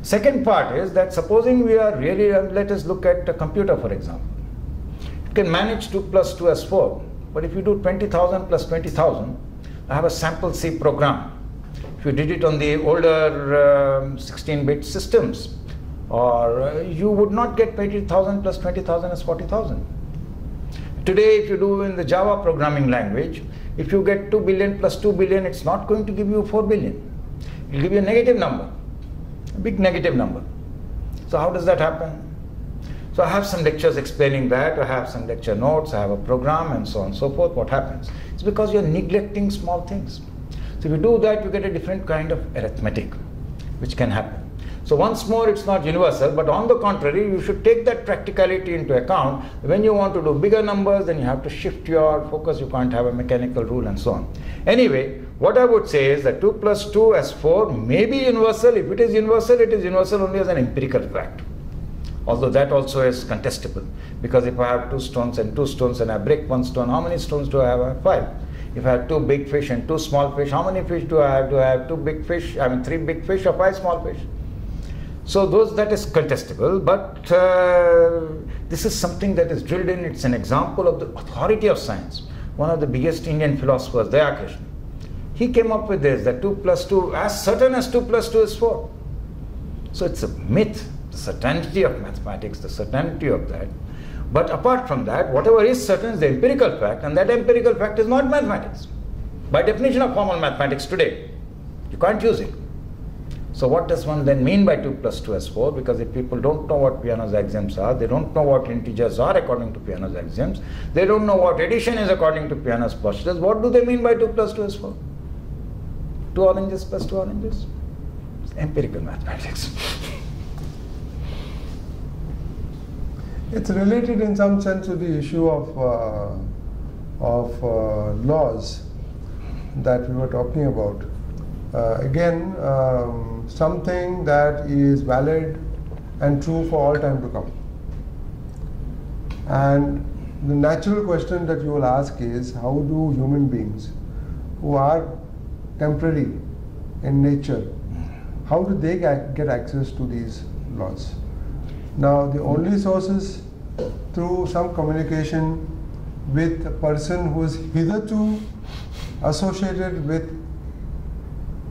Second part is that supposing we are really, uh, let us look at a computer for example. It can manage 2 plus 2 as 4, but if you do 20,000 plus 20,000, I have a sample C program you did it on the older 16-bit um, systems, or uh, you would not get 20,000 plus 20,000 as 40,000. Today, if you do in the Java programming language, if you get 2 billion plus 2 billion, it's not going to give you 4 billion. It will give you a negative number, a big negative number. So how does that happen? So I have some lectures explaining that, I have some lecture notes, I have a program and so on and so forth. What happens? It's because you're neglecting small things. So if you do that, you get a different kind of arithmetic which can happen. So once more, it's not universal, but on the contrary, you should take that practicality into account. When you want to do bigger numbers, then you have to shift your focus. You can't have a mechanical rule and so on. Anyway, what I would say is that 2 plus 2 as 4 may be universal. If it is universal, it is universal only as an empirical fact. Although that also is contestable. Because if I have two stones and two stones and I break one stone, how many stones do I have? I have five. If I have two big fish and two small fish, how many fish do I have? Do I have two big fish? I mean, three big fish or five small fish? So those that is contestable, but uh, this is something that is drilled in. It's an example of the authority of science. One of the biggest Indian philosophers, Daya Krishna, he came up with this: that two plus two, as certain as two plus two is four. So it's a myth, the certainty of mathematics, the certainty of that. But apart from that, whatever is certain is the empirical fact, and that empirical fact is not mathematics. By definition of formal mathematics today, you can't use it. So what does one then mean by 2 plus 2 is 4? Because if people don't know what Peano's axioms are, they don't know what integers are according to Peano's axioms, they don't know what addition is according to Peano's postulates, what do they mean by 2 plus 2 is 4? 2 oranges plus 2 oranges? It's empirical mathematics. It's related in some sense to the issue of, uh, of uh, laws that we were talking about. Uh, again, um, something that is valid and true for all time to come. And the natural question that you will ask is how do human beings who are temporary in nature, how do they get access to these laws? Now, the only source is through some communication with a person who is hitherto associated with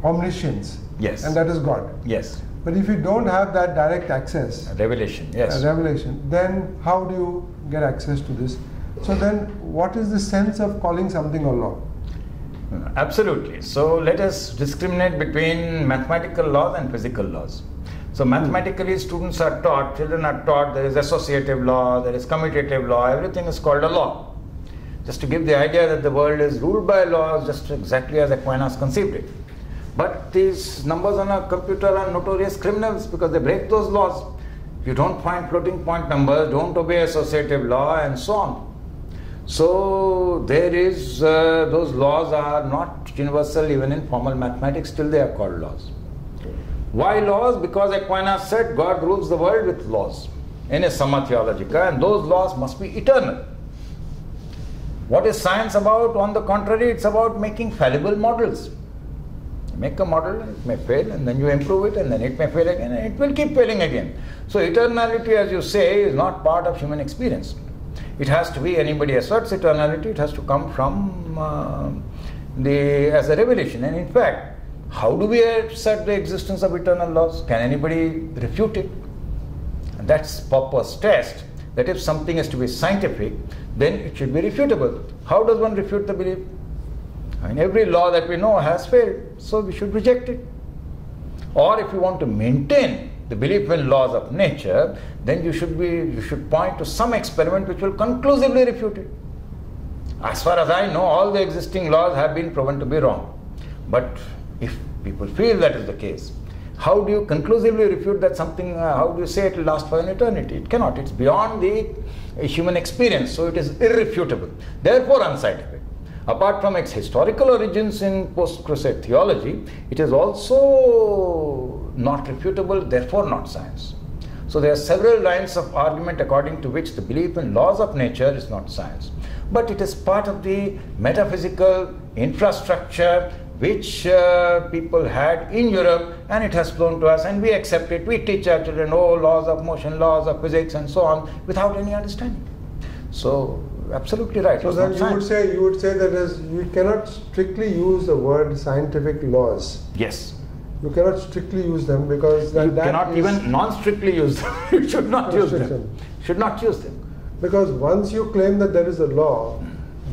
omniscience. Yes. And that is God. Yes. But if you don't have that direct access, a Revelation. Yes. revelation, then how do you get access to this? So then, what is the sense of calling something a law? Absolutely. So let us discriminate between mathematical laws and physical laws. So mathematically, students are taught, children are taught there is associative law, there is commutative law, everything is called a law. Just to give the idea that the world is ruled by laws, just exactly as Aquinas conceived it. But these numbers on a computer are notorious criminals because they break those laws. You don't find floating point numbers, don't obey associative law, and so on. So there is uh, those laws are not universal even in formal mathematics. Still, they are called laws. Why laws? Because Aquinas said God rules the world with laws in his Summa Theologica, and those laws must be eternal. What is science about? On the contrary, it's about making fallible models. You make a model, it may fail, and then you improve it, and then it may fail again, and it will keep failing again. So, eternality, as you say, is not part of human experience. It has to be, anybody asserts eternality, it has to come from uh, the as a revelation. And in fact, how do we assert the existence of eternal laws? Can anybody refute it? And that's Popper's test that if something is to be scientific, then it should be refutable. How does one refute the belief? I mean, every law that we know has failed, so we should reject it. Or if you want to maintain the belief in laws of nature, then you should be you should point to some experiment which will conclusively refute it. As far as I know, all the existing laws have been proven to be wrong. But if people feel that is the case, how do you conclusively refute that something, uh, how do you say it will last for an eternity? It cannot. It's beyond the uh, human experience, so it is irrefutable, therefore unscientific. Apart from its historical origins in post crusade theology, it is also not refutable, therefore not science. So there are several lines of argument according to which the belief in laws of nature is not science. But it is part of the metaphysical infrastructure which uh, people had in Europe and it has flown to us and we accept it. We teach our children, oh, laws of motion, laws of physics and so on without any understanding. So absolutely right. So it's then you science. would say you would say that is you cannot strictly use the word scientific laws. Yes. You cannot strictly use them because that, You that cannot even non-strictly use them. you should not use them. Should not use them. because once you claim that there is a law,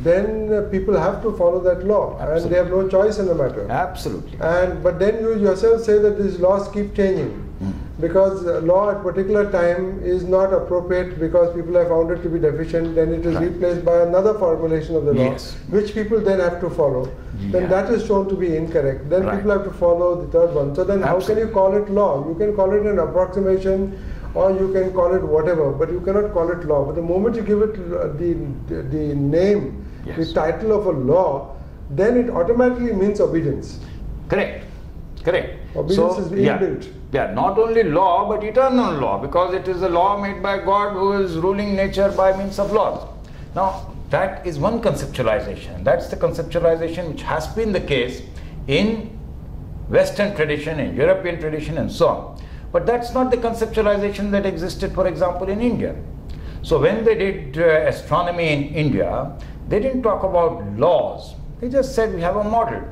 then uh, people have to follow that law and they have no choice in the matter. Absolutely. And but then you yourself say that these laws keep changing Hmm. because uh, law at particular time is not appropriate because people have found it to be deficient. Then it is Right. replaced by another formulation of the law, Yes. which people then have to follow. Then that is shown to be incorrect. Then Right. people have to follow the third one. So then, how can you call it law? You can call it an approximation. Or you can call it whatever, but you cannot call it law. But the moment you give it uh, the the, the name, Yes. the title of a law, then it automatically means obedience. Correct. Correct. Obedience is yeah, inbuilt. yeah, not only law but eternal law because it is a law made by God who is ruling nature by means of laws. Now, that is one conceptualization. That's the conceptualization which has been the case in Western tradition, in European tradition, and so on. But that's not the conceptualization that existed, for example, in India. So when they did uh, astronomy in India, they didn't talk about laws. They just said we have a model.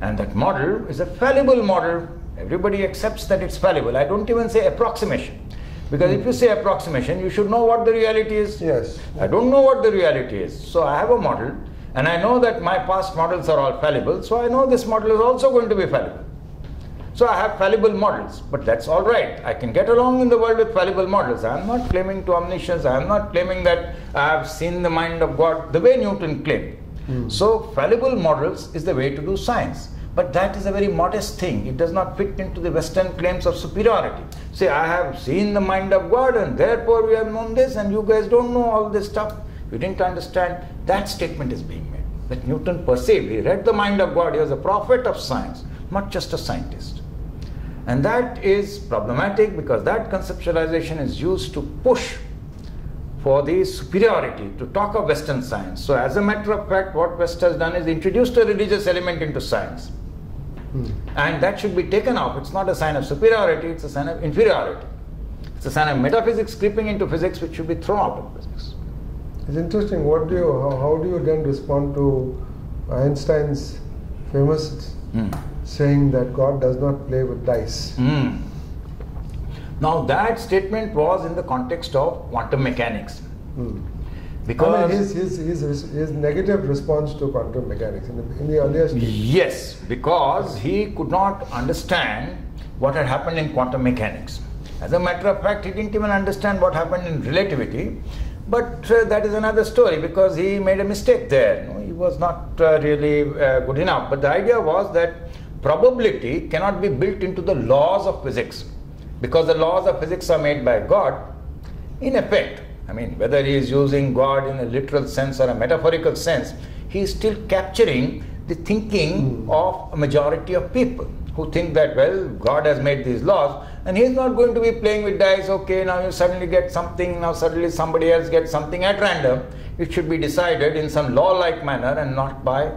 And that model is a fallible model. Everybody accepts that it's fallible. I don't even say approximation. Because if you say approximation, you should know what the reality is. Yes. I don't know what the reality is. So I have a model, and I know that my past models are all fallible, so I know this model is also going to be fallible. So I have fallible models, but that's all right. I can get along in the world with fallible models. I am not claiming to omniscience. I am not claiming that I have seen the mind of God the way Newton claimed. Hmm. So fallible models is the way to do science. But that is a very modest thing. It does not fit into the Western claims of superiority. Say, I have seen the mind of God and therefore we have known this and you guys don't know all this stuff. You didn't understand. That statement is being made. That Newton perceived. He read the mind of God. He was a prophet of science, not just a scientist. And that is problematic because that conceptualization is used to push for the superiority, to talk of Western science. So, as a matter of fact, what West has done is introduced a religious element into science. And that should be taken off. It's not a sign of superiority, it's a sign of inferiority. It's a sign of metaphysics creeping into physics, which should be thrown out of physics. It's interesting. What do you? How, how do you then respond to Einstein's famous Hmm. Saying that God does not play with dice. Mm. Now that statement was in the context of quantum mechanics. Mm. Because I mean, his, his, his, his negative response to quantum mechanics in the, in the earlier stage. Yes, because he could not understand what had happened in quantum mechanics. As a matter of fact, he didn't even understand what happened in relativity. But uh, that is another story because he made a mistake there. You know, he was not uh, really uh, good enough. But the idea was that probability cannot be built into the laws of physics because the laws of physics are made by God. In effect, I mean, whether he is using God in a literal sense or a metaphorical sense, he is still capturing the thinking mm. of a majority of people who think that, well, God has made these laws and he is not going to be playing with dice, okay, now you suddenly get something, now suddenly somebody else gets something at random. It should be decided in some law like manner and not by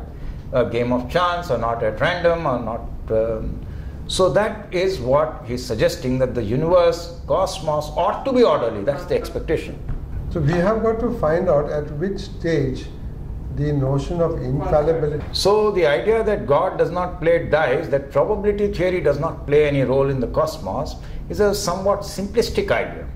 a game of chance or not at random or not. Um, so that is what he's suggesting that the universe, cosmos ought to be orderly. That's the expectation. So we have got to find out at which stage the notion of infallibility. So the idea that God does not play dice, that probability theory does not play any role in the cosmos, is a somewhat simplistic idea.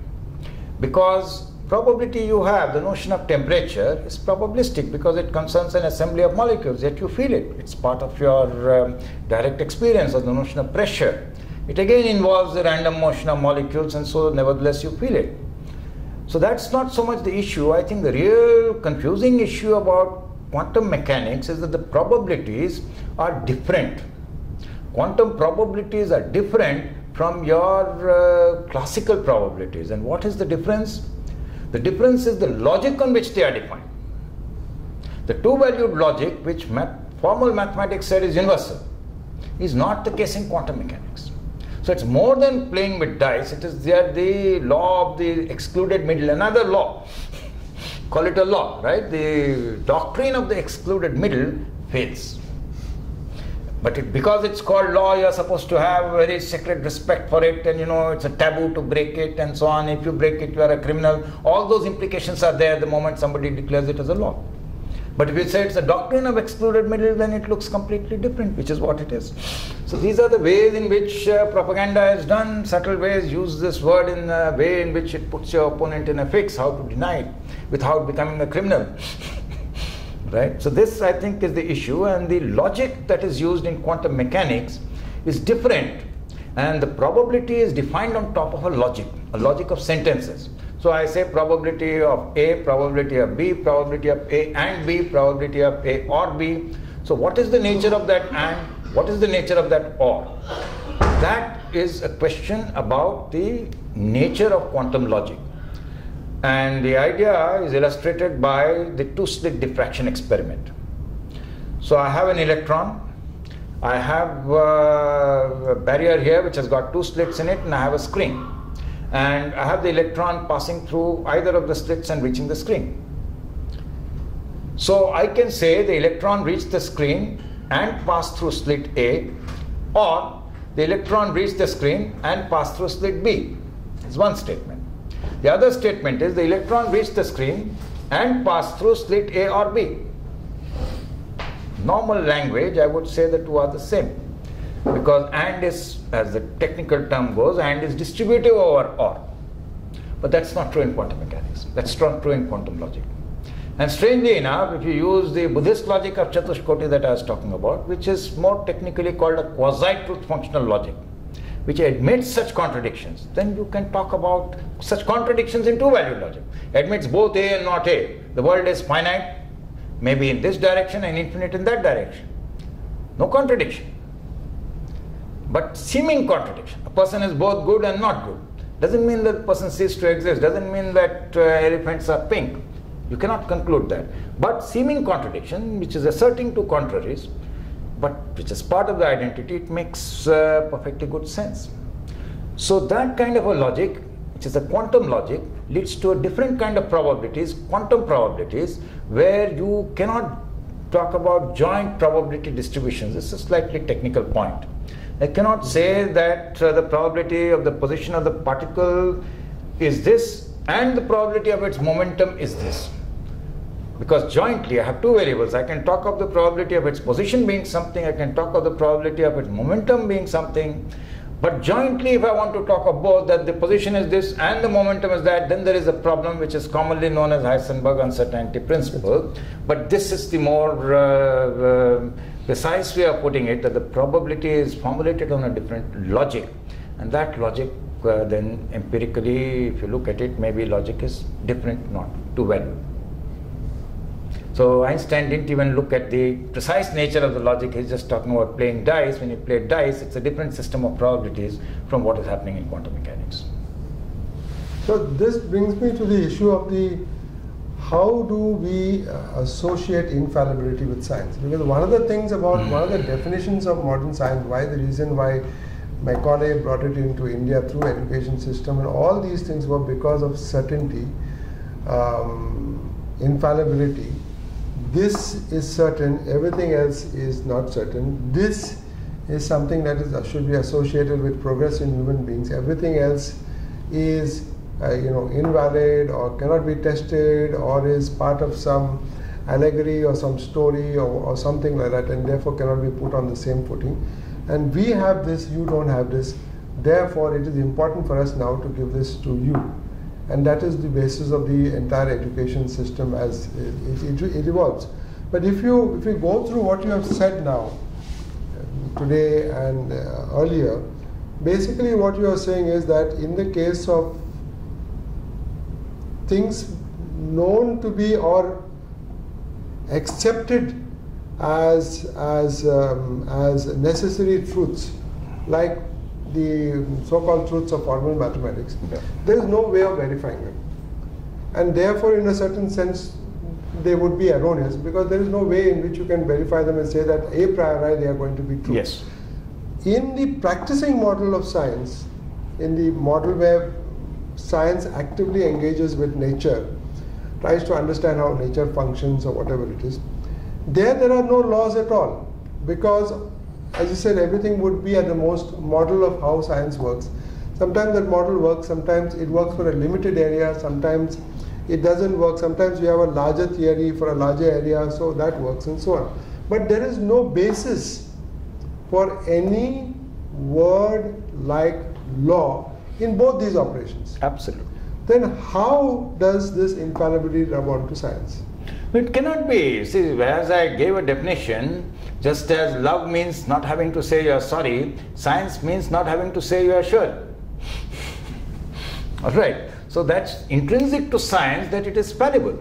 Because probability you have, the notion of temperature, is probabilistic because it concerns an assembly of molecules, yet you feel it. It's part of your um, direct experience of the notion of pressure. It again involves the random motion of molecules, and so nevertheless you feel it. So that's not so much the issue. I think the real confusing issue about quantum mechanics is that the probabilities are different. Quantum probabilities are different from your uh, classical probabilities. And what is the difference? The difference is the logic on which they are defined. The two valued logic, which formal mathematics said is universal, is not the case in quantum mechanics. So it's more than playing with dice, it is there the law of the excluded middle, another law. Call it a law, right? The doctrine of the excluded middle fails. But it, because it's called law, you are supposed to have a very sacred respect for it, and you know it's a taboo to break it, and so on. If you break it, you are a criminal. All those implications are there the moment somebody declares it as a law. But if you say it's a doctrine of excluded middle, then it looks completely different, which is what it is. So these are the ways in which uh, propaganda is done. Subtle ways use this word in a way in which it puts your opponent in a fix, how to deny it without becoming a criminal. right? So this, I think, is the issue, and the logic that is used in quantum mechanics is different, and the probability is defined on top of a logic, a logic of sentences. So I say probability of A, probability of B, probability of A and B, probability of A or B. So what is the nature of that and? What is the nature of that or? That is a question about the nature of quantum logic. And the idea is illustrated by the two-slit diffraction experiment. So I have an electron, I have uh, a barrier here which has got two slits in it and I have a screen and I have the electron passing through either of the slits and reaching the screen. So I can say the electron reached the screen and passed through slit A, or the electron reached the screen and passed through slit B. It's one statement. The other statement is the electron reached the screen and passed through slit A or B. Normal language, I would say the two are the same because and is, as the technical term goes, and is distributive over or. But that's not true in quantum mechanics. That's not true in quantum logic. And strangely enough, if you use the Buddhist logic of Chatushkoti that I was talking about, which is more technically called a quasi-truth functional logic, which admits such contradictions, then you can talk about such contradictions in two-valued logic. Admits both A and not A. The world is finite, maybe in this direction and infinite in that direction. No contradiction but seeming contradiction. A person is both good and not good. Doesn't mean that person ceases to exist, doesn't mean that uh, elephants are pink. You cannot conclude that. But seeming contradiction, which is asserting two contraries, but which is part of the identity, it makes uh, perfectly good sense. So that kind of a logic, which is a quantum logic, leads to a different kind of probabilities, quantum probabilities, where you cannot talk about joint probability distributions. This is a slightly technical point. I cannot say that uh, the probability of the position of the particle is this and the probability of its momentum is this. Because jointly I have two variables. I can talk of the probability of its position being something, I can talk of the probability of its momentum being something. But jointly, if I want to talk of both, that the position is this and the momentum is that, then there is a problem which is commonly known as Heisenberg uncertainty principle. But this is the more uh, uh, precise way of putting it that the probability is formulated on a different logic. And that logic, uh, then empirically, if you look at it, maybe logic is different, not too well. So Einstein didn't even look at the precise nature of the logic. He's just talking about playing dice. When you play dice, it's a different system of probabilities from what is happening in quantum mechanics. So this brings me to the issue of the how do we uh, associate infallibility with science? Because one of the things about one of the definitions of modern science, why the reason why Macaulay brought it into India through education system and all these things were because of certainty, um, infallibility, this is certain, everything else is not certain. This is something that is, should be associated with progress in human beings. Everything else is, uh, you know, invalid or cannot be tested or is part of some allegory or some story or, or something like that, and therefore cannot be put on the same footing. And we have this, you don't have this. Therefore, it is important for us now to give this to you and that is the basis of the entire education system as it, it, it, evolves. But if you if you go through what you have said now, today and uh, earlier, basically what you are saying is that in the case of things known to be or accepted as as um, as necessary truths, like the so-called truths of formal mathematics, yeah. there is no way of verifying them. And therefore, in a certain sense, they would be erroneous because there is no way in which you can verify them and say that a priori they are going to be true. Yes. In the practicing model of science, in the model where science actively engages with nature, tries to understand how nature functions or whatever it is, there there are no laws at all because as you said, everything would be at the most model of how science works. Sometimes that model works, sometimes it works for a limited area, sometimes it doesn't work, sometimes we have a larger theory for a larger area, so that works and so on. But there is no basis for any word like law in both these operations. Absolutely. Then how does this infallibility rub onto science? It cannot be. See, as I gave a definition, just as love means not having to say you're sorry, science means not having to say you're sure. Alright, so that's intrinsic to science that it is fallible.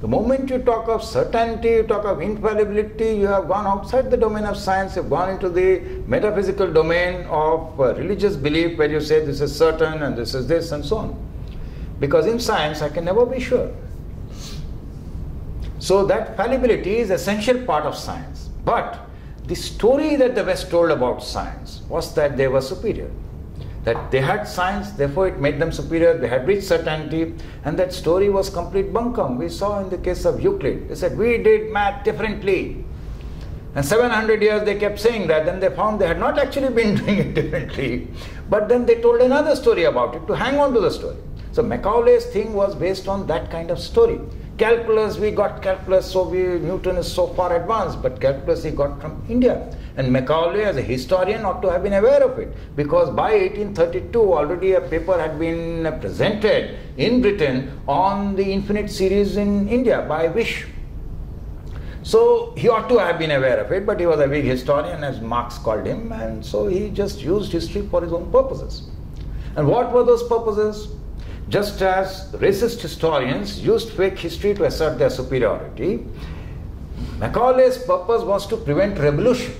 The moment you talk of certainty, you talk of infallibility, you have gone outside the domain of science, you've gone into the metaphysical domain of uh, religious belief where you say this is certain and this is this and so on. Because in science, I can never be sure. So that fallibility is essential part of science. But the story that the West told about science was that they were superior. That they had science, therefore it made them superior, they had reached certainty, and that story was complete bunkum. We saw in the case of Euclid. They said, We did math differently. And 700 years they kept saying that, then they found they had not actually been doing it differently. But then they told another story about it to hang on to the story. So Macaulay's thing was based on that kind of story calculus, we got calculus, so we, Newton is so far advanced, but calculus he got from India. And Macaulay, as a historian, ought to have been aware of it because by 1832 already a paper had been presented in Britain on the infinite series in India by Whish. So he ought to have been aware of it, but he was a big historian, as Marx called him, and so he just used history for his own purposes. And what were those purposes? Just as racist historians used fake history to assert their superiority, Macaulay's purpose was to prevent revolution.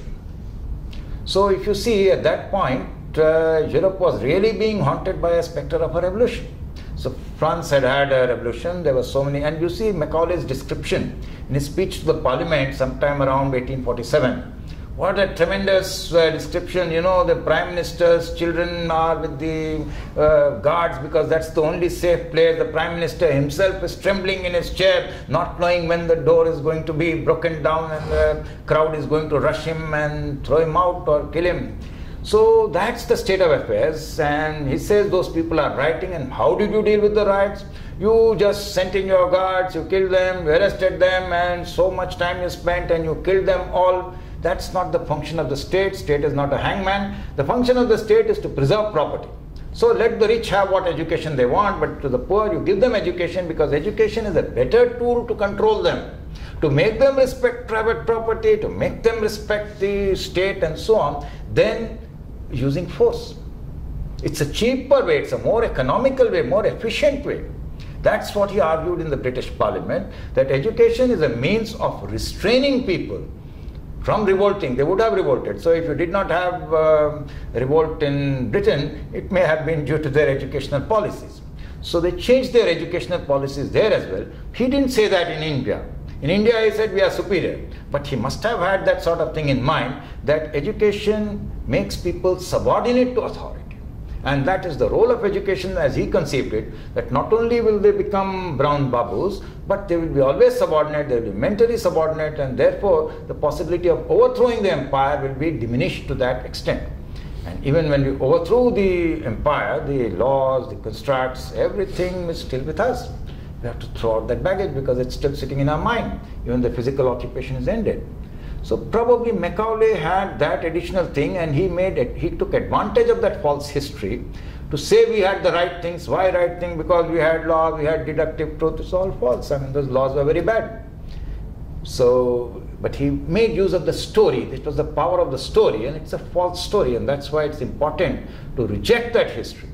So, if you see at that point, uh, Europe was really being haunted by a specter of a revolution. So, France had had a revolution, there were so many, and you see Macaulay's description in his speech to the parliament sometime around 1847 what a tremendous uh, description. You know, the prime minister's children are with the uh, guards because that's the only safe place. The prime minister himself is trembling in his chair, not knowing when the door is going to be broken down and the crowd is going to rush him and throw him out or kill him. So that's the state of affairs. And he says those people are rioting. And how did you deal with the riots? You just sent in your guards, you killed them, you arrested them, and so much time you spent and you killed them all. That's not the function of the state. State is not a hangman. The function of the state is to preserve property. So let the rich have what education they want, but to the poor you give them education because education is a better tool to control them, to make them respect private property, to make them respect the state and so on, than using force. It's a cheaper way, it's a more economical way, more efficient way. That's what he argued in the British Parliament that education is a means of restraining people from revolting. They would have revolted. So, if you did not have uh, revolt in Britain, it may have been due to their educational policies. So, they changed their educational policies there as well. He didn't say that in India. In India, he said we are superior. But he must have had that sort of thing in mind that education makes people subordinate to authority. And that is the role of education as he conceived it, that not only will they become brown babus, but they will be always subordinate, they will be mentally subordinate, and therefore the possibility of overthrowing the empire will be diminished to that extent. And even when we overthrow the empire, the laws, the constructs, everything is still with us. We have to throw out that baggage because it's still sitting in our mind, even the physical occupation is ended. So probably Macaulay had that additional thing and he made it, he took advantage of that false history to say we had the right things. Why right thing? Because we had law, we had deductive truth. It's all false. I mean, those laws were very bad. So, but he made use of the story. It was the power of the story, and it's a false story, and that's why it's important to reject that history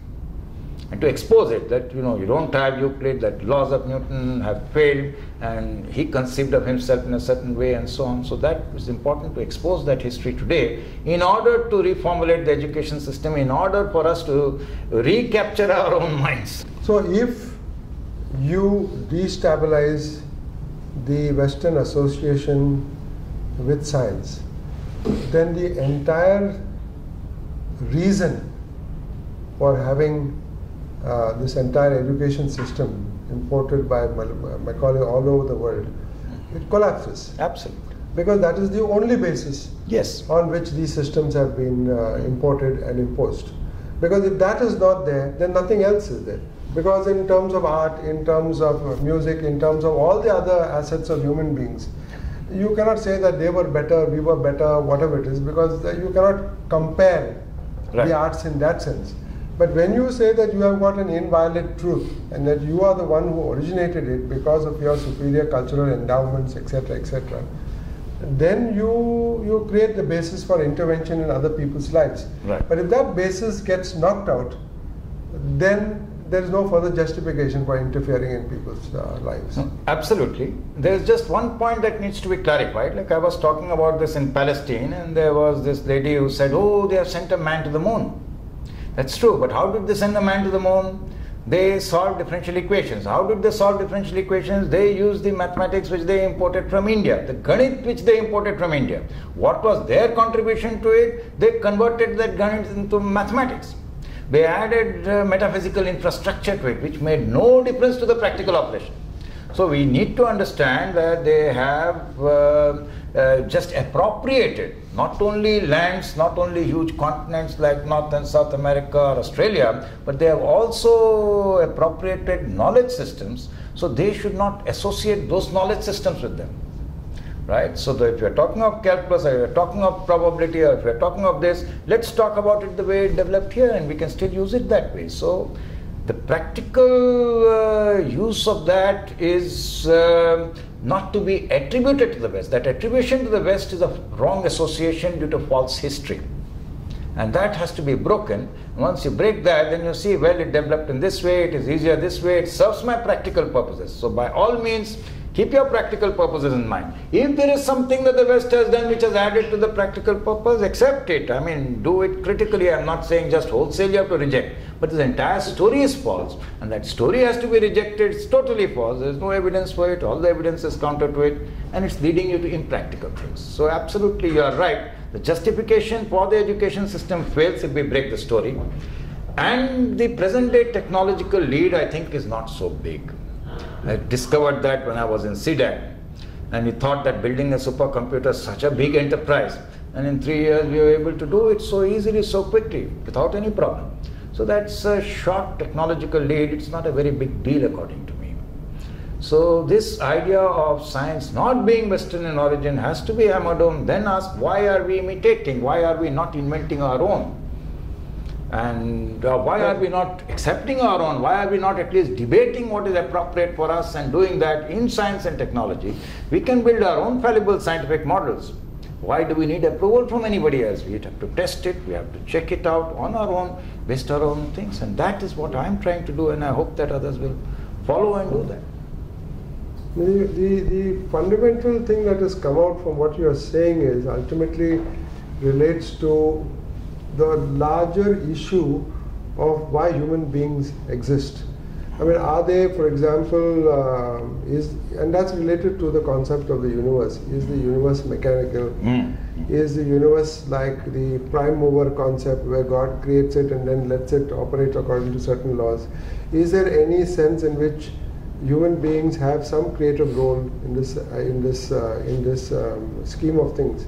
and to expose it that you know you don't have Euclid, that laws of Newton have failed, and he conceived of himself in a certain way, and so on. So that is important to expose that history today in order to reformulate the education system, in order for us to recapture our own minds. So if you destabilize the Western association with science, then the entire reason for having uh, this entire education system imported by Macaulay all over the world, it collapses. Absolutely. Because that is the only basis yes. on which these systems have been uh, imported and imposed. Because if that is not there, then nothing else is there. Because in terms of art, in terms of music, in terms of all the other assets of human beings, you cannot say that they were better, we were better, whatever it is, because you cannot compare right. the arts in that sense. But when you say that you have got an inviolate truth and that you are the one who originated it because of your superior cultural endowments, etc., etc., then you you create the basis for intervention in other people's lives. Right. But if that basis gets knocked out, then there is no further justification for interfering in people's uh, lives. absolutely. There is just one point that needs to be clarified. Like I was talking about this in Palestine, and there was this lady who said, "Oh, they have sent a man to the moon." That's true, but how did they send a man to the moon? They solved differential equations. How did they solve differential equations? They used the mathematics which they imported from India, the Ganit which they imported from India. What was their contribution to it? They converted that Ganit into mathematics. They added uh, metaphysical infrastructure to it, which made no difference to the practical operation. So we need to understand that they have uh, uh, just appropriated not only lands, not only huge continents like North and South America or Australia, but they have also appropriated knowledge systems. So they should not associate those knowledge systems with them. Right? So if you're talking of calculus or you're talking of probability or if you're talking of this, let's talk about it the way it developed here and we can still use it that way. So the practical uh, use of that is uh, not to be attributed to the West. That attribution to the West is a wrong association due to false history. And that has to be broken. Once you break that, then you see, well, it developed in this way, it is easier this way, it serves my practical purposes. So, by all means, Keep your practical purposes in mind. If there is something that the West has done which has added to the practical purpose, accept it. I mean, do it critically. I'm not saying just wholesale you have to reject. But this entire story is false. And that story has to be rejected. It's totally false. There's no evidence for it. All the evidence is counter to it. And it's leading you to impractical things. So, absolutely, you are right. The justification for the education system fails if we break the story. And the present day technological lead, I think, is not so big. I discovered that when I was in CDAC. And we thought that building a supercomputer is such a big enterprise. And in three years, we were able to do it so easily, so quickly, without any problem. So that's a short technological lead. It's not a very big deal according to me. So this idea of science not being Western in origin has to be hammered home. Then ask why are we imitating? Why are we not inventing our own? And uh, why are we not accepting our own? Why are we not at least debating what is appropriate for us and doing that in science and technology? We can build our own fallible scientific models. Why do we need approval from anybody else? We have to test it, we have to check it out on our own, based our own things. And that is what I'm trying to do, and I hope that others will follow and do that. The, the, the fundamental thing that has come out from what you are saying is ultimately relates to the larger issue of why human beings exist. I mean, are they, for example, uh, is and that's related to the concept of the universe. Is the universe mechanical? Mm. Is the universe like the prime mover concept where God creates it and then lets it operate according to certain laws? Is there any sense in which human beings have some creative role in this uh, in this uh, in this um, scheme of things?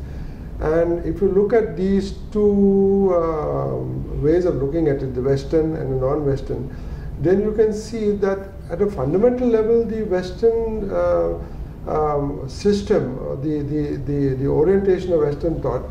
And if you look at these two um, ways of looking at it, the Western and the non-Western, then you can see that at a fundamental level, the Western uh, um, system, the, the, the, the orientation of Western thought,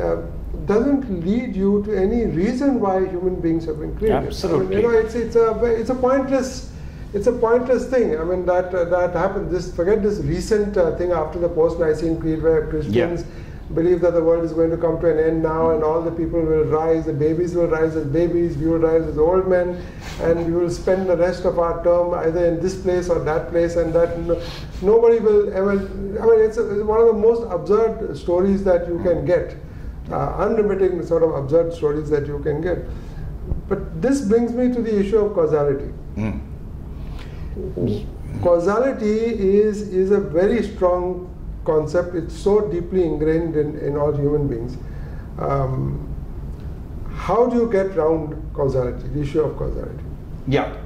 uh, doesn't lead you to any reason why human beings have been created. Absolutely. I mean, you know, it's, it's, a, it's a pointless it's a pointless thing. I mean that uh, that happened. This forget this recent uh, thing after the post-Nicene Creed where Christians Yeah. Believe that the world is going to come to an end now, and all the people will rise. The babies will rise as babies. We will rise as old men, and we will spend the rest of our term either in this place or that place, and that no, nobody will ever. I mean, it's, a, it's one of the most absurd stories that you can get, uh, unremitting sort of absurd stories that you can get. But this brings me to the issue of causality Mm. causality is is a very strong concept. It's so deeply ingrained in, in all human beings. Um, how do you get around causality, the issue of causality? Yeah.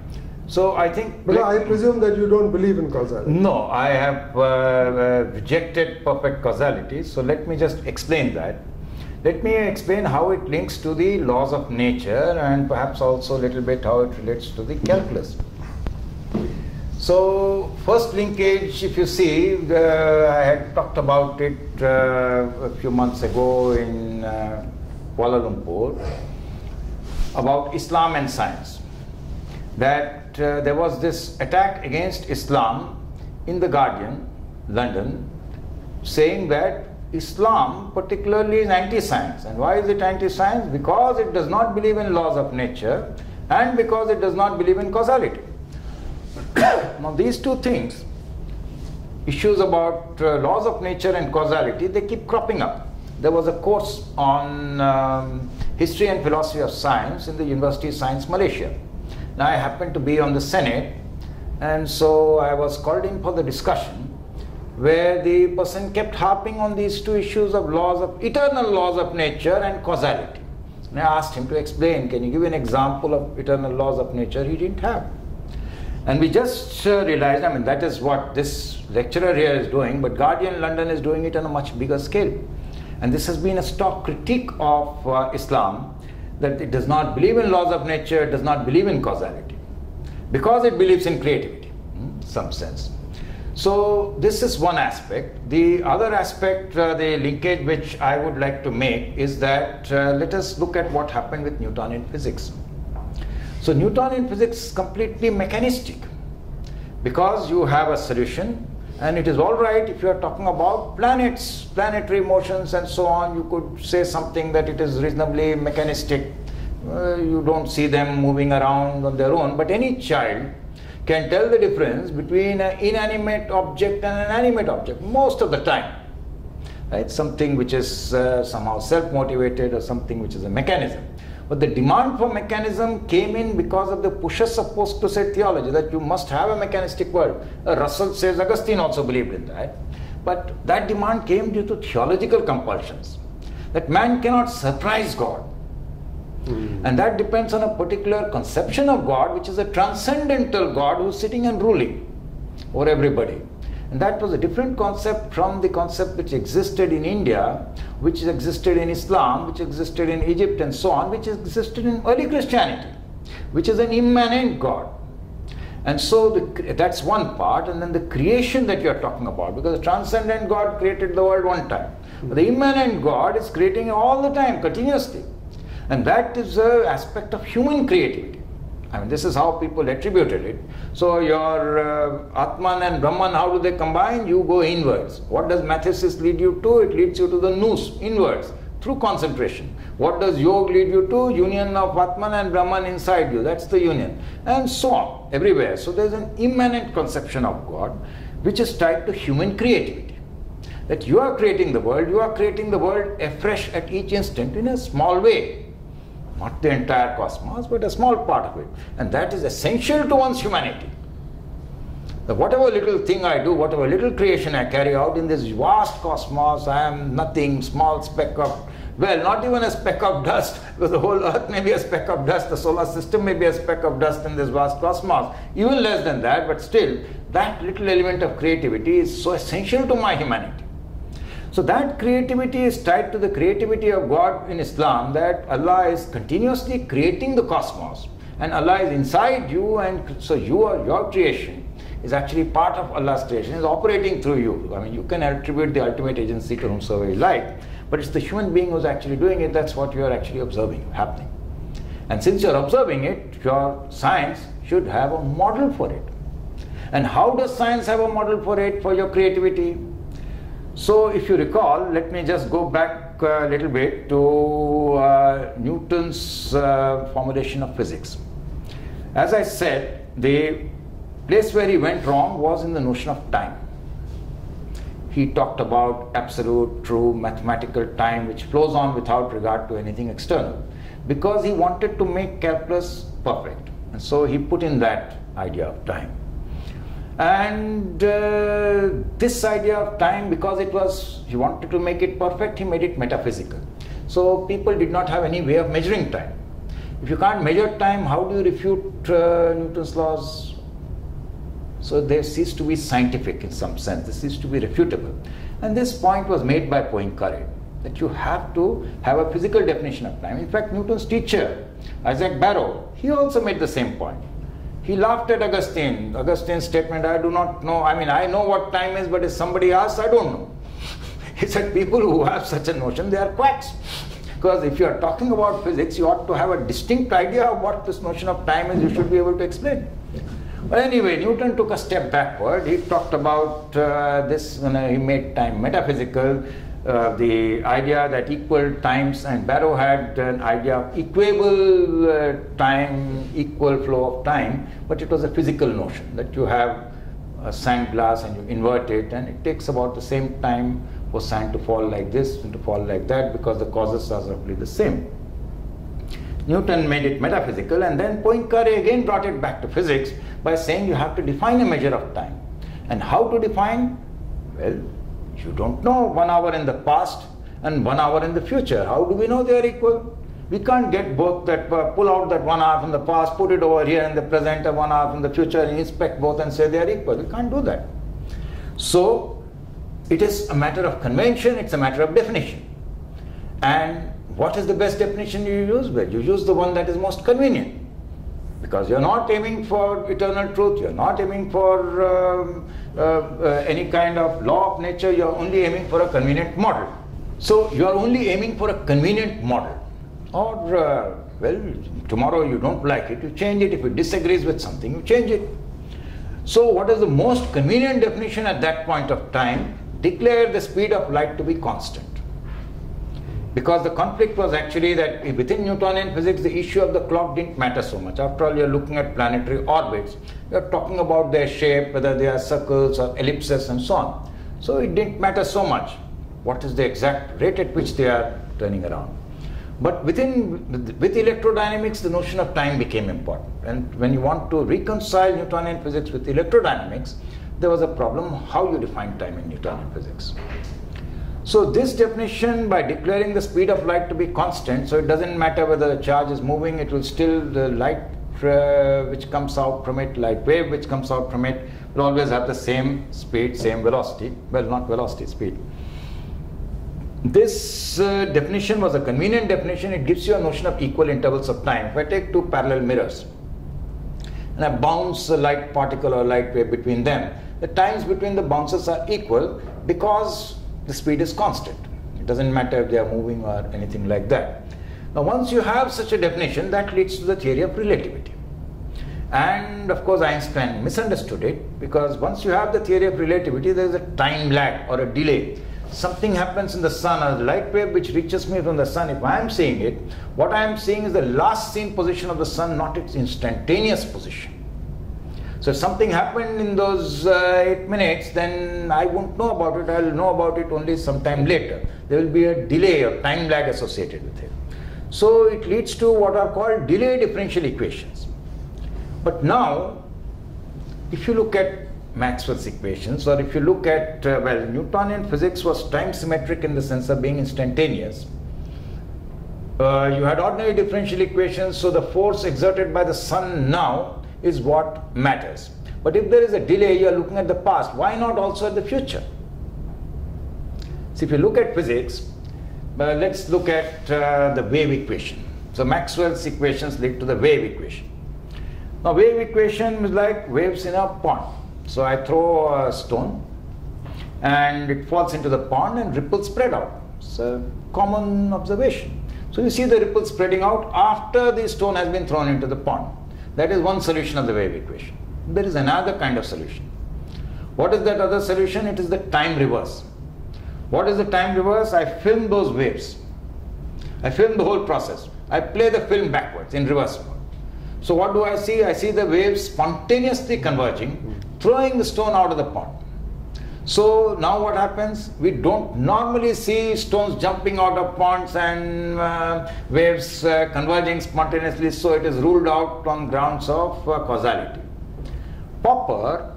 So I think. But I presume that you don't believe in causality. No, I have uh, uh, rejected perfect causality. So let me just explain that. Let me explain how it links to the laws of nature and perhaps also a little bit how it relates to the calculus. So, first linkage, if you see, I had talked about it uh, a few months ago in uh, Kuala Lumpur about Islam and science. That uh, there was this attack against Islam in The Guardian, London, saying that Islam particularly is anti-science. And why is it anti-science? Because it does not believe in laws of nature and because it does not believe in causality. now these two things, issues about uh, laws of nature and causality, they keep cropping up. There was a course on um, history and philosophy of science in the University of Science Malaysia. Now I happened to be on the Senate and so I was called in for the discussion where the person kept harping on these two issues of laws of eternal laws of nature and causality. And I asked him to explain, can you give an example of eternal laws of nature? He didn't have. And we just uh, realized, I mean, that is what this lecturer here is doing, but Guardian London is doing it on a much bigger scale. And this has been a stock critique of uh, Islam that it does not believe in laws of nature, does not believe in causality, because it believes in creativity, in some sense. So, this is one aspect. The other aspect, uh, the linkage which I would like to make is that uh, let us look at what happened with Newtonian physics. So Newtonian physics is completely mechanistic because you have a solution and it is all right if you are talking about planets, planetary motions and so on, you could say something that it is reasonably mechanistic. Uh, you don't see them moving around on their own, but any child can tell the difference between an inanimate object and an animate object most of the time. Right? Something which is uh, somehow self-motivated or something which is a mechanism. But the demand for mechanism came in because of the pushes of post-crusade theology that you must have a mechanistic world. Uh, Russell says Augustine also believed in that. But that demand came due to theological compulsions. That man cannot surprise God. Mm. And that depends on a particular conception of God, which is a transcendental God who's sitting and ruling over everybody. And that was a different concept from the concept which existed in India, which existed in Islam, which existed in Egypt, and so on, which existed in early Christianity. which is an immanent God. And so the, that's one part, and then the creation that you are talking about, because the transcendent God created the world one time. But the immanent God is creating all the time, continuously. And that is an aspect of human creativity. I mean, this is how people attributed it. So your uh, Atman and Brahman, how do they combine? You go inwards. What does mathesis lead you to? It leads you to the nous, inwards, through concentration. What does yoga lead you to? Union of Atman and Brahman inside you. That's the union. And so on, everywhere. So there's an immanent conception of God, which is tied to human creativity. That you are creating the world, you are creating the world afresh at each instant in a small way not the entire cosmos, but a small part of it. And that is essential to one's humanity. That whatever little thing I do, whatever little creation I carry out in this vast cosmos, I am nothing, small speck of, well, not even a speck of dust, because the whole earth may be a speck of dust, the solar system may be a speck of dust in this vast cosmos, even less than that, but still, that little element of creativity is so essential to my humanity. So that creativity is tied to the creativity of God in Islam that Allah is continuously creating the cosmos and Allah is inside you and so you are your creation is actually part of Allah's creation, is operating through you. I mean you can attribute the ultimate agency to whomsoever you like, but it's the human being who's actually doing it, that's what you are actually observing happening. And since you're observing it, your science should have a model for it. And how does science have a model for it, for your creativity? So, if you recall, let me just go back a little bit to uh, Newton's uh, formulation of physics. As I said, the place where he went wrong was in the notion of time. He talked about absolute, true, mathematical time which flows on without regard to anything external because he wanted to make calculus perfect. And so he put in that idea of time. And uh, this idea of time, because it was, he wanted to make it perfect, he made it metaphysical. So people did not have any way of measuring time. If you can't measure time, how do you refute uh, Newton's laws? So they cease to be scientific in some sense, they cease to be refutable. And this point was made by Poincaré that you have to have a physical definition of time. In fact, Newton's teacher, Isaac Barrow, he also made the same point. He laughed at Augustine. Augustine's statement, I do not know. I mean, I know what time is, but if somebody asks, I don't know. He said, people who have such a notion, they are quacks. Because if you are talking about physics, you ought to have a distinct idea of what this notion of time is, you should be able to explain. But anyway, Newton took a step backward. He talked about uh, this, you know, he made time metaphysical uh, the idea that equal times, and Barrow had an idea of equable uh, time, equal flow of time, but it was a physical notion that you have a sand glass and you invert it, and it takes about the same time for sand to fall like this and to fall like that because the causes are roughly the same. Newton made it metaphysical, and then Poincaré again brought it back to physics by saying you have to define a measure of time. And how to define? Well, you don't know one hour in the past and one hour in the future. How do we know they are equal? We can't get both that, uh, pull out that one hour from the past, put it over here in the present and one hour from the future and inspect both and say they are equal. We can't do that. So, it is a matter of convention, it's a matter of definition. And what is the best definition you use? Well, you use the one that is most convenient. Because you're not aiming for eternal truth, you're not aiming for um, any kind of law of nature, you are only aiming for a convenient model. So you are only aiming for a convenient model. Or, uh, well, tomorrow you don't like it, you change it. If it disagrees with something, you change it. So, what is the most convenient definition at that point of time? Declare the speed of light to be constant because the conflict was actually that within Newtonian physics, the issue of the clock didn't matter so much. After all, you're looking at planetary orbits, you're talking about their shape, whether they are circles or ellipses and so on. So it didn't matter so much what is the exact rate at which they are turning around. But within with electrodynamics, the notion of time became important. And when you want to reconcile Newtonian physics with electrodynamics, there was a problem how you define time in Newtonian physics. So this definition by declaring the speed of light to be constant, so it doesn't matter whether the charge is moving, it will still, the light uh, which comes out from it, light wave which comes out from it, will always have the same speed, same velocity. Well, not velocity, speed. This uh, definition was a convenient definition. It gives you a notion of equal intervals of time. If I take two parallel mirrors, and I bounce a light particle or light wave between them, the times between the bounces are equal because the speed is constant. It doesn't matter if they are moving or anything like that. Now, once you have such a definition, that leads to the theory of relativity. And of course, Einstein misunderstood it because once you have the theory of relativity, there is a time lag or a delay. Something happens in the sun, a light wave which reaches me from the sun. If I am seeing it, what I am seeing is the last seen position of the sun, not its instantaneous position. So if something happened in those uh, eight minutes, then I won't know about it. I'll know about it only sometime later. There will be a delay or time lag associated with it. So it leads to what are called delay differential equations. But now, if you look at Maxwell's equations, or if you look at, uh, well, Newtonian physics was time symmetric in the sense of being instantaneous. Uh, you had ordinary differential equations, so the force exerted by the sun now is what matters. But if there is a delay, you are looking at the past. Why not also at the future? So if you look at physics, uh, let's look at uh, the wave equation. So Maxwell's equations lead to the wave equation. Now wave equation is like waves in a pond. So I throw a stone and it falls into the pond and ripples spread out. It's a common observation. So you see the ripple spreading out after the stone has been thrown into the pond. That is one solution of the wave equation. There is another kind of solution. What is that other solution? It is the time reverse. What is the time reverse? I film those waves. I film the whole process. I play the film backwards in reverse mode. So what do I see? I see the waves spontaneously converging, throwing the stone out of the pond. So now what happens? We don't normally see stones jumping out of ponds and uh, waves uh, converging spontaneously, so it is ruled out on grounds of uh, causality. Popper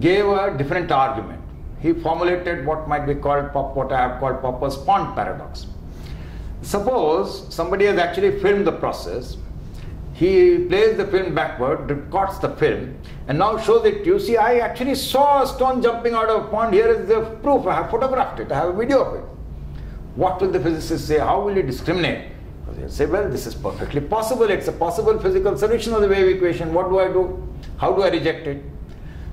gave a different argument. He formulated what might be called what I have called Popper's pond paradox. Suppose somebody has actually filmed the process he plays the film backward, records the film, and now shows it. To you see, I actually saw a stone jumping out of a pond. Here is the proof. I have photographed it. I have a video of it. What will the physicist say? How will he discriminate? He'll say, well, this is perfectly possible. It's a possible physical solution of the wave equation. What do I do? How do I reject it?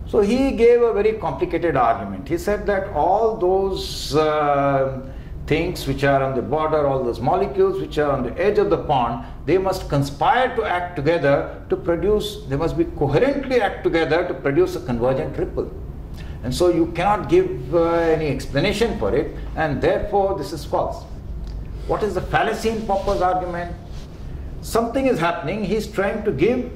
So he gave a very complicated argument. He said that all those uh, things which are on the border, all those molecules which are on the edge of the pond, they must conspire to act together to produce, they must be coherently act together to produce a convergent ripple. And so you cannot give uh, any explanation for it, and therefore this is false. What is the fallacy in Popper's argument? Something is happening, he's trying to give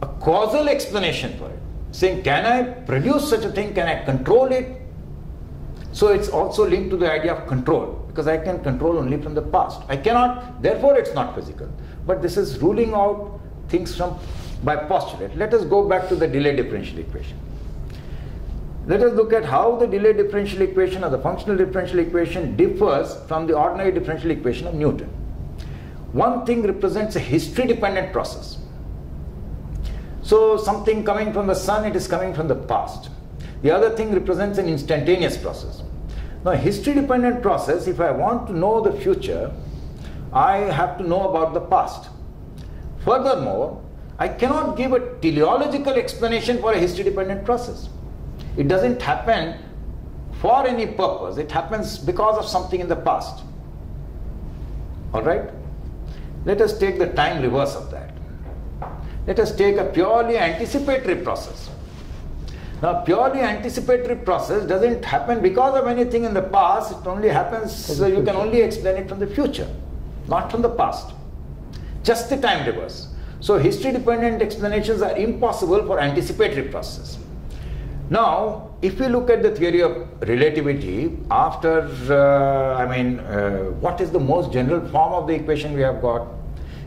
a causal explanation for it, saying, Can I produce such a thing? Can I control it? So it's also linked to the idea of control because I can control only from the past. I cannot, therefore it's not physical. But this is ruling out things from by postulate. Let us go back to the delay differential equation. Let us look at how the delay differential equation or the functional differential equation differs from the ordinary differential equation of Newton. One thing represents a history dependent process. So something coming from the sun, it is coming from the past. The other thing represents an instantaneous process. Now, history dependent process, if I want to know the future, I have to know about the past. Furthermore, I cannot give a teleological explanation for a history dependent process. It doesn't happen for any purpose, it happens because of something in the past. Alright? Let us take the time reverse of that. Let us take a purely anticipatory process. Now, purely anticipatory process doesn't happen because of anything in the past, it only happens, so you can only explain it from the future, not from the past. Just the time reverse. So, history dependent explanations are impossible for anticipatory process. Now, if we look at the theory of relativity, after, uh, I mean, uh, what is the most general form of the equation we have got?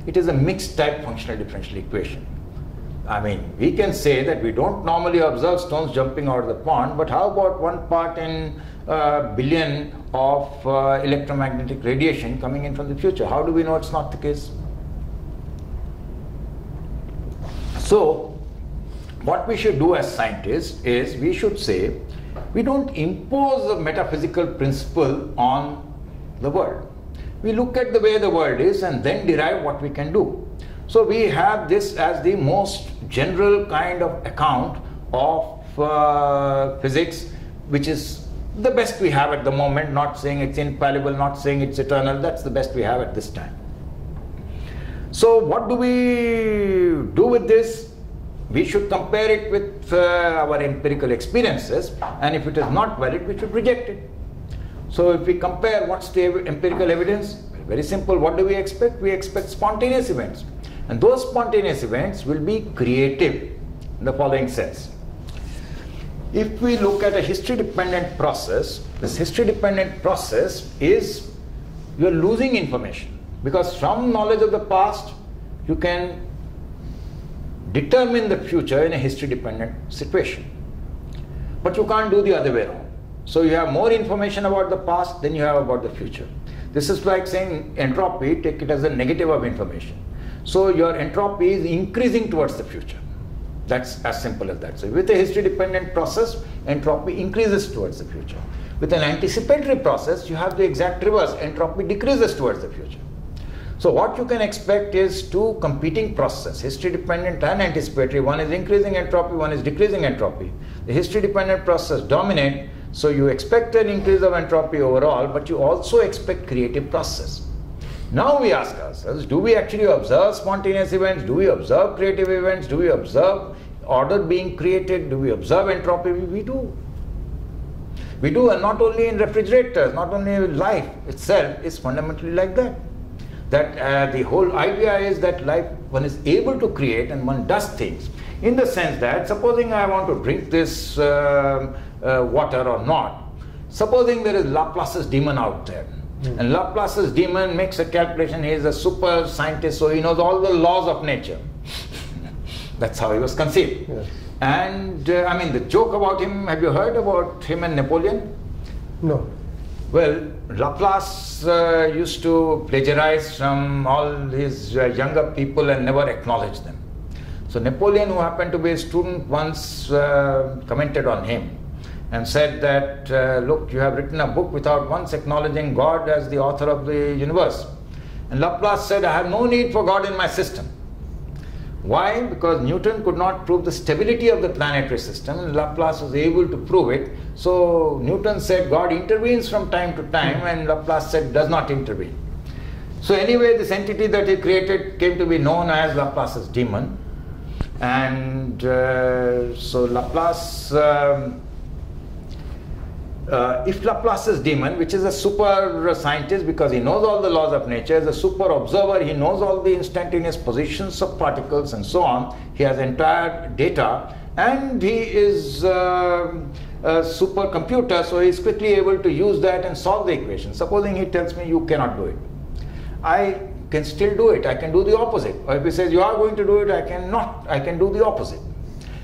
It is a mixed type functional differential equation. I mean, we can say that we don't normally observe stones jumping out of the pond, but how about one part in a billion of uh, electromagnetic radiation coming in from the future? How do we know it's not the case? So, what we should do as scientists is we should say we don't impose a metaphysical principle on the world. We look at the way the world is and then derive what we can do. So we have this as the most general kind of account of uh, physics, which is the best we have at the moment, not saying it's infallible, not saying it's eternal, that's the best we have at this time. So, what do we do with this? We should compare it with uh, our empirical experiences, and if it is not valid, we should reject it. So, if we compare what's the empirical evidence, very simple. What do we expect? We expect spontaneous events, and those spontaneous events will be creative in the following sense. If we look at a history dependent process, this history dependent process is you are losing information because from knowledge of the past you can determine the future in a history dependent situation. But you can't do the other way around. So you have more information about the past than you have about the future. This is like saying entropy, take it as a negative of information. So your entropy is increasing towards the future. That's as simple as that. So with a history dependent process, entropy increases towards the future. With an anticipatory process, you have the exact reverse. Entropy decreases towards the future. So what you can expect is two competing processes, history dependent and anticipatory. One is increasing entropy, one is decreasing entropy. The history dependent process dominate, so you expect an increase of entropy overall, but you also expect creative process. Now we ask ourselves, do we actually observe spontaneous events? Do we observe creative events? Do we observe order being created? Do we observe entropy? We do. We do, and not only in refrigerators, not only life itself is fundamentally like that. That uh, the whole idea is that life, one is able to create and one does things. In the sense that, supposing I want to drink this uh, uh, water or not, supposing there is Laplace's demon out there, Mm. And Laplace's demon makes a calculation. He is a super scientist, so he knows all the laws of nature. That's how he was conceived. Yes. And uh, I mean, the joke about him have you heard about him and Napoleon? No. Well, Laplace uh, used to plagiarize from all his uh, younger people and never acknowledge them. So, Napoleon, who happened to be a student, once uh, commented on him and said that, uh, look, you have written a book without once acknowledging God as the author of the universe. And Laplace said, I have no need for God in my system. Why? Because Newton could not prove the stability of the planetary system, and Laplace was able to prove it. So Newton said God intervenes from time to time, and Laplace said does not intervene. So anyway, this entity that he created came to be known as Laplace's demon, and uh, so Laplace. Um, uh, if Laplace's demon, which is a super scientist because he knows all the laws of nature, is a super observer, he knows all the instantaneous positions of particles and so on, he has entire data, and he is uh, a supercomputer, so he is quickly able to use that and solve the equation. Supposing he tells me you cannot do it, I can still do it, I can do the opposite. Or if he says you are going to do it, I cannot, I can do the opposite.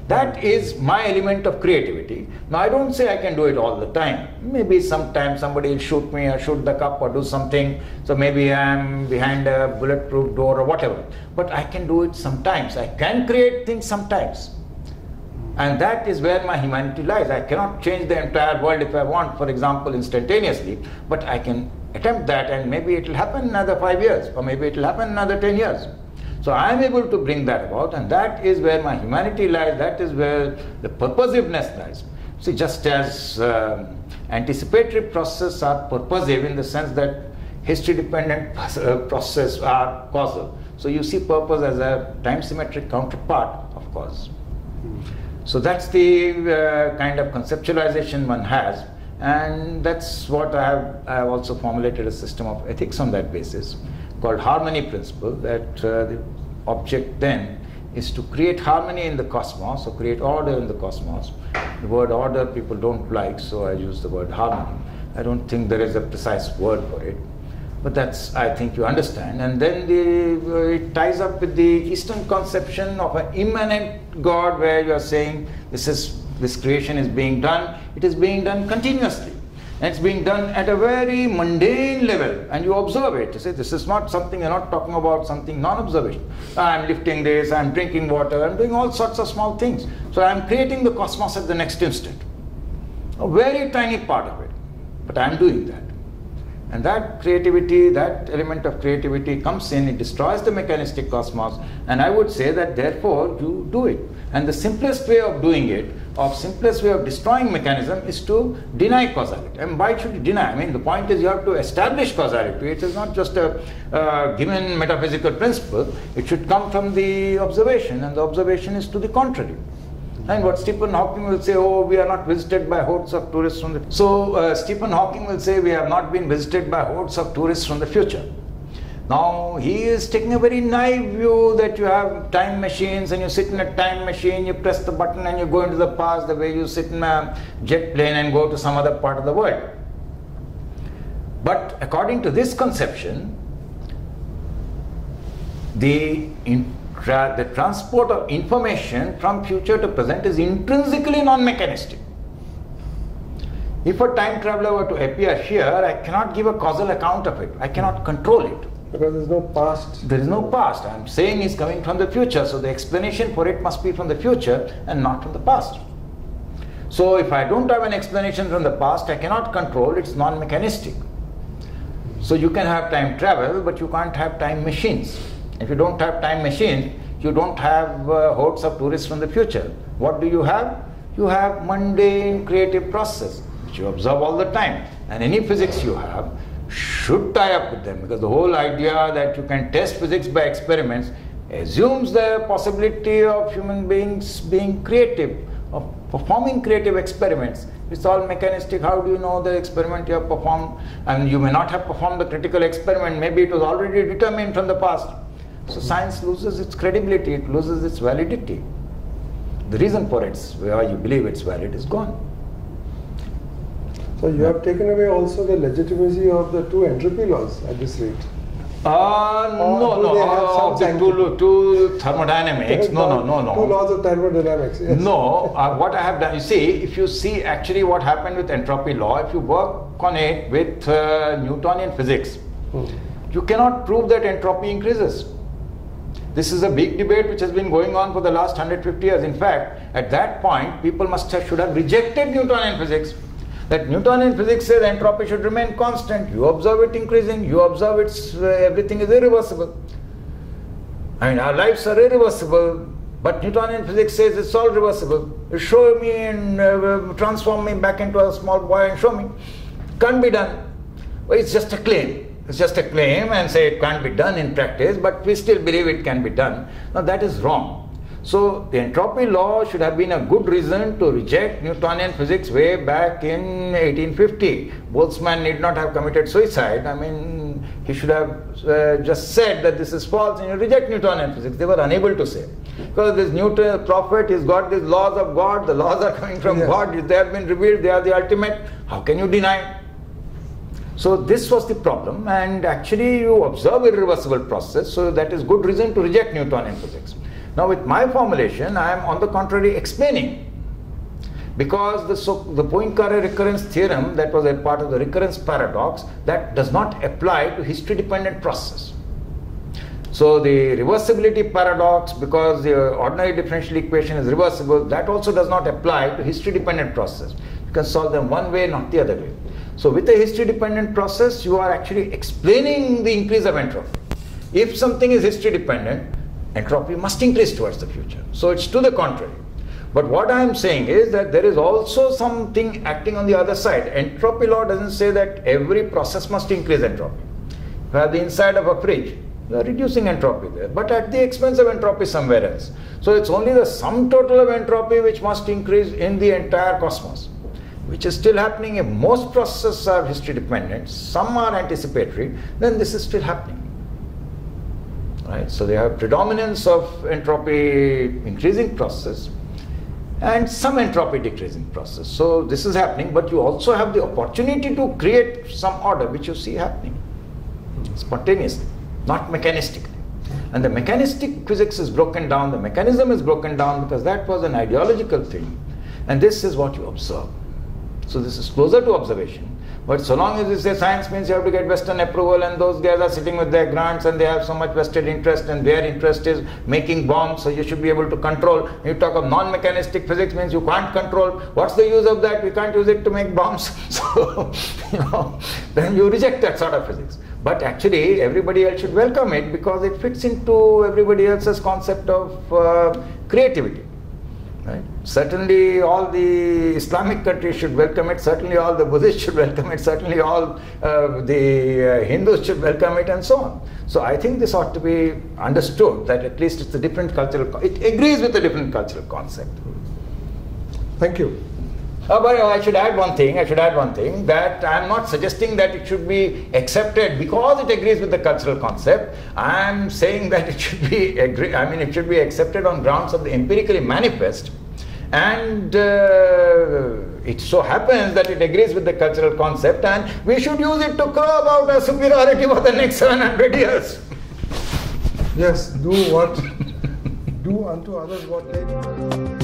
That is my element of creativity. Now, I don't say I can do it all the time. Maybe sometimes somebody will shoot me or shoot the cup or do something. So maybe I'm behind a bulletproof door or whatever. But I can do it sometimes. I can create things sometimes. And that is where my humanity lies. I cannot change the entire world if I want, for example, instantaneously. But I can attempt that and maybe it will happen another five years or maybe it will happen another ten years. So I am able to bring that about, and that is where my humanity lies, that is where the purposiveness lies. See, just as uh, anticipatory processes are purposive in the sense that history dependent uh, processes are causal. So you see purpose as a time symmetric counterpart of cause. So that's the uh, kind of conceptualization one has, and that's what I have, I have also formulated a system of ethics on that basis called harmony principle that uh, the object then is to create harmony in the cosmos or create order in the cosmos. The word order people don't like, so I use the word harmony. I don't think there is a precise word for it, but that's I think you understand. And then the, uh, it ties up with the Eastern conception of an immanent God, where you are saying this is this creation is being done. It is being done continuously. And it's being done at a very mundane level, and you observe it. You say, This is not something, you're not talking about something non observation. I'm lifting this, I'm drinking water, I'm doing all sorts of small things. So I'm creating the cosmos at the next instant. A very tiny part of it, but I'm doing that. And that creativity, that element of creativity comes in, it destroys the mechanistic cosmos, and I would say that therefore you do it. And the simplest way of doing it, of simplest way of destroying mechanism is to deny causality. And why should you deny? I mean, the point is you have to establish causality. It is not just a uh, given metaphysical principle. It should come from the observation, and the observation is to the contrary. And what Stephen Hawking will say, oh, we are not visited by hordes of tourists from the. So uh, Stephen Hawking will say, we have not been visited by hordes of tourists from the future. Now he is taking a very naive view that you have time machines and you sit in a time machine, you press the button and you go into the past the way you sit in a jet plane and go to some other part of the world. But according to this conception, the tra- the transport of information from future to present is intrinsically non-mechanistic. If a time traveler were to appear here, I cannot give a causal account of it. I cannot control it. Because there's no past. There is no past. I'm saying he's coming from the future, so the explanation for it must be from the future and not from the past. So if I don't have an explanation from the past, I cannot control, it's non mechanistic. So you can have time travel, but you can't have time machines. If you don't have time machine, you don't have uh, hordes of tourists from the future. What do you have? You have mundane creative process, which you observe all the time. And any physics you have should tie up with them because the whole idea that you can test physics by experiments assumes the possibility of human beings being creative, of performing creative experiments. It's all mechanistic. How do you know the experiment you have performed? And you may not have performed the critical experiment. Maybe it was already determined from the past. So science loses its credibility, it loses its validity. The reason for its why you believe it's valid is gone. So you have taken away also the legitimacy of the two entropy laws at this rate. Uh, no, no, uh, of the two, two thermodynamics. No, no, no, no. Two laws of thermodynamics. Yes. No, uh, what I have done, you see, if you see actually what happened with entropy law, if you work on it with uh, Newtonian physics, Hmm. you cannot prove that entropy increases. This is a big debate which has been going on for the last 150 years. In fact, at that point, people must have, should have rejected Newtonian physics. That Newtonian physics says entropy should remain constant. You observe it increasing, you observe it's uh, everything is irreversible. I mean, our lives are irreversible, but Newtonian physics says it's all reversible. Show me and uh, transform me back into a small boy and show me. Can't be done. Well, it's just a claim. It's just a claim and say it can't be done in practice, but we still believe it can be done. Now, that is wrong. So, the entropy law should have been a good reason to reject Newtonian physics way back in 1850. Boltzmann need not have committed suicide. I mean, he should have uh, just said that this is false and you reject Newtonian physics. They were unable to say. Because this Newton prophet, he's got these laws of God, the laws are coming from Yes. God, they have been revealed, they are the ultimate. How can you deny? So this was the problem, and actually you observe irreversible process, so that is good reason to reject Newtonian physics. Now with my formulation, I am on the contrary explaining. Because the, so, the Poincare recurrence theorem that was a part of the recurrence paradox, that does not apply to history dependent process. So the reversibility paradox, because the ordinary differential equation is reversible, that also does not apply to history dependent process. You can solve them one way, not the other way. So with a history dependent process, you are actually explaining the increase of entropy. If something is history dependent, entropy must increase towards the future. So it's to the contrary. But what I am saying is that there is also something acting on the other side. Entropy law doesn't say that every process must increase entropy. If you have the inside of a fridge, you are reducing entropy there, but at the expense of entropy somewhere else. So it's only the sum total of entropy which must increase in the entire cosmos, which is still happening. If most processes are history dependent, some are anticipatory, then this is still happening. Right? So they have predominance of entropy increasing process and some entropy decreasing process. So this is happening, but you also have the opportunity to create some order which you see happening spontaneously, not mechanistically. And the mechanistic physics is broken down, the mechanism is broken down because that was an ideological thing. And this is what you observe. So this is closer to observation. But so long as you say science means you have to get Western approval, and those guys are sitting with their grants and they have so much vested interest, and their interest is making bombs, so you should be able to control. You talk of non mechanistic physics means you can't control. What's the use of that? We can't use it to make bombs. so, you know, then you reject that sort of physics. But actually, everybody else should welcome it because it fits into everybody else's concept of uh, creativity. Right? Certainly, all the Islamic countries should welcome it. Certainly, all the Buddhists should welcome it. Certainly, all uh, the uh, Hindus should welcome it, and so on. So, I think this ought to be understood that at least it's a different cultural. it agrees with a different cultural concept. Thank you. Uh, but I should add one thing. I should add one thing that I am not suggesting that it should be accepted because it agrees with the cultural concept. I am saying that it should be agree. I mean, it should be accepted on grounds of the empirically manifest, and uh, it so happens that it agrees with the cultural concept, and we should use it to crow about our superiority for the next 700 years. Yes, do what do unto others what they do.